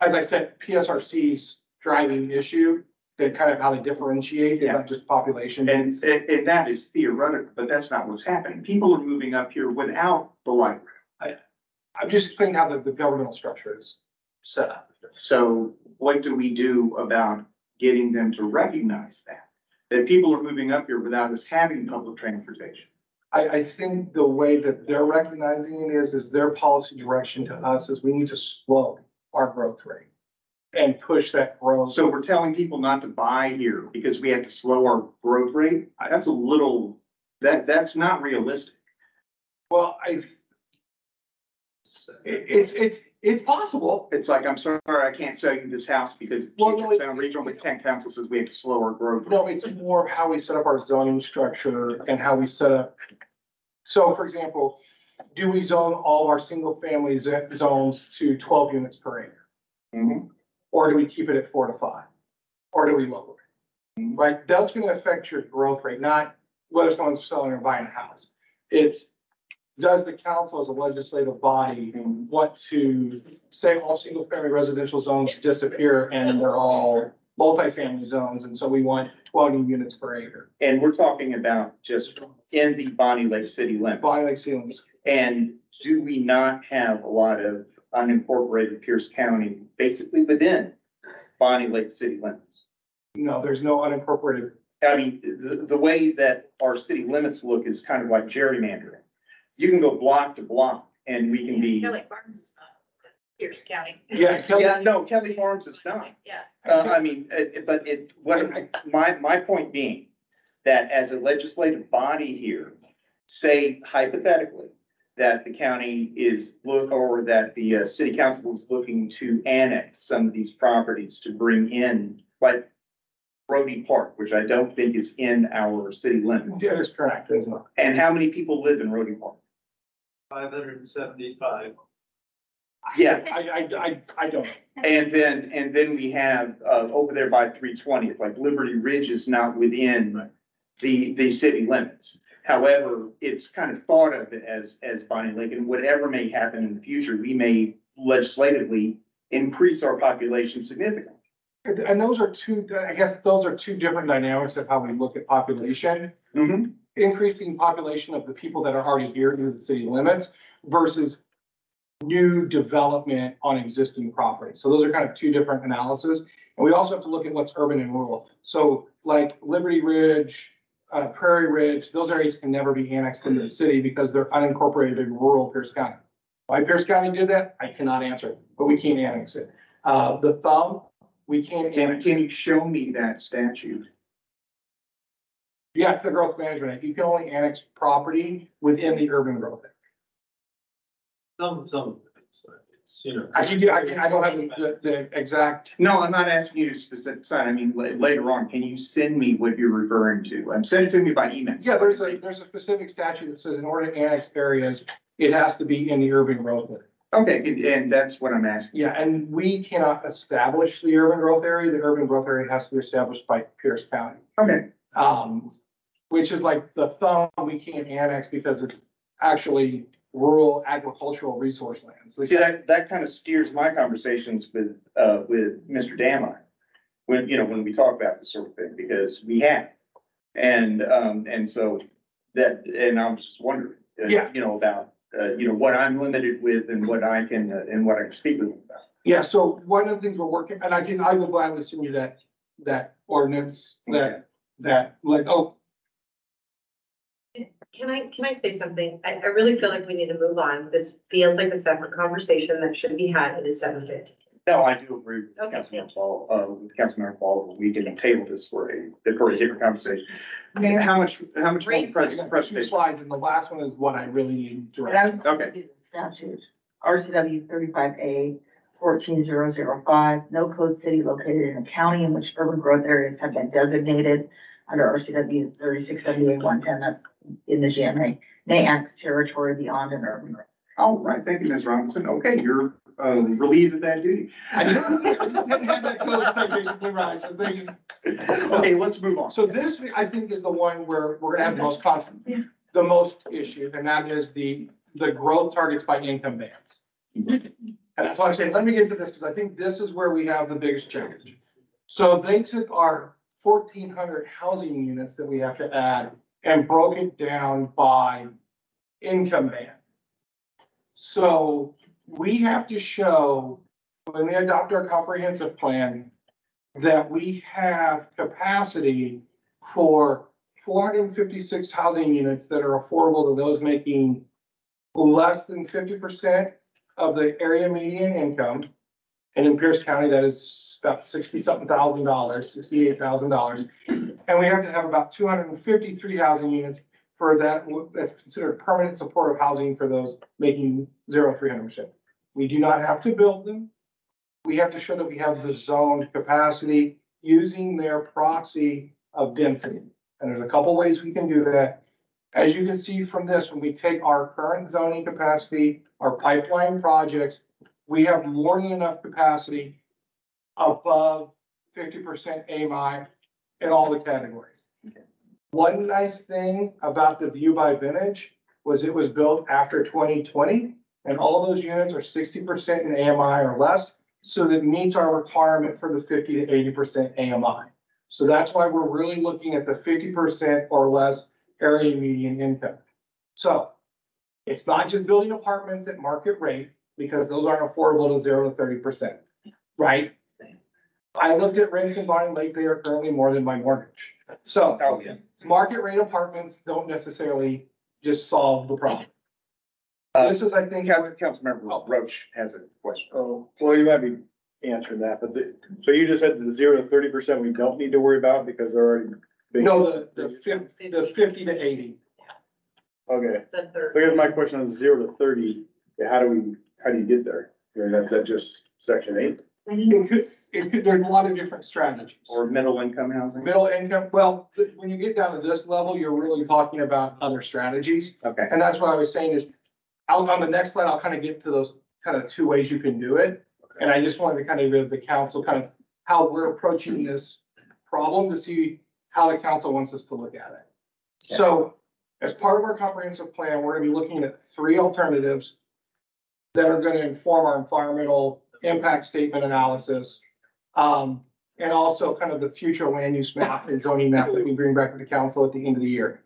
as I said, PSRC's driving issue, that kind of how they differentiate, not just population. And, and, and that is theoretical, but that's not what's happening. People are moving up here without the light rail. I'm just explaining how the, the governmental structure is set up. So what do we do about getting them to recognize that? That people are moving up here without us having public transportation? I, I think the way that they're recognizing it is, is their policy direction to us is we need to slow our growth rate and push that growth. So we're telling people not to buy here because we have to slow our growth rate? That's a little, that, that's not realistic. Well, I, it, it's, it's, it's possible. It's like, I'm sorry, I can't sell you this house because Well, no, Sound Regional Kent Council says we have slower growth. No, it's more of how we set up our zoning structure and how we set up. So for example, do we zone all our single family zo- zones to twelve units per acre? Mhm. Or do we keep it at four to five? Or do we lower it? Right, that's gonna affect your growth rate, not whether someone's selling or buying a house. It's, does the council as a legislative body want to say all single family residential zones disappear and they're all multifamily zones, and so we want twelve units per acre? And we're talking about just in the Bonney Lake city limits. Bonney Lake ceilings. And do we not have a lot of unincorporated Pierce County, basically within Bonney Lake city limits? No, there's no unincorporated. I mean, the, the way that our city limits look is kind of like gerrymandering. You can go block to block and we can be, Kelly Farms is not Pierce County. Yeah, Kelly- yeah, no, Kelly Farms is not. Yeah. Uh, I mean, it, but it, what, my, my point being that as a legislative body here, say hypothetically, that the county is look, or that the uh, city council is looking to annex some of these properties to bring in, like Brody Park, which I don't think is in our city limits. That is correct, isn't it? And how many people live in Rhodey Park? Five hundred and seventy-five. Yeah, I, I, I, I don't. And then, and then we have, uh, over there by three twenty, like Liberty Ridge is not within the, the city limits. However, it's kind of thought of as, as Bonney Lake, and whatever may happen in the future, we may legislatively increase our population significantly. And those are two, I guess those are two different dynamics of how we look at population. Mhm. Increasing population of the people that are already here in the city limits versus new development on existing property. So those are kind of two different analyses. And we also have to look at what's urban and rural. So like Liberty Ridge, uh, Prairie Ridge, those areas can never be annexed into the city because they're unincorporated in rural Pierce County. Why Pierce County did that, I cannot answer, but we can't annex it. Uh, the thumb, we can't Can, annex. can you show me that statute? Yes, the growth management, Act. you can only annex property within the urban growth. Act. Some, some, it's, you know. I can, get- I can, I don't have the, the, the exact, No, I'm not asking you to specific sign. I mean, la- later on, can you send me what you're referring to? Um, send it to me by email. yeah, there's a, there's a specific statute that says in order to annex areas, it has to be in the urban growth. area. Okay, and- and that's what I'm asking. Yeah, and we cannot establish the urban growth area, the urban growth area has to be established by Pierce County. Okay, Um, which is like the thumb, we can't annex because it's actually rural agricultural resource lands. see, that, that kind of steers my conversations with, uh, with Mr. Dammeier. When, you know, when we talk about this sort of thing, because we have. And, um, and so that, and I was just wondering, uh, Yeah. you know, about, uh, you know, what I'm limited with and what I can, uh, and what I can speak with about. Yeah, so one of the things we're working, and I can, I will gladly send you that, that ordinance, that, that, like, oh, Can I, can I say something? I, I really feel like we need to move on. This feels like a separate conversation that should be had. It is seven fifty. No, I do agree with Okay. Councilman Paul, uh, with Councilmember Paul, we can table this for a, for a different conversation. Mayor? How much, how much more Great. I pres- got two presentation? slides, and the last one is what I really need to. But I was Okay. the statute, RCW thirty-five A fourteen zero zero five, no code city located in a county in which urban growth areas have been designated under RCW thirty-six seventy-eight one ten, that's in the GMA, may annex territory beyond an urban growth. All right, thank you, Ms. Robinson. Okay, you're, uh, relieved of that duty. I just I just didn't have that code citation memorized, so thank you. Okay, let's move on. So this, I think, is the one where we're gonna have the most constant, the most issue, and that is the, the growth targets by income bands. And that's why I'm saying, let me get to this, because I think this is where we have the biggest challenge. So they took our fourteen hundred housing units that we have to add and broke it down by income band. So we have to show, when we adopt our comprehensive plan, that we have capacity for four hundred and fifty-six housing units that are affordable to those making less than fifty percent of the area median income. And in Pierce County, that is about sixty-something thousand dollars, sixty-eight thousand dollars. And we have to have about two hundred and fifty-three housing units for that, that's considered permanent supportive housing for those making zero, three hundred percent. We do not have to build them. We have to show that we have the zoned capacity using their proxy of density. And there's a couple ways we can do that. As you can see from this, when we take our current zoning capacity, our pipeline projects, we have more than enough capacity above fifty percent AMI in all the categories. One nice thing about the View by Vintage was it was built after twenty twenty, and all those units are sixty percent in AMI or less, so that meets our requirement for the fifty to eighty percent AMI. So that's why we're really looking at the fifty percent or less area median income. So it's not just building apartments at market rate, because those aren't affordable to zero to thirty percent, right? I looked at rents in Bonney Lake, they are currently more than my mortgage. So Oh, yeah. market rate apartments don't necessarily just solve the problem. Uh, This is, I think, Council, Councilmember Roach has a question. Oh, well, you might be answering that, but the, so you just said the zero to thirty percent we don't need to worry about because they're already. big. no, the, the fifty, the fifty to eighty. Okay, The so I guess my question on zero to thirty, how do we, how do you get there? I mean, that's, that just section eight? It could, it could, there's a lot of different strategies. Or middle income housing? Middle income, well, th- when you get down to this level, you're really talking about other strategies. Okay, And that's what I was saying is, out on the next slide, I'll kind of get to those kind of two ways you can do it. And I just wanted to kind of give the council kind of how we're approaching this problem to see how the council wants us to look at it. So as part of our comprehensive plan, we're gonna be looking at three alternatives that are gonna inform our environmental impact statement analysis. Um, and also kind of the future land use map and zoning map that we bring back to the council at the end of the year.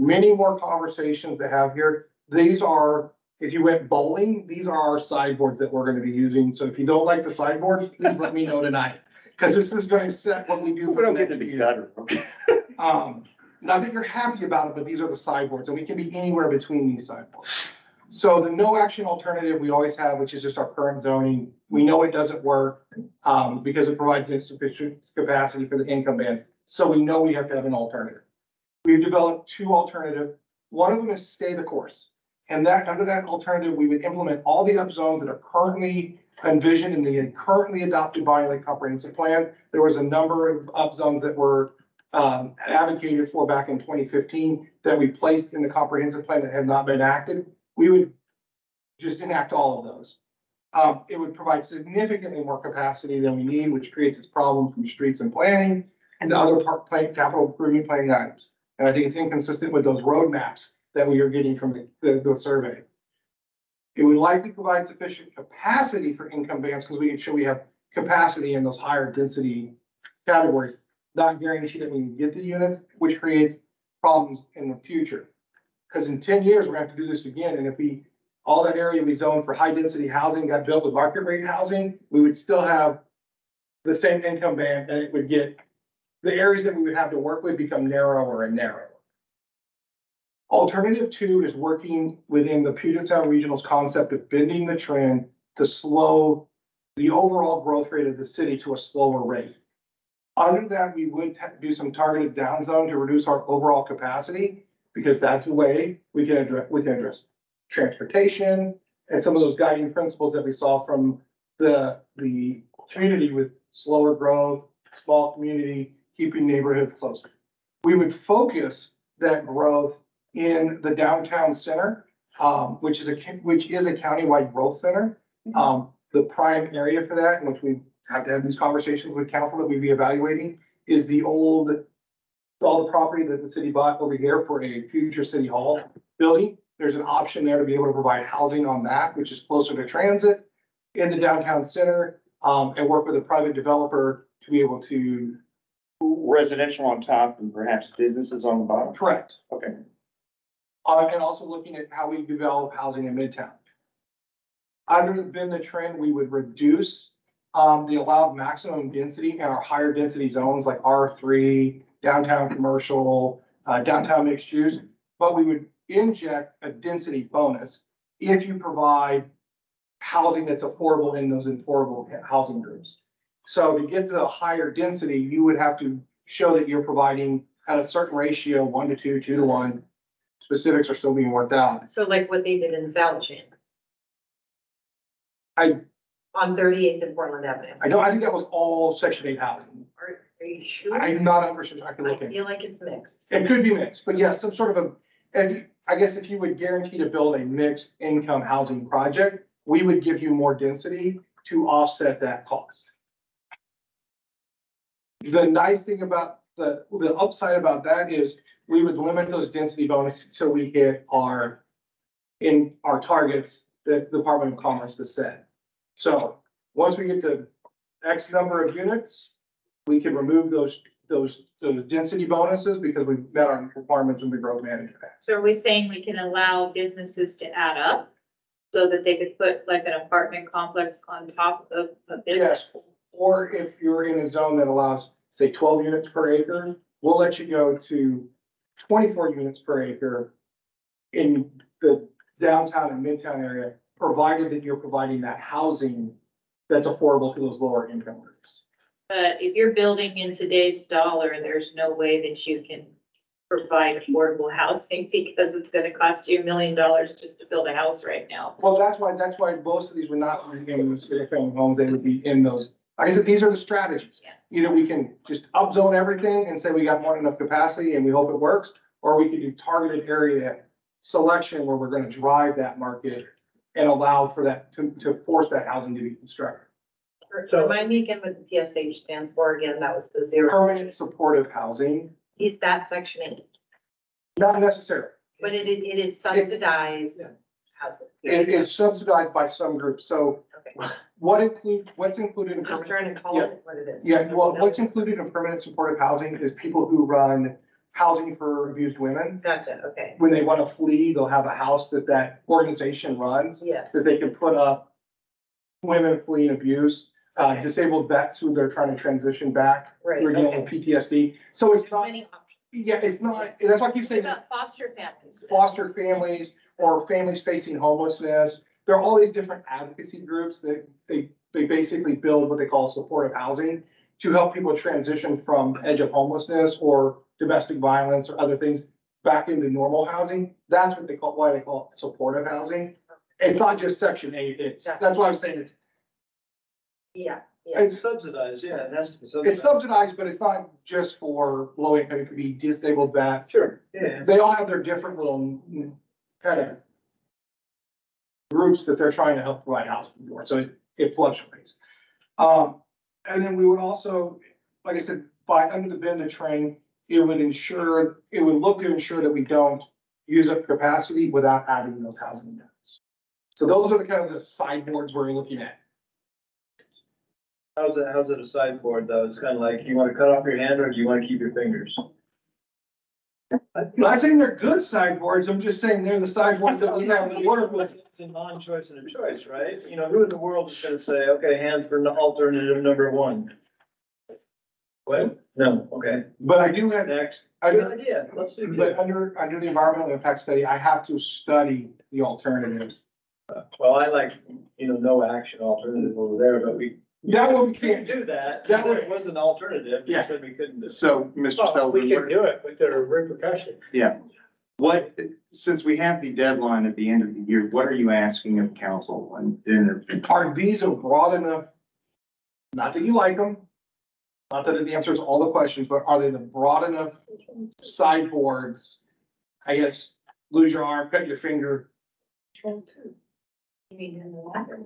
Many more conversations to have here. These are, if you went bowling, these are our sideboards that we're gonna be using. So if you don't like the sideboards, please let me know tonight. Cause this is gonna set what we do. for don't the get to next the year. Um, not that you're happy about it, but these are the sideboards and we can be anywhere between these sideboards. So the no action alternative we always have, which is just our current zoning, we know it doesn't work, um, because it provides insufficient capacity for the income bands. So we know we have to have an alternative. We've developed two alternative. One of them is stay the course. And that, under that alternative, we would implement all the up zones that are currently envisioned in the currently adopted Lake Comprehensive Plan. There was a number of up zones that were um, advocated for back in twenty fifteen that we placed in the comprehensive plan that have not been acted. We would just enact all of those. Um, it would provide significantly more capacity than we need, which creates its problem from streets and planning and other capital improvement planning items. And I think it's inconsistent with those roadmaps that we are getting from the, the, the survey. It would likely provide sufficient capacity for income bands because we can show we have capacity in those higher density categories. Not guarantee that we can get the units, which creates problems in the future. Because in ten years, we're gonna have to do this again, and if we, all that area we zoned for high density housing got built with market rate housing, we would still have the same income band, and it would get, the areas that we would have to work with become narrower and narrower. Alternative two is working within the Puget Sound Regional's concept of bending the trend to slow the overall growth rate of the city to a slower rate. Under that, we would do some targeted down zone to reduce our overall capacity, because that's the way we can address, we can address transportation and some of those guiding principles that we saw from the, the community with slower growth, small community, keeping neighborhoods closer. We would focus that growth in the downtown center, um, which is a, which is a countywide growth center. Um, the prime area for that, in which we have to have these conversations with council that we'd be evaluating, is the old, all the property that the city bought over here for a future city hall building. There's an option there to be able to provide housing on that, which is closer to transit in the downtown center, um, and work with a private developer to be able to, Residential on top and perhaps businesses on the bottom? correct. Okay. Uh, and also looking at how we develop housing in Midtown. Under been the trend, we would reduce, um, the allowed maximum density in our higher density zones like R three, downtown commercial, uh, downtown mixed use. But we would inject a density bonus if you provide housing that's affordable in those affordable housing groups. So to get to a higher density, you would have to show that you're providing at a certain ratio, one to two, two to one, specifics are still being worked out. So like what they did in Salishan. I, On thirty-eighth and Portland Avenue. I don't, I think that was all section eight housing. Are you sure? I'm not a hundred percent, I can I look in. feel like it's mixed. It could be mixed, but yes, some sort of a, if, I guess if you would guarantee to build a mixed income housing project, we would give you more density to offset that cost. The nice thing about, the, the upside about that is we would limit those density bonuses until we hit our, in our targets that the Department of Commerce has set. So, once we get to X number of units, we can remove those, those, those density bonuses because we've met our requirements in the growth management act. So are we saying we can allow businesses to add up? So that they could put like an apartment complex on top of a business? Yes, or if you're in a zone that allows, say, twelve units per acre, we'll let you go to twenty-four units per acre in the downtown and midtown area, provided that you're providing that housing that's affordable to those lower income groups. But if you're building in today's dollar, there's no way that you can provide affordable housing [LAUGHS] because it's gonna cost you a million dollars just to build a house right now. Well, that's why, that's why most of these would not be in the single family homes, they would be in those. Like I said, these are the strategies. Yeah. Either we can just upzone everything and say we got more than enough capacity and we hope it works, or we could do targeted area selection where we're gonna drive that market and allow for that, to, to force that housing to be constructed. So- Remind me again what the PSH stands for again, that was the zero. Permanent supportive housing, Is that section eight? not necessarily. But it, it it is subsidized Yeah. housing. It is subsidized by some groups, so Okay. what include, what's included in just permanent? trying to call it what it is. Yeah, well, what's included in permanent supportive housing is people who run housing for abused women. Gotcha, okay, When they want to flee, they'll have a house that that organization runs, yes. that they can put up women fleeing abuse, uh, Okay. disabled vets who they're trying to transition back, Right, who are dealing with. PTSD. So it's There's not, many options. yeah, it's not, that's why I keep What saying this about foster families? foster families or families facing homelessness. There are all these different advocacy groups that they, they basically build what they call supportive housing to help people transition from edge of homelessness or domestic violence or other things back into normal housing. That's what they call, why they call it supportive housing. It's not just section eight, it's, that's why I'm saying it's, Yeah, yeah. it's, It's subsidized, yeah, it has to be it's subsidized. subsidized, but it's not just for low income, it could be disabled vets. Sure, yeah. they all have their different little mm, kind of groups that they're trying to help provide housing for, so it, it fluctuates. Um, and then we would also, like I said, by, under the bend to train, it would ensure, it would look to ensure that we don't use up capacity without adding those housing units. So those are the kind of the sideboards we're looking at. How's it, how's it a sideboard though? It's kind of like, you want to cut off your hand or do you want to keep your fingers? I'm not saying they're good sideboards, I'm just saying they're the sideboards that we have to work with. It's a non-choice and a choice, right? You know, who in the world is gonna say, okay, hands for alternative number one? What? No, okay, But I do have, next. I Good do, idea, let's do But that. under, under the environmental impact study, I have to study the alternatives. Well, I like, you know, no action alternative over there, but we That one we can't can't, do that. That That would- was an alternative. You Yeah. said we couldn't do. it. So, Mr. Well, we can what- do it, but there are repercussions. yeah, what, since we have the deadline at the end of the year, what are you asking of council? And, and are these are broad enough? Not that you like them, not that it answers all the questions, but are they the broad enough sideboards? I guess, lose your arm, cut your finger. You mean in the water?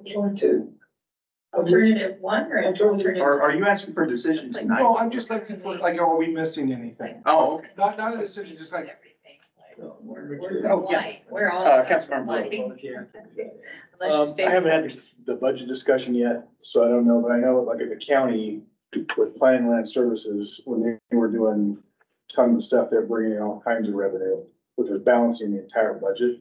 Alternative one or alternative? are, are you asking for a decision tonight? No, I'm just looking for, like, are we missing anything? Oh, okay. Not, not a decision, just like, Everything. We're- Oh, yeah. White, We're all. Uh, Councilmember white. Brooks. [LAUGHS] Yeah. Unless you Um, stay- I haven't had this- the budget discussion yet, so I don't know, but I know like at the county with planning land services, when they were doing tons of stuff, they're bringing in all kinds of revenue, which was balancing the entire budget.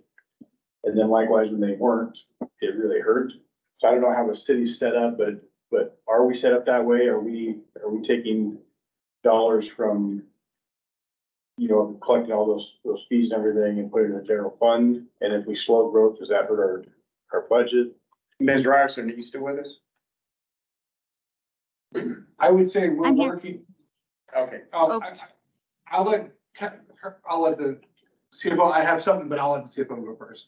And then likewise, when they weren't, it really hurt. So I don't know how the city's set up, but, but are we set up that way? Are we, are we taking dollars from, you know, collecting all those, those fees and everything and putting it in the general fund? And if we slow growth, does that hurt our, our budget? Ms. Ryerson, are you still with us? I would say we're I'm here. working, Okay. I'll, Oh. I- I'll let, Ke- I'll let the CFO, I have something, but I'll let the CFO go first.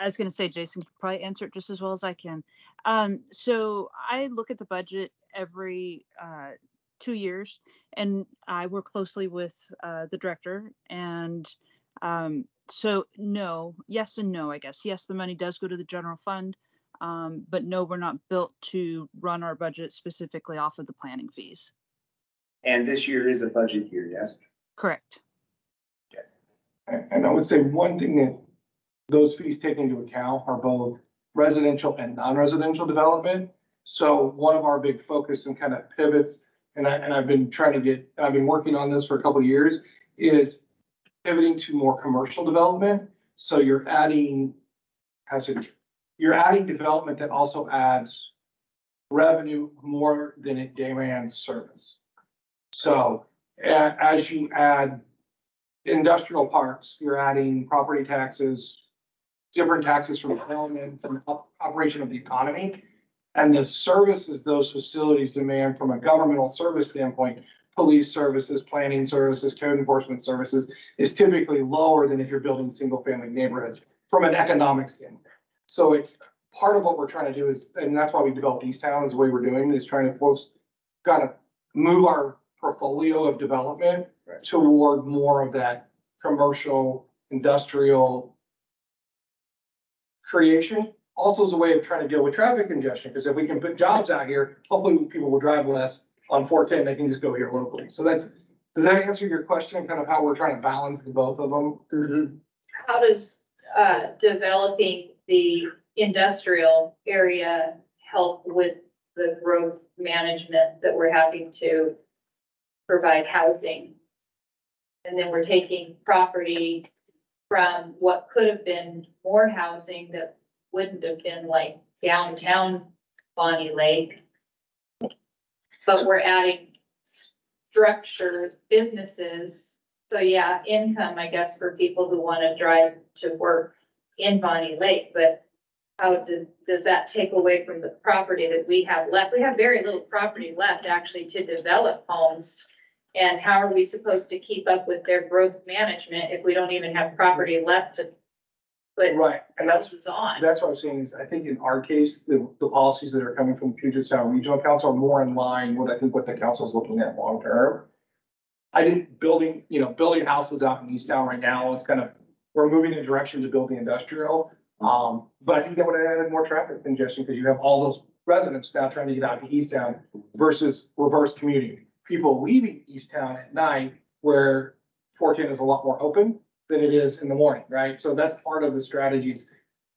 I was gonna say Jason could probably answer it just as well as I can. Um, so I look at the budget every uh, two years, and I work closely with uh, the director. And um, so, no, yes and no, I guess. Yes, the money does go to the general fund, um, but no, we're not built to run our budget specifically off of the planning fees. And this year is a budget year, yes? Correct. And I would say one thing that those fees take into account are both residential and non-residential development. So one of our big focus and kind of pivots, and I, and I've been trying to get, I've been working on this for a couple of years, is pivoting to more commercial development. So you're adding, how's it, you're adding development that also adds revenue more than it demands service. So as you add industrial parks, you're adding property taxes, different taxes from development, from op- operation of the economy. And the services those facilities demand from a governmental service standpoint, police services, planning services, code enforcement services, is typically lower than if you're building single-family neighborhoods from an economic standpoint. So it's part of what we're trying to do is, and that's why we developed East Town is the way we're doing, is trying to force, kind of move our portfolio of development toward more of that commercial, industrial creation. Also is a way of trying to deal with traffic congestion, because if we can put jobs out here, hopefully people will drive less on four ten, they can just go here locally. So that's, does that answer your question, kind of how we're trying to balance the both of them? How does, uh, developing the industrial area help with the growth management that we're having to provide housing? And then we're taking property from what could have been more housing that wouldn't have been like downtown Bonney Lake. But we're adding structured businesses. So yeah, income, I guess, for people who want to drive to work in Bonney Lake, but how does, does that take away from the property that we have left? We have very little property left actually to develop homes. And how are we supposed to keep up with their growth management if we don't even have property left to put Right, and that's, houses on? that's what I'm saying is, I think in our case, the, the policies that are coming from Puget Sound Regional Council are more in line with, I think, what the council is looking at long term. I think building, you know, building houses out in East Town right now is kind of, we're moving in a direction to building industrial. Um, but I think that would have added more traffic congestion because you have all those residents now trying to get out to East Town versus reverse commuting. People leaving East Town at night where fourteen is a lot more open than it is in the morning, right? So that's part of the strategies.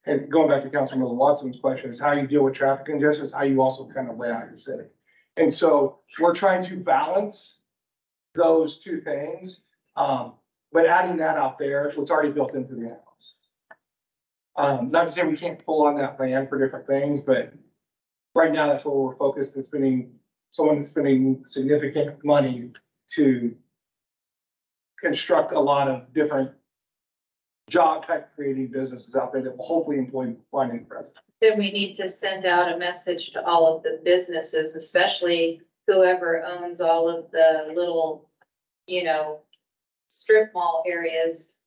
And going back to Councilman Watson's question is how you deal with traffic congestion, is how you also kind of lay out your city. And so we're trying to balance those two things. Um, but adding that out there, it's already built into the analysis. Um, not to say we can't pull on that land for different things, but right now that's where we're focused and spending, someone that's spending significant money to construct a lot of different job type creating businesses out there that will hopefully employ finding president. Then we need to send out a message to all of the businesses, especially whoever owns all of the little, you know, strip mall areas.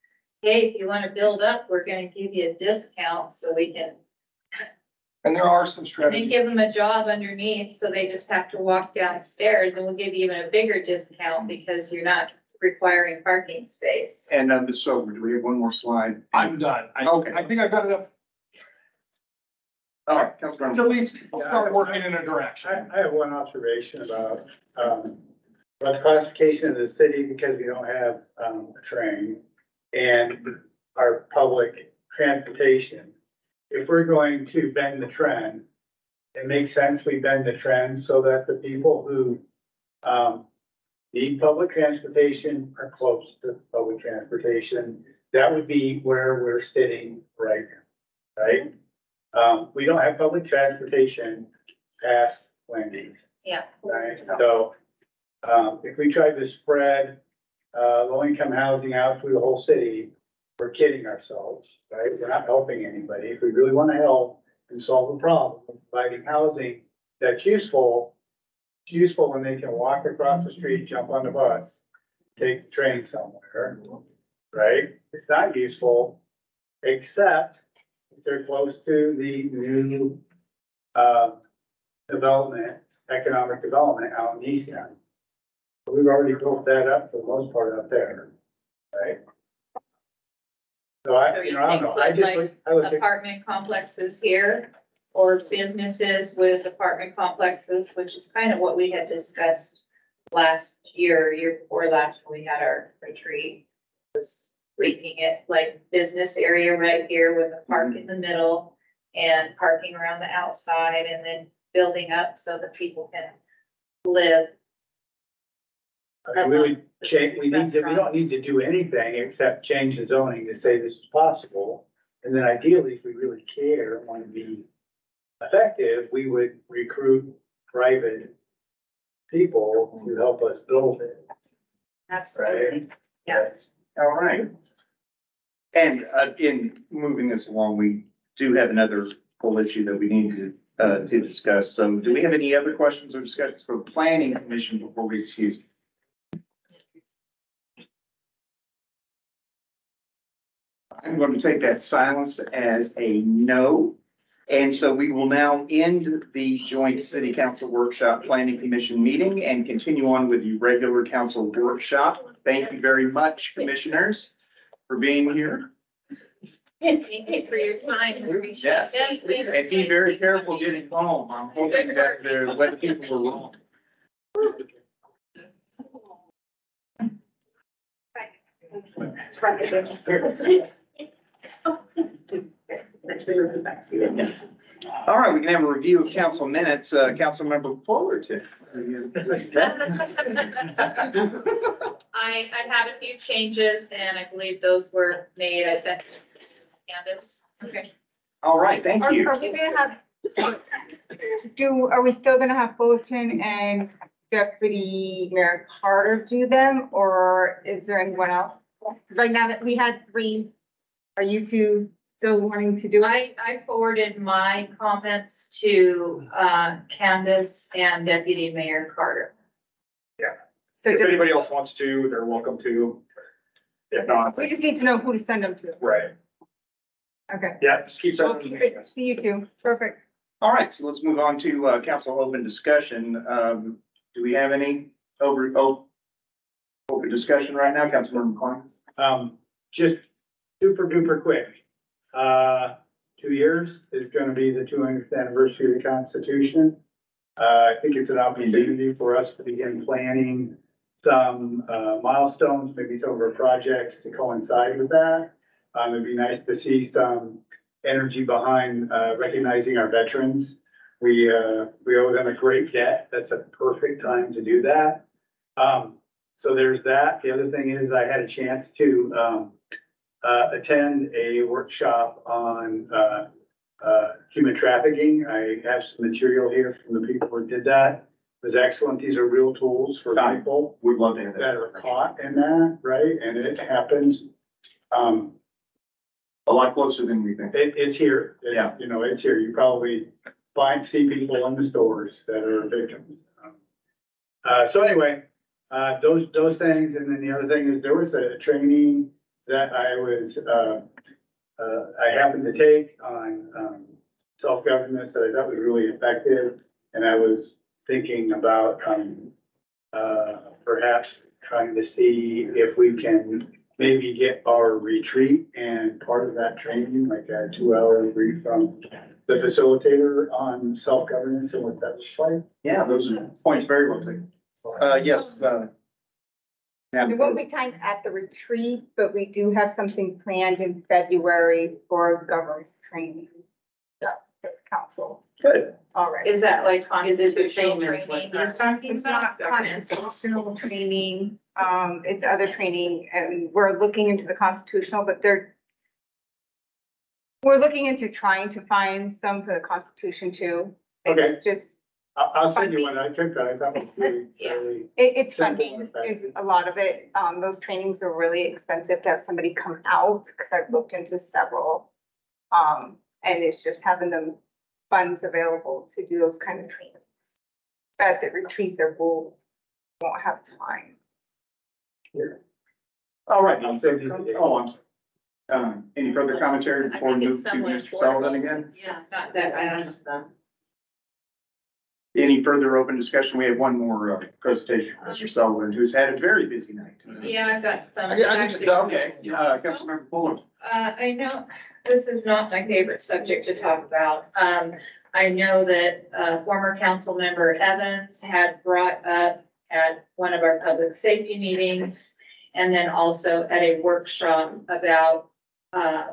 Hey, if you want to build up, we're gonna give you a discount so we can, And there are some and then strategies. give them a job underneath, so they just have to walk downstairs and we'll give you even a bigger discount because you're not requiring parking space. And, um, so do we have one more slide? I'm done. I, Okay. I think I've got enough, All right, Councilmember. to at least start working in a direction. I, I have one observation about, um, about the classification of the city because we don't have, um, a train and our public transportation. If we're going to bend the trend, it makes sense we bend the trend so that the people who, um, need public transportation are close to public transportation. That would be where we're sitting right now, right? Um, we don't have public transportation past Wendy's. Yeah. Right, so, um, if we tried to spread, uh, low-income housing out through the whole city, we're kidding ourselves, right? We're not helping anybody. If we really want to help and solve the problem providing housing that's useful, it's useful when they can walk across the street, jump on the bus, take the train somewhere, right? It's not useful, except if they're close to the new, uh, development, economic development out in East End. We've already built that up for the most part up there, right? So So I, you know, I don't know, I just, like, I Apartment complexes here or businesses with apartment complexes, which is kind of what we had discussed last year, year before last, when we had our retreat. Was making it like business area right here with a park in mm-hmm. the middle and parking around the outside and then building up so that people can live. I mean, we would change, we need to, we don't need to do anything except change the zoning to say this is possible. And then ideally, if we really care and want to be effective, we would recruit private people to help us build it. Absolutely. Yeah. All right. And, uh, in moving this along, we do have another full issue that we need to, uh, to discuss. So do we have any other questions or discussions for the planning commission before we excuse? I'm going to take that silence as a no. And so we will now end the joint city council workshop planning commission meeting and continue on with the regular council workshop. Thank you very much, commissioners, for being here. Thank you for your time. Appreciate Yes. it. And be very careful getting home. I'm hoping that the weather people were wrong. All right, we can have a review of council minutes. Uh, Councilmember Fullerton. I, I have a few changes and I believe those were made. I sent this to Candace. Okay. All right, thank Are, you. are we gonna have, do, are we still gonna have Fullerton and Deputy Mayor Carter do them, or is there anyone else? Right now that we had three, are you two still wanting to do it? I, I forwarded my comments to, uh, Candace and Deputy Mayor Carter. Yeah. So If just- anybody else wants to, they're welcome to. If not, We just need to know who to send them to. right, Okay. yeah, just keep We'll sending keep them. it, see you two. Perfect. All right, so let's move on to, uh, council open discussion. Um, do we have any over, oh, open discussion right now, Councilmember Klein? Um, just super duper quick. Uh, two years is gonna be the two hundredth anniversary of the Constitution. Uh, I think it's an opportunity for us to begin planning some, uh, milestones, maybe some of our projects to coincide with that. Um, it'd be nice to see some energy behind, uh, recognizing our veterans. We, uh, we owe them a great debt. That's a perfect time to do that. Um, so there's that. The other thing is I had a chance to, um, uh, attend a workshop on, uh, uh, human trafficking. I have some material here from the people who did that. It was excellent. These are real tools for Got it. people Would love to hear that. that are caught in that, right? And it happens. Um, A lot closer than we think. it, it's here. It- Yeah. You know, it's here. You probably find, see people in the stores that are victims. Uh, so anyway, uh, those, those things. And then the other thing is there was a training that I was, uh, uh, I happened to take on, um, self-governance that I thought was really effective. And I was thinking about, um, uh, perhaps trying to see if we can maybe get our retreat and part of that training, like a two-hour brief from the facilitator on self-governance and what that looks like. Yeah, those are points very well taken. Uh, yes, uh. Madam It won't be timed at the retreat, but we do have something planned in February for governance training. So, for the council Good. All right. Is that like Is it the constitutional same as training what he's talking It's about? not constitutional training, um, it's other training, and we're looking into the constitutional, but they're we're looking into trying to find some for the constitution too. It's just, I'll, I'll send you one. I took that. I thought it was [LAUGHS] really, Yeah. really. it, it's Simple funding is a lot of it. Um, those trainings are really expensive to have somebody come out, because I've looked into several. Um, and it's just having them funds available to do those kind of trainings. At the retreat, they will, won't have time. All right. I'll send you. Oh, I'm sorry. Um, any further commentary before we move to Mr. Sullivan again? Yeah, not that I asked them. Any further open discussion? We have one more, uh, presentation from Mr. Sullivan, who's had a very busy night. Yeah, I've got some. I get- I get- actually- Okay, uh, Councilmember Fuller. Uh, I know, this is not my favorite subject to talk about. Um, I know that, uh, former council member Evans had brought up at one of our public safety meetings, and then also at a workshop about, uh,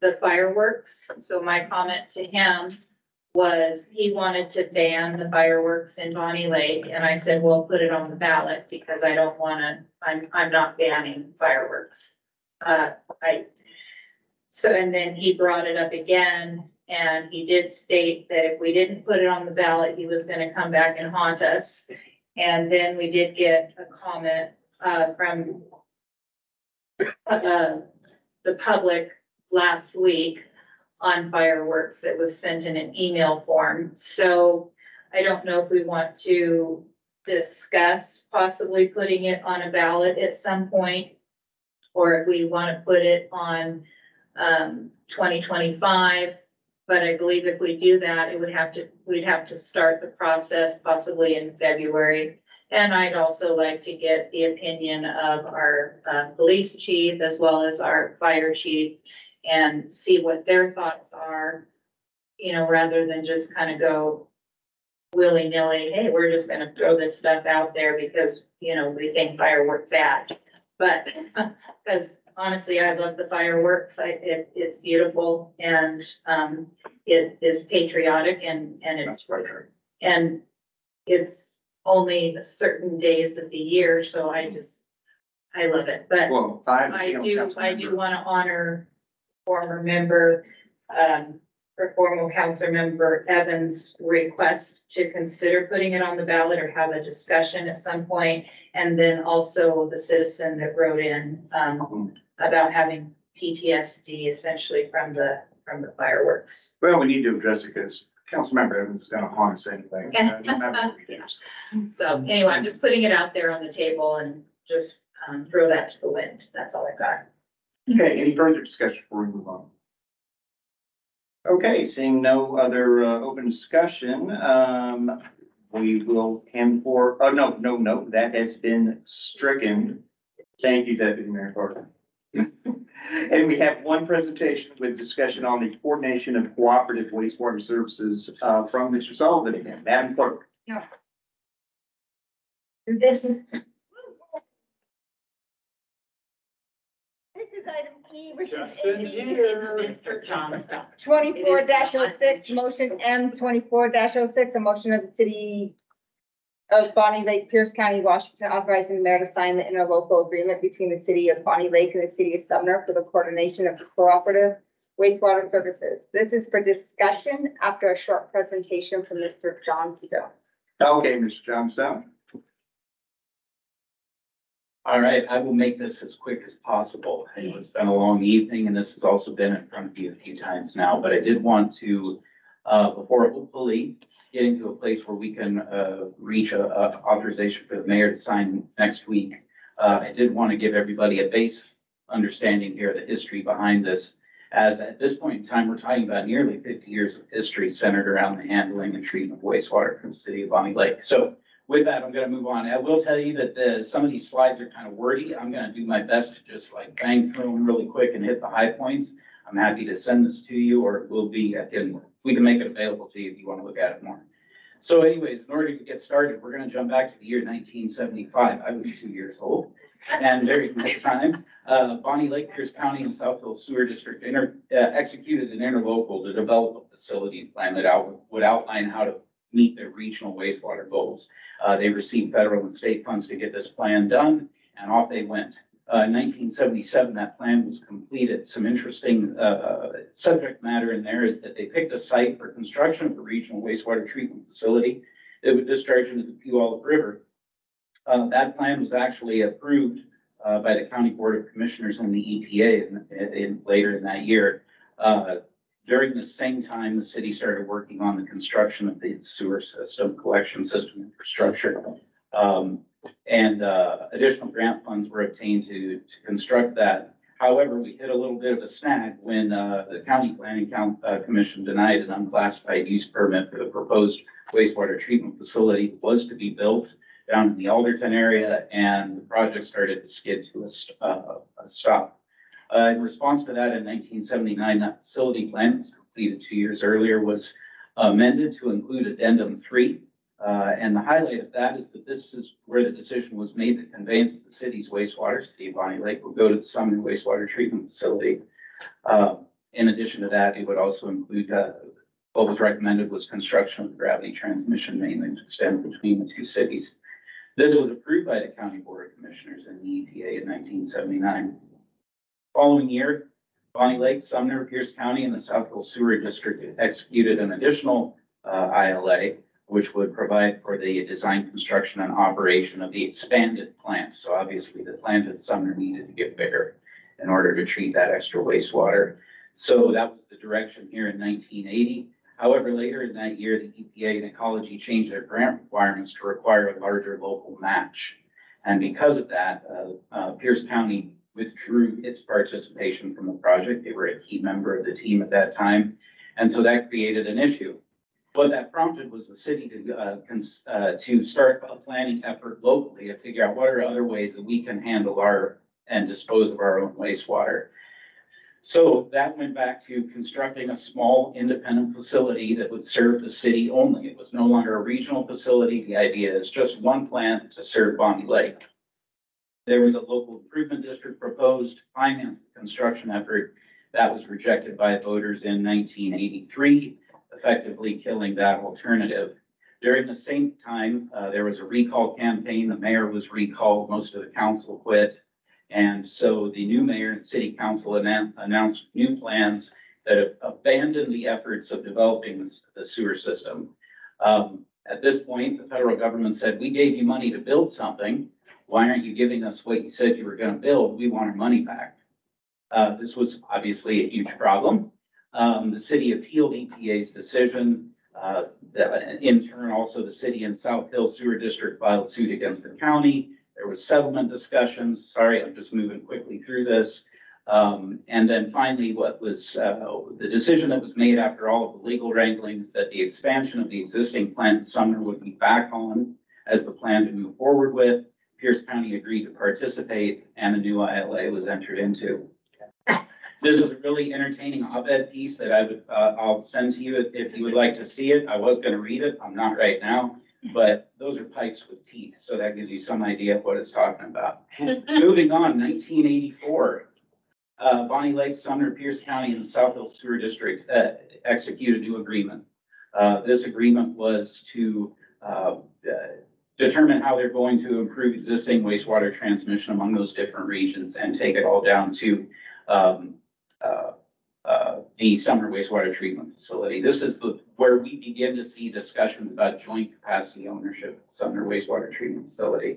the fireworks. So my comment to him was he wanted to ban the fireworks in Bonney Lake, and I said, well, put it on the ballot, because I don't wanna, I'm, I'm not banning fireworks. Uh, I, so, and then he brought it up again, and he did state that if we didn't put it on the ballot, he was gonna come back and haunt us. And then we did get a comment, uh, from uh, the public last week on fireworks that was sent in an email form. So I don't know if we want to discuss possibly putting it on a ballot at some point. Or if we want to put it on, um, twenty twenty-five. But I believe if we do that, it would have to, we'd have to start the process possibly in February. And I'd also like to get the opinion of our, uh, police chief as well as our fire chief and see what their thoughts are. You know, rather than just kind of go willy-nilly, hey, we're just gonna throw this stuff out there because, you know, we think firework bad. But, [LAUGHS] because honestly, I love the fireworks. I, it, it's beautiful and, um, it is patriotic and, and it's, and it's only certain days of the year, so I just, I love it, but Well, I. I do, I do want to honor former member, um, or former council member Evans' request to consider putting it on the ballot or have a discussion at some point. And then also the citizen that wrote in, um, about having PTSD essentially from the, from the fireworks. Well, we need to address it because Councilmember Evans is gonna haunt us anyway. Uh, no we do. So anyway, I'm just putting it out there on the table and just, um, throw that to the wind. That's all I've got. Okay, any further discussion before we move on? Okay, seeing no other, uh, open discussion, um, we will hand for, oh, no, no, no, that has been stricken. Thank you, Deputy Mayor Carter. [LAUGHS] And we have one presentation with discussion on the coordination of cooperative wastewater services, uh, from Mr. Sullivan again. Madam Clerk. Is. This E, which is Justin Mr. Johnston. [LAUGHS] twenty-four It is 6 motion M twenty-four 6 a motion of the city of Bonney Lake, Pierce County, Washington, authorizing the mayor to sign the interlocal agreement between the city of Bonney Lake and the city of Sumner for the coordination of cooperative wastewater services. This is for discussion after a short presentation from Mr. Johnstone. Okay, Mr. Johnstone. All right, I will make this as quick as possible. I know it's been a long evening and this has also been in front of you a few times now, but I did want to, uh, before hopefully getting to a place where we can, uh, reach a, a authorization for the mayor to sign next week. Uh, I did want to give everybody a base understanding here, the history behind this. As at this point in time, we're talking about nearly fifty years of history centered around the handling and treatment of wastewater from the city of Bonney Lake. So with that, I'm gonna move on. I will tell you that the, some of these slides are kind of wordy. I'm gonna do my best to just like bang through them really quick and hit the high points. I'm happy to send this to you or it will be, can, we can make it available to you if you want to look at it more. So anyways, in order to get started, we're gonna jump back to the year nineteen seventy-five. I was two years old. And during that time, uh, Bonney Lake, Pierce County and South Hill Sewer District inter, uh, executed an interlocal to develop a facilities plan that out, would outline how to meet their regional wastewater goals. Uh, they received federal and state funds to get this plan done, and off they went. Uh, in nineteen seventy-seven, that plan was completed. Some interesting, uh, subject matter in there is that they picked a site for construction of a regional wastewater treatment facility that would discharge into the Puyallup River. Uh, that plan was actually approved, uh, by the County Board of Commissioners and the EPA in, in, later in that year. During the same time, the city started working on the construction of the sewer system, collection system infrastructure. Um, and, uh, additional grant funds were obtained to, to construct that. However, we hit a little bit of a snag when, uh, the county planning coun uh, commission denied an unclassified use permit for the proposed wastewater treatment facility was to be built down in the Alderton area, and the project started to skid to a, uh, a stop. Uh, in response to that, in nineteen seventy-nine, that facility plan was completed two years earlier, was amended to include addendum three. Uh, and the highlight of that is that this is where the decision was made, that conveyance of the city's wastewater, city of Bonney Lake will go to the Sumner wastewater treatment facility. Uh, in addition to that, it would also include, uh, what was recommended was construction of gravity transmission main that would extend between the two cities. This was approved by the County Board of Commissioners and the EPA in nineteen seventy-nine. Following year, Bonney Lake, Sumner, Pierce County, and the South Hill Sewer District executed an additional uh, ILA, which would provide for the design, construction, and operation of the expanded plant. So obviously, the plant at Sumner needed to get bigger in order to treat that extra wastewater. So that was the direction here in nineteen eighty. However, later in that year, the EPA and Ecology changed their grant requirements to require a larger local match. And because of that, uh, uh, Pierce County withdrew its participation from the project. They were a key member of the team at that time. And so that created an issue. What that prompted was the city to, uh, uh, to start a planning effort locally to figure out what are other ways that we can handle our and dispose of our own wastewater. So that went back to constructing a small independent facility that would serve the city only. It was no longer a regional facility. The idea is just one plant to serve Bonney Lake. There was a local improvement district proposed, to finance the construction effort. That was rejected by voters in nineteen eighty-three, effectively killing that alternative. During the same time, uh, there was a recall campaign. The mayor was recalled, most of the council quit. And so the new mayor and city council annou- announced new plans that abandoned the efforts of developing this- the sewer system. Um, at this point, the federal government said, we gave you money to build something. Why aren't you giving us what you said you were gonna build? We want our money back. Uh, this was obviously a huge problem. Um, the city appealed EPA's decision. Uh, the- in turn, also the city and South Hill Sewer District filed suit against the county. There was settlement discussions. Sorry, I'm just moving quickly through this. Um, and then finally, what was, uh, the decision that was made after all of the legal wranglings that the expansion of the existing plant in Sumner would be back on as the plan to move forward with. Pierce County agreed to participate and a new ILA was entered into. This is a really entertaining op-ed piece that I would, uh, I'll send to you if, you would like to see it. I was gonna read it. I'm not right now. But those are pipes with teeth, so that gives you some idea of what it's talking about. Moving on, nineteen eighty-four. Uh, Bonney Lake, Sumner, Pierce County, and the South Hill Sewer District, uh, execute a new agreement. Uh, this agreement was to, uh, uh, determine how they're going to improve existing wastewater transmission among those different regions and take it all down to, um, uh, uh, the Sumner wastewater treatment facility. This is the, where we begin to see discussions about joint capacity ownership of the Sumner wastewater treatment facility.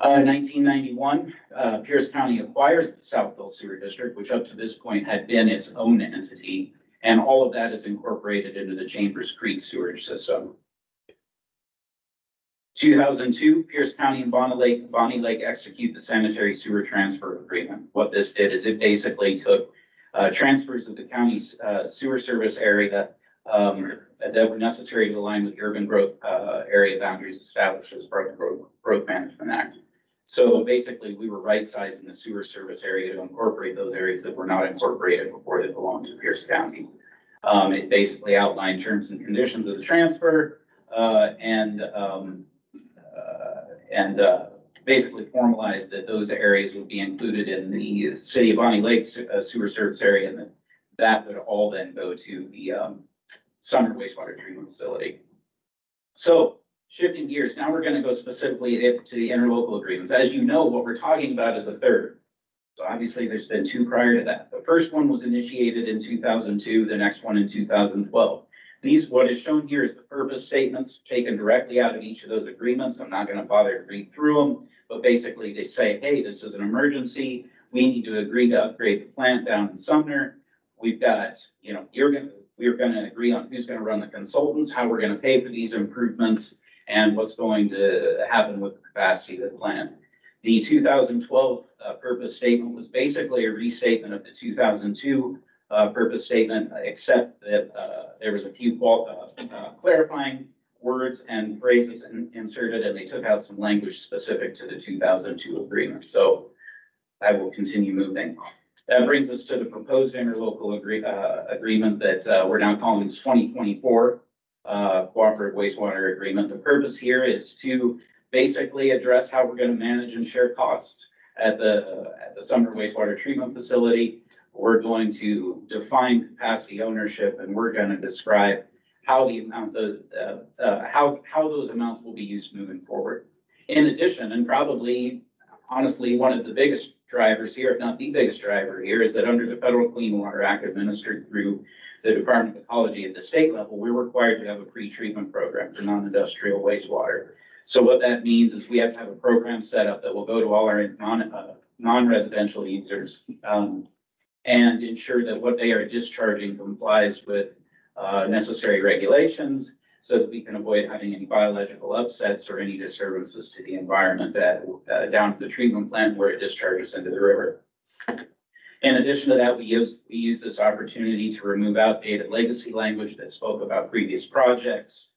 Uh, nineteen ninety-one, uh, Pierce County acquires the South Hill Sewer District, which up to this point had been its own entity. And all of that is incorporated into the Chambers Creek sewerage system. Two thousand two, Pierce County and Bonney Lake, Bonney Lake execute the sanitary sewer transfer agreement. What this did is it basically took uh, transfers of the county's, uh, sewer service area, um, that were necessary to align with urban growth, uh, area boundaries established as part of the Growth, Management Act. So basically, we were right sizing the sewer service area to incorporate those areas that were not incorporated before they belonged to Pierce County. Um, it basically outlined terms and conditions of the transfer, uh, and, um, and, uh, basically formalized that those areas would be included in the city of Bonney Lake uh, sewer service area, and that that would all then go to the, um, Sumner wastewater treatment facility. So shifting gears, now we're gonna go specifically to the interlocal agreements. As you know, what we're talking about is a third. So obviously, there's been two prior to that. The first one was initiated in two thousand two, the next one in two thousand twelve. These, what is shown here is the purpose statements taken directly out of each of those agreements. I'm not gonna bother to read through them. But basically, they say, hey, this is an emergency. We need to agree to upgrade the plant down in Sumner. We've got, you know, you're gonna, we're gonna agree on who's gonna run the consultants, how we're gonna pay for these improvements, and what's going to happen with the capacity of the plant. The two thousand twelve, uh, purpose statement was basically a restatement of the two thousand two, uh, purpose statement, except that, uh, there was a few qual- uh, uh, clarifying words and phrases in- inserted, and they took out some language specific to the two thousand two agreement. So I will continue moving. That brings us to the proposed interlocal agree, uh, agreement that, uh, we're now calling twenty twenty-four, uh, cooperative wastewater agreement. The purpose here is to basically address how we're gonna manage and share costs at the, at the Sumner wastewater treatment facility. We're going to define capacity ownership and we're gonna describe how the amount of, uh, uh, how, how those amounts will be used moving forward. In addition, and probably honestly, one of the biggest drivers here, if not the biggest driver here, is that under the Federal Clean Water Act administered through the Department of Ecology at the state level, we're required to have a pre-treatment program for non-industrial wastewater. So what that means is we have to have a program set up that will go to all our non, uh, non-residential users, um, and ensure that what they are discharging complies with, uh, necessary regulations so that we can avoid having any biological upsets or any disturbances to the environment that, uh, down to the treatment plant where it discharges into the river. In addition to that, we use, we use this opportunity to remove outdated legacy language that spoke about previous projects,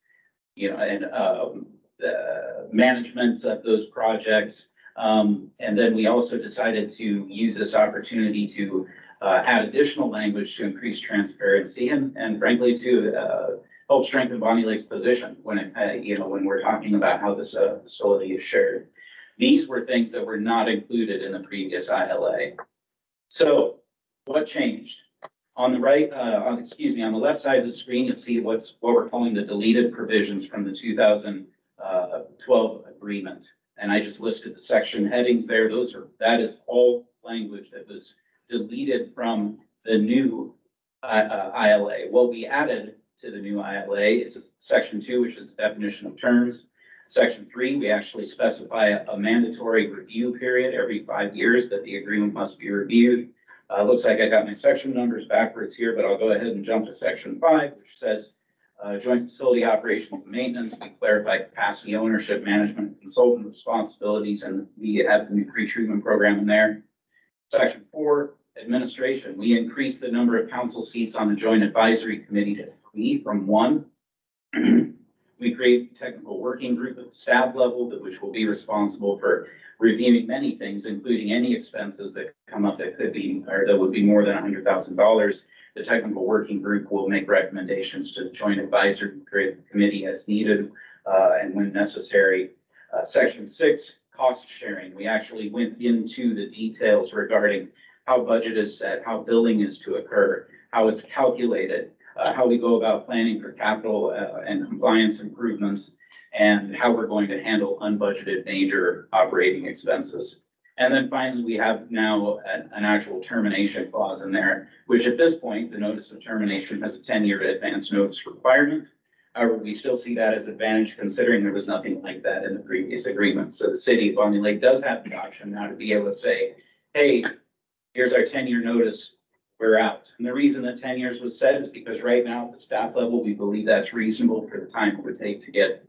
you know, and, um, the management of those projects. Um, and then we also decided to use this opportunity to, uh, add additional language to increase transparency and, and frankly, to, uh, help strengthen Bonney Lake's position when it, uh, you know, when we're talking about how this, uh, facility is shared. These were things that were not included in the previous ILA. So what changed? On the right, uh, on, excuse me, on the left side of the screen, you'll see what's, what we're calling the deleted provisions from the two thousand uh, agreement. And I just listed the section headings there. Those are, that is all language that was deleted from the new uh, ILA. What we added to the new ILA is section two, which is the definition of terms. Section three, we actually specify a mandatory review period every five years that the agreement must be reviewed. Uh, looks like I got my section numbers backwards here, but I'll go ahead and jump to section five, which says uh, joint facility operations and maintenance. We clarify capacity ownership, management, consultant responsibilities, and we have the new pre-treatment program in there. Section four, administration. We increase the number of council seats on the joint advisory committee to three from one. [CLEARS THROAT] We create a technical working group at the staff level which will be responsible for reviewing many things, including any expenses that come up that could be, or that would be more than hundred thousand dollars. The technical working group will make recommendations to the joint advisory committee as needed, uh, and when necessary. Uh, section six, cost sharing. We actually went into the details regarding how budget is set, how billing is to occur, how it's calculated, uh, how we go about planning for capital, uh, and compliance improvements, and how we're going to handle unbudgeted major operating expenses. And then finally, we have now an, an actual termination clause in there, which at this point, the notice of termination has a ten-year advance notice requirement. However, we still see that as advantage considering there was nothing like that in the previous agreement. So the city of Bonney Lake does have the option now to be able to say, hey, here's our ten-year notice, we're out. And the reason that ten years was set is because right now at the staff level, we believe that's reasonable for the time it would take to get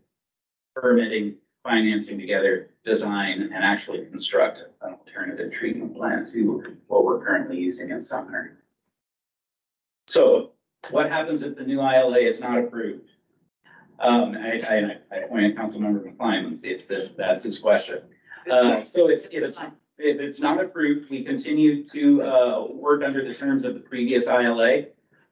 permitting, financing together, design, and actually construct an alternative treatment plan to what we're currently using in Sumner. So what happens if the new ILA is not approved? Um, I, I, I pointed Councilmember McClimans, it's this, that's his question. Uh, so it's, it's, if it's not approved, we continue to, uh, work under the terms of the previous ILA.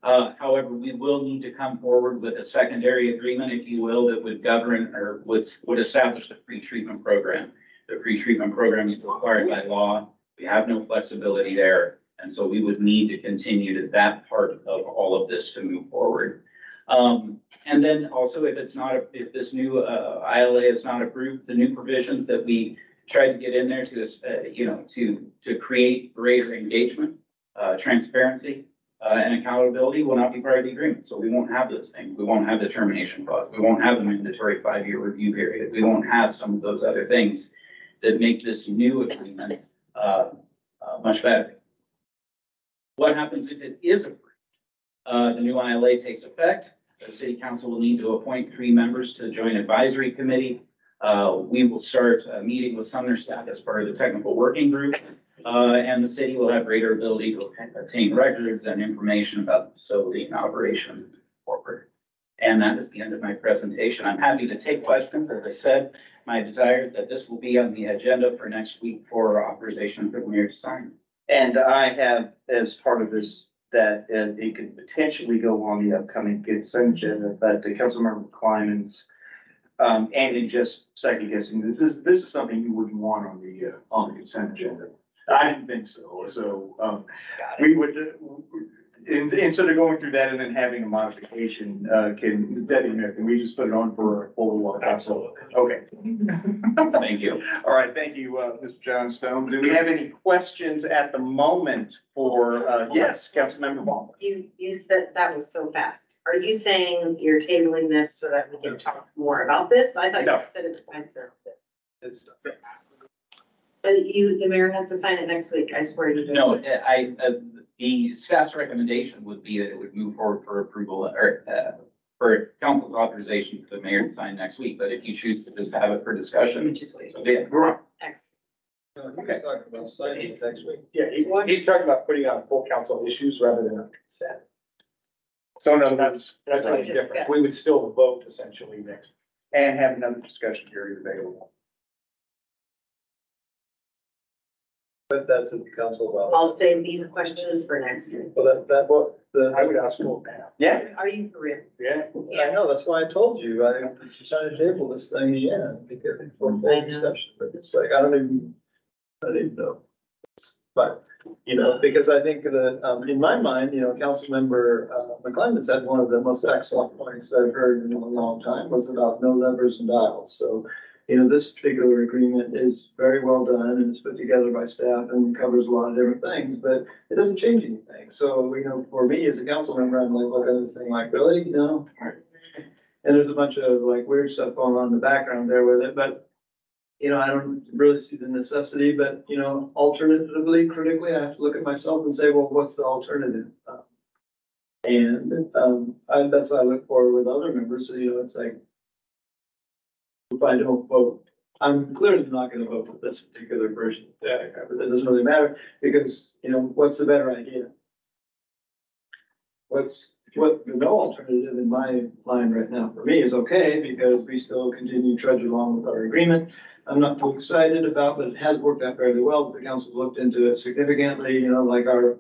Uh, however, we will need to come forward with a secondary agreement, if you will, that would govern or would, would establish the pre-treatment program. The pre-treatment program is required by law. We have no flexibility there. And so we would need to continue to that part of all of this to move forward. Um, and then also if it's not, if this new, uh, ILA is not approved, the new provisions that we tried to get in there to, uh, you know, to, to create greater engagement, uh, transparency, uh, and accountability will not be part of the agreement. So we won't have those things. We won't have the termination clause. We won't have the mandatory five-year review period. We won't have some of those other things that make this new agreement, uh, uh, much better. What happens if it is approved? Uh, the new ILA takes effect. The city council will need to appoint three members to the joint advisory committee. Uh, we will start a meeting with Sumner staff as part of the technical working group. Uh, and the city will have greater ability to obtain records and information about the facility and operations forward. And that is the end of my presentation. I'm happy to take questions. As I said, my desire is that this will be on the agenda for next week for authorization for the mayor to sign. And I have, as part of this, that uh, it could potentially go on the upcoming consent agenda, but the Councilmember Klein's um, and in just second guessing, this is, this is something you wouldn't want on the, uh, on the consent agenda. I didn't think so, so, um, we would, uh, in, instead of going through that and then having a modification, uh, can, Debbie, can we just put it on for a full one? Absolutely. Okay. Thank you. [LAUGHS] All right, thank you, uh, Mr. Johnstone. Do we have any questions at the moment for, uh, yes, Councilmember Ball? You, you said that was so fast. Are you saying you're tabling this so that we can talk more about this? I thought No. you said it was fine, sir. But you, the mayor has to sign it next week, I swear you. do. No, I, uh, the staff's recommendation would be that it would move forward for approval or, uh, for council's authorization for the mayor to sign next week, but if you choose to just have it for discussion. Just wait. so be it. Okay. Talking about signing next week. Yeah, he, he's talking about putting on full council issues rather than a consent. So in other words, that's, that's the difference. We would still vote essentially next. and have another discussion period available. But that's at the council level. I'll save these questions for next year. Well, that, that, what, the. I would ask for now. Yeah, Are you for real? Yeah. I know, that's why I told you, I, you're trying to table this thing again, because it's for I know. full discussion, but it's like, I don't even, I don't even know. But, you know, because I think that, um, in my mind, you know, Councilmember, uh, McClellan said one of the most excellent points that I've heard in a long time was about no levers and dials, so. You know, this particular agreement is very well done and it's put together by staff and covers a lot of different things, but it doesn't change anything. So, you know, for me as a council member, I'm like, looking at this thing like, really? No? And there's a bunch of like weird stuff going on in the background there with it, but, you know, I don't really see the necessity, but, you know, alternatively, critically, I have to look at myself and say, well, what's the alternative? Um, And, um, I, that's what I look for with other members, so, you know, it's like, if I don't vote, I'm clearly not gonna vote for this particular version, of yeah, but that doesn't really matter, because, you know, what's the better idea? What's, what, no alternative in my line right now for me is okay, because we still continue to trudge along with our agreement. I'm not too excited about, but it has worked out fairly well, the council looked into it significantly, you know, like our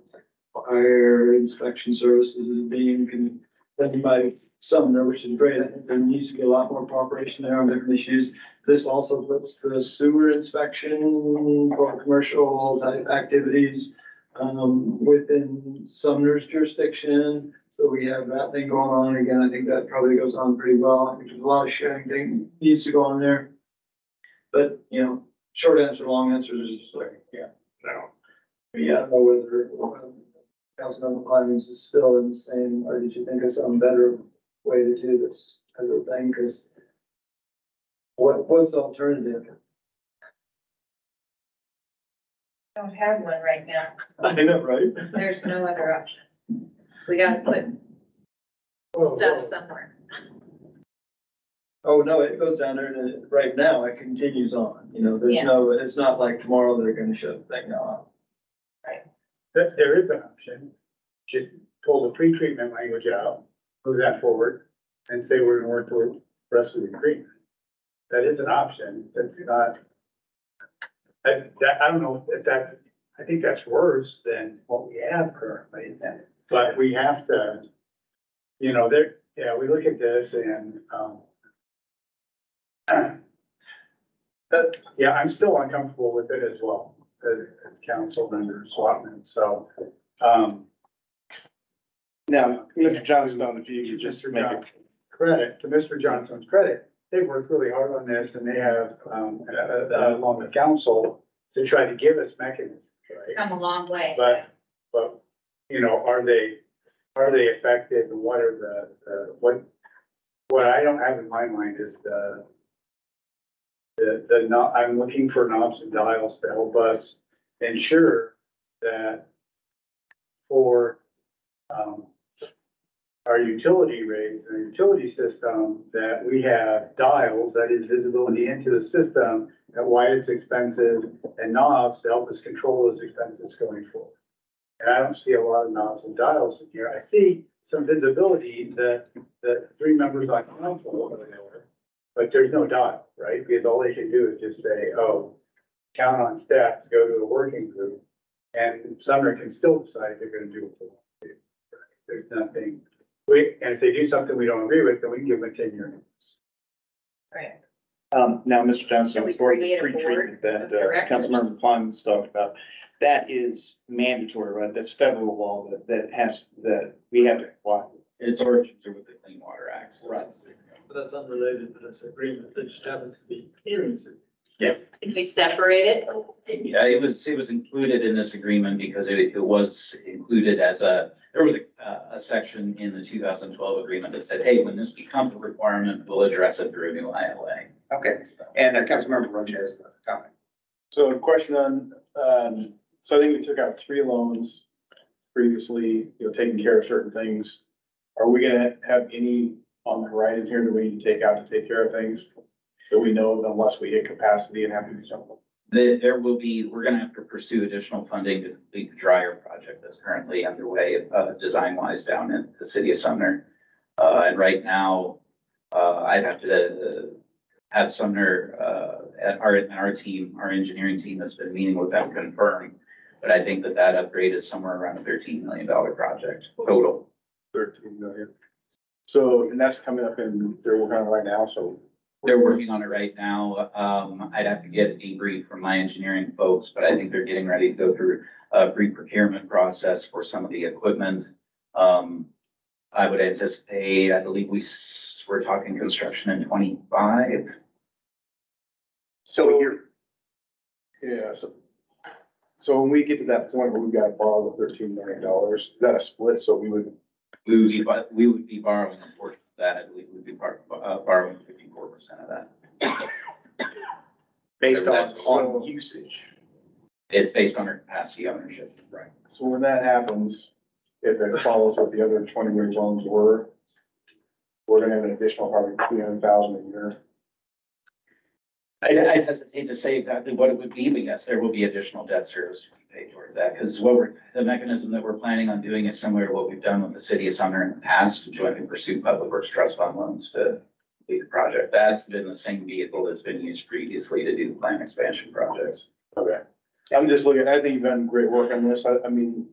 fire inspection services is being con- done by Sumner, which is great, I think there needs to be a lot more cooperation there on different issues. This also puts the sewer inspection for commercial type activities um, within Sumner's jurisdiction. So we have that thing going on. Again, I think that probably goes on pretty well. I think there's a lot of sharing thing needs to go on there. But, you know, short answer, long answer is just like, yeah, no. Yeah, I don't know whether, um, Councilmember McClimans is still in the same, or did you think of some better way to do this type of thing? Cause what, what's the alternative? I don't have one right now. I know, right? There's no other option. We gotta put oh, stuff somewhere. Oh, no, it goes down there and it- right now it continues on, you know, there's Yeah. no, it's not like tomorrow they're gonna shut the thing off. That, there is an option. Just pull the pre-treatment language out, move that forward, and say we're gonna work toward the rest of the agreement. That is an option. That's not. I, that, I don't know if that, I think that's worse than what we have currently. But we have to, you know, there, yeah, we look at this and, um. [CLEARS THROAT] That, yeah, I'm still uncomfortable with it as well, as, as council member Swatman, so, um. now, Mr. Johnstone, if you could just Mr. make it, John- Credit, to Mr. Johnson's credit, they've worked really hard on this and they have, um, uh, uh, along the council to try to give us mechanisms, right? Come a long way. But, but, you know, are they, are they affected? and what are the, what, what I don't have in my mind is the, the, the, no- I'm looking for knobs and dials to help us ensure that for, um, our utility rates, and our utility system, that we have dials, that is visibility into the system, at why it's expensive, and knobs to help us control those expenses going forward. And I don't see a lot of knobs and dials in here. I see some visibility that, the three members on council over there, but there's no dial, right? Because all they can do is just say, oh, count on staff to go to a working group. And Sumner can still decide they're gonna do what they want do. There's nothing, we, and if they do something we don't agree with, then we can give them a ten year notice. Right. Um, now, Mr. Johnson, Can we as far as create a pre-treatment that, of uh, directors? Councilmember Klein's talked about, that is mandatory, right? That's federal law that, that has, that we have to comply. with. Its origins are with the Clean Water Act. so Right. that's- But that's unrelated to this agreement, that just happens to be hearings. Can we separate it? Yeah, it was, it was included in this agreement because it, it was included as a, there was a, uh, a section in the two thousand twelve agreement that said, hey, when this becomes a requirement, we'll address it through a new ILA. Okay, and uh, Councilmember Roach has a comment. So a question on, um, so I think we took out three loans previously, you know, taking care of certain things. Are we gonna have any on the horizon here that we need to take out to take care of things? That we know unless we hit capacity and have to do something? There, there will be, we're gonna have to pursue additional funding to complete the dryer project that's currently underway, uh, design wise down in the city of Sumner. Uh, and right now, uh, I'd have to uh, have Sumner, uh, at our, our team, our engineering team that's been meeting with them confirm. But I think that that upgrade is somewhere around a thirteen million dollar project total. Thirteen million. So, and that's coming up in, they're working on it right now, so. They're working on it right now. Um, I'd have to get a debrief from my engineering folks, but I think they're getting ready to go through a pre-procurement process for some of the equipment. Um, I would anticipate, I believe we, s- we're talking construction in twenty-five. So you're, Yeah, so. So when we get to that point where we've got to borrow the thirteen million dollars, is that a split? So we would, We would be, bu- we would be borrowing a portion of that. I believe we'd be bar- uh, borrowing fifty-four percent of that. based on, on usage. It's based on our capacity ownership. right, so when that happens, if it follows what the other twenty year loans were, we're gonna have an additional probably three hundred thousand a year. I, I hesitate to say exactly what it would be, but yes, there will be additional debt service to be paid towards that, because what we're, the mechanism that we're planning on doing is similar to what we've done with the city of Sumner in the past, to jointly pursue public works trust fund loans to complete the project. That's been the same vehicle that's been used previously to do the plan expansion projects. Okay. I'm just looking, I think you've done great work on this. I, I mean,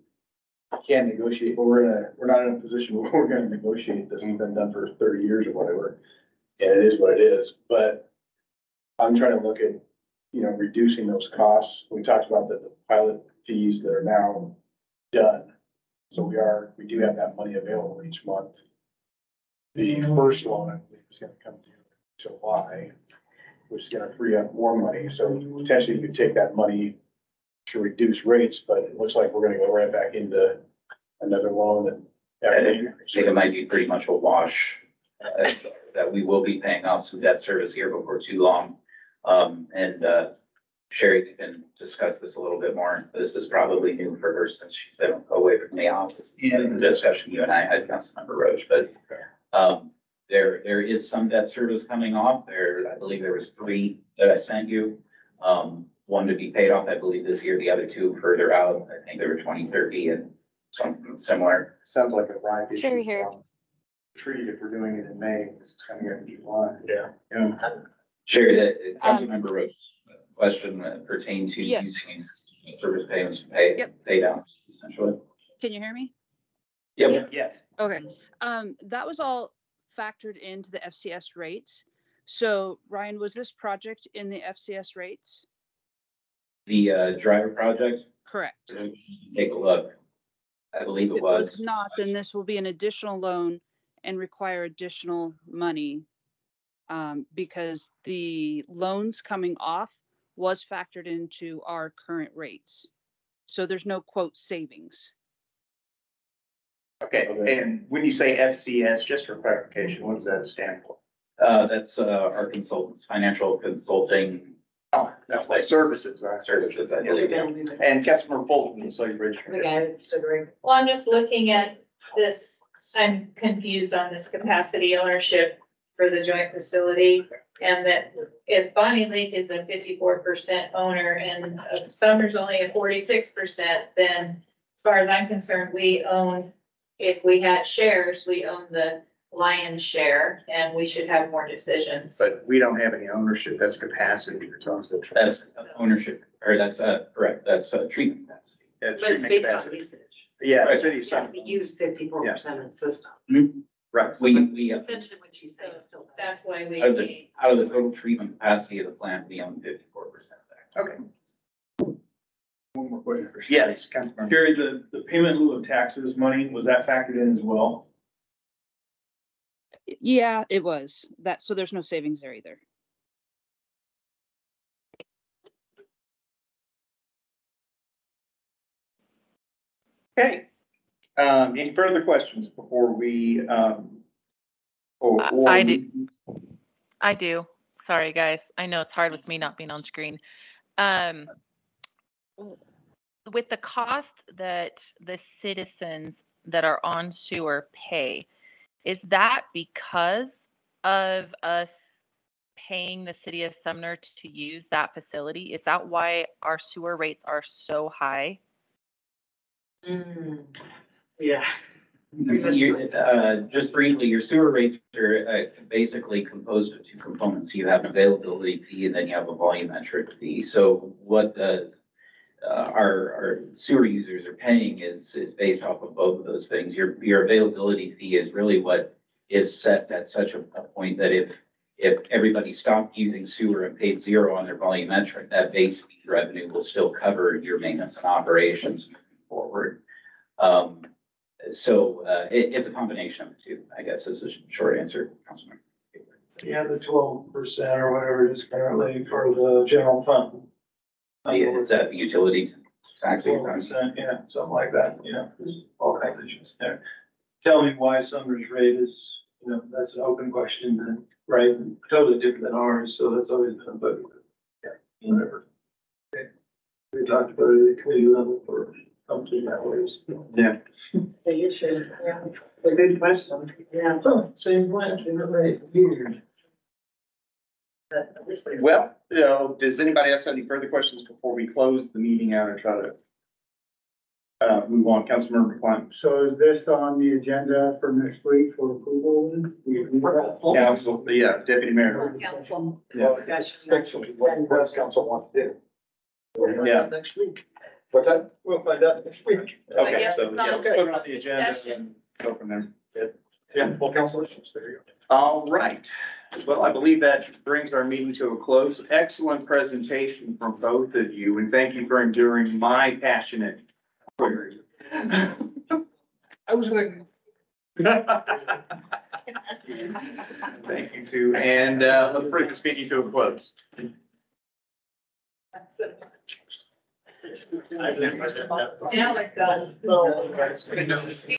I can't negotiate, but we're in a, we're not in a position [LAUGHS] where we're gonna negotiate this. It's been done for thirty years or whatever. And it is what it is, but I'm trying to look at, you know, reducing those costs. We talked about the, the pilot fees that are now done. So we are, we do have that money available each month. The first loan, I believe, is gonna come due in July, which is gonna free up more money. So potentially you could take that money to reduce rates, but it looks like we're gonna go right back into another loan that. I think it might be pretty much a wash, uh, that we will be paying off some debt service here before too long. Um, and, uh, Sherry can discuss this a little bit more. This is probably new for her since she's been away from the office. In the discussion you and I had, Councilmember Roach, but, um, there, there is some debt service coming off. There, I believe there was three that I sent you. Um, one to be paid off, I believe this year, the other two further out. I think they were twenty thirty and something similar. Sounds like a right. issue. Sherry here. Treat if we're doing it in May, this is coming up in July. Yeah. Yeah. Sherry, that, Um, Councilmember Roach's question that pertained to Yes. using existing service payments to pay, Yep. pay down essentially. Can you hear me? Yep. Yes. Okay, um, that was all factored into the FCS rates. So Ryan, was this project in the FCS rates? The, uh, dryer project, Correct. take a look. I believe If it it was was. not, then this will be an additional loan and require additional money. Um, because the loans coming off was factored into our current rates. So there's no quote savings. Okay, and when you say FCS, just for clarification, what does that stand for? Uh, that's, uh, our consultants, financial consulting Oh, that's what services, all right. services, I believe. yeah. And Councilmember Fulton, so you're ready. The guy that stood right. Well, I'm just looking at this I'm confused on this capacity ownership for the joint facility. And that if Bonney Lake is a fifty-four percent owner and uh, Sumner's only a forty-six percent, then as far as I'm concerned, we own, if we had shares, we own the lion's share and we should have more decisions. But we don't have any ownership, that's capacity you're talking about. That's ownership, or that's, uh, correct, that's, uh, treatment capacity. That's But it's treatment based on capacity. usage. Yeah, the city, Yeah, some, we use fifty-four percent of the system. Right. We, we, uh, Essentially what she's saying is still. That's why we out of the, need, out of the total treatment capacity of the plant, we own fifty-four percent of Okay. One more question. for Sherry. Yes, Councilmember. Sherry, the, the payment in lieu of taxes money, was that factored in as well? Yeah, it was that, so there's no savings there either. Okay. Um, any further questions before we, um? or- I- or I we- do. I do. Sorry, guys. I know it's hard with me not being on screen. Um, with the cost that the citizens that are on sewer pay, is that because of us paying the city of Sumner to use that facility? Is that why our sewer rates are so high? Yeah. Uh, just briefly, your sewer rates are, uh, basically composed of two components. You have an availability fee and then you have a volumetric fee. So what the, uh, our, our sewer users are paying is, is based off of both of those things. Your, your availability fee is really what is set at such a, point that if, if everybody stopped using sewer and paid zero on their volumetric, that base revenue will still cover your maintenance and operations moving forward. Um, so, uh, it, it's a combination of the two, I guess is the short answer, Councilman. Yeah, the twelve percent or whatever it is currently for the general fund. Yeah, Is that the utility tax? Twelve percent, yeah, something like that, you know, there's all kinds of issues there. Tell me why Sumner's rate is, you know, that's an open question, then, right, totally different than ours, so that's always been a bug. Yeah, whatever. Okay. We talked about it at the committee level for something that ways. Yeah. They should, yeah. It's a good question. Yeah. Same plant, different rate, weird. Well, you know, does anybody else have any further questions before we close the meeting out and try to uh, move on, Councilmember Klein? So is this on the agenda for next week for approval? then? We- we- Council, yeah, Deputy Mayor. council. Yes. Essentially, what the press council wants to do. Yeah. Next week. What's that? We'll find out next week. I Okay, guess so, it's yeah, on- put it on the on agenda discussion. and go from there. Yeah, well, council issues, there you go. All right. Well, I believe that brings our meeting to a close. Excellent presentation from both of you, and thank you for enduring my passionate query. I was like. [LAUGHS] Thank you too, and uh, let's bring this meeting to a close. Now it's done.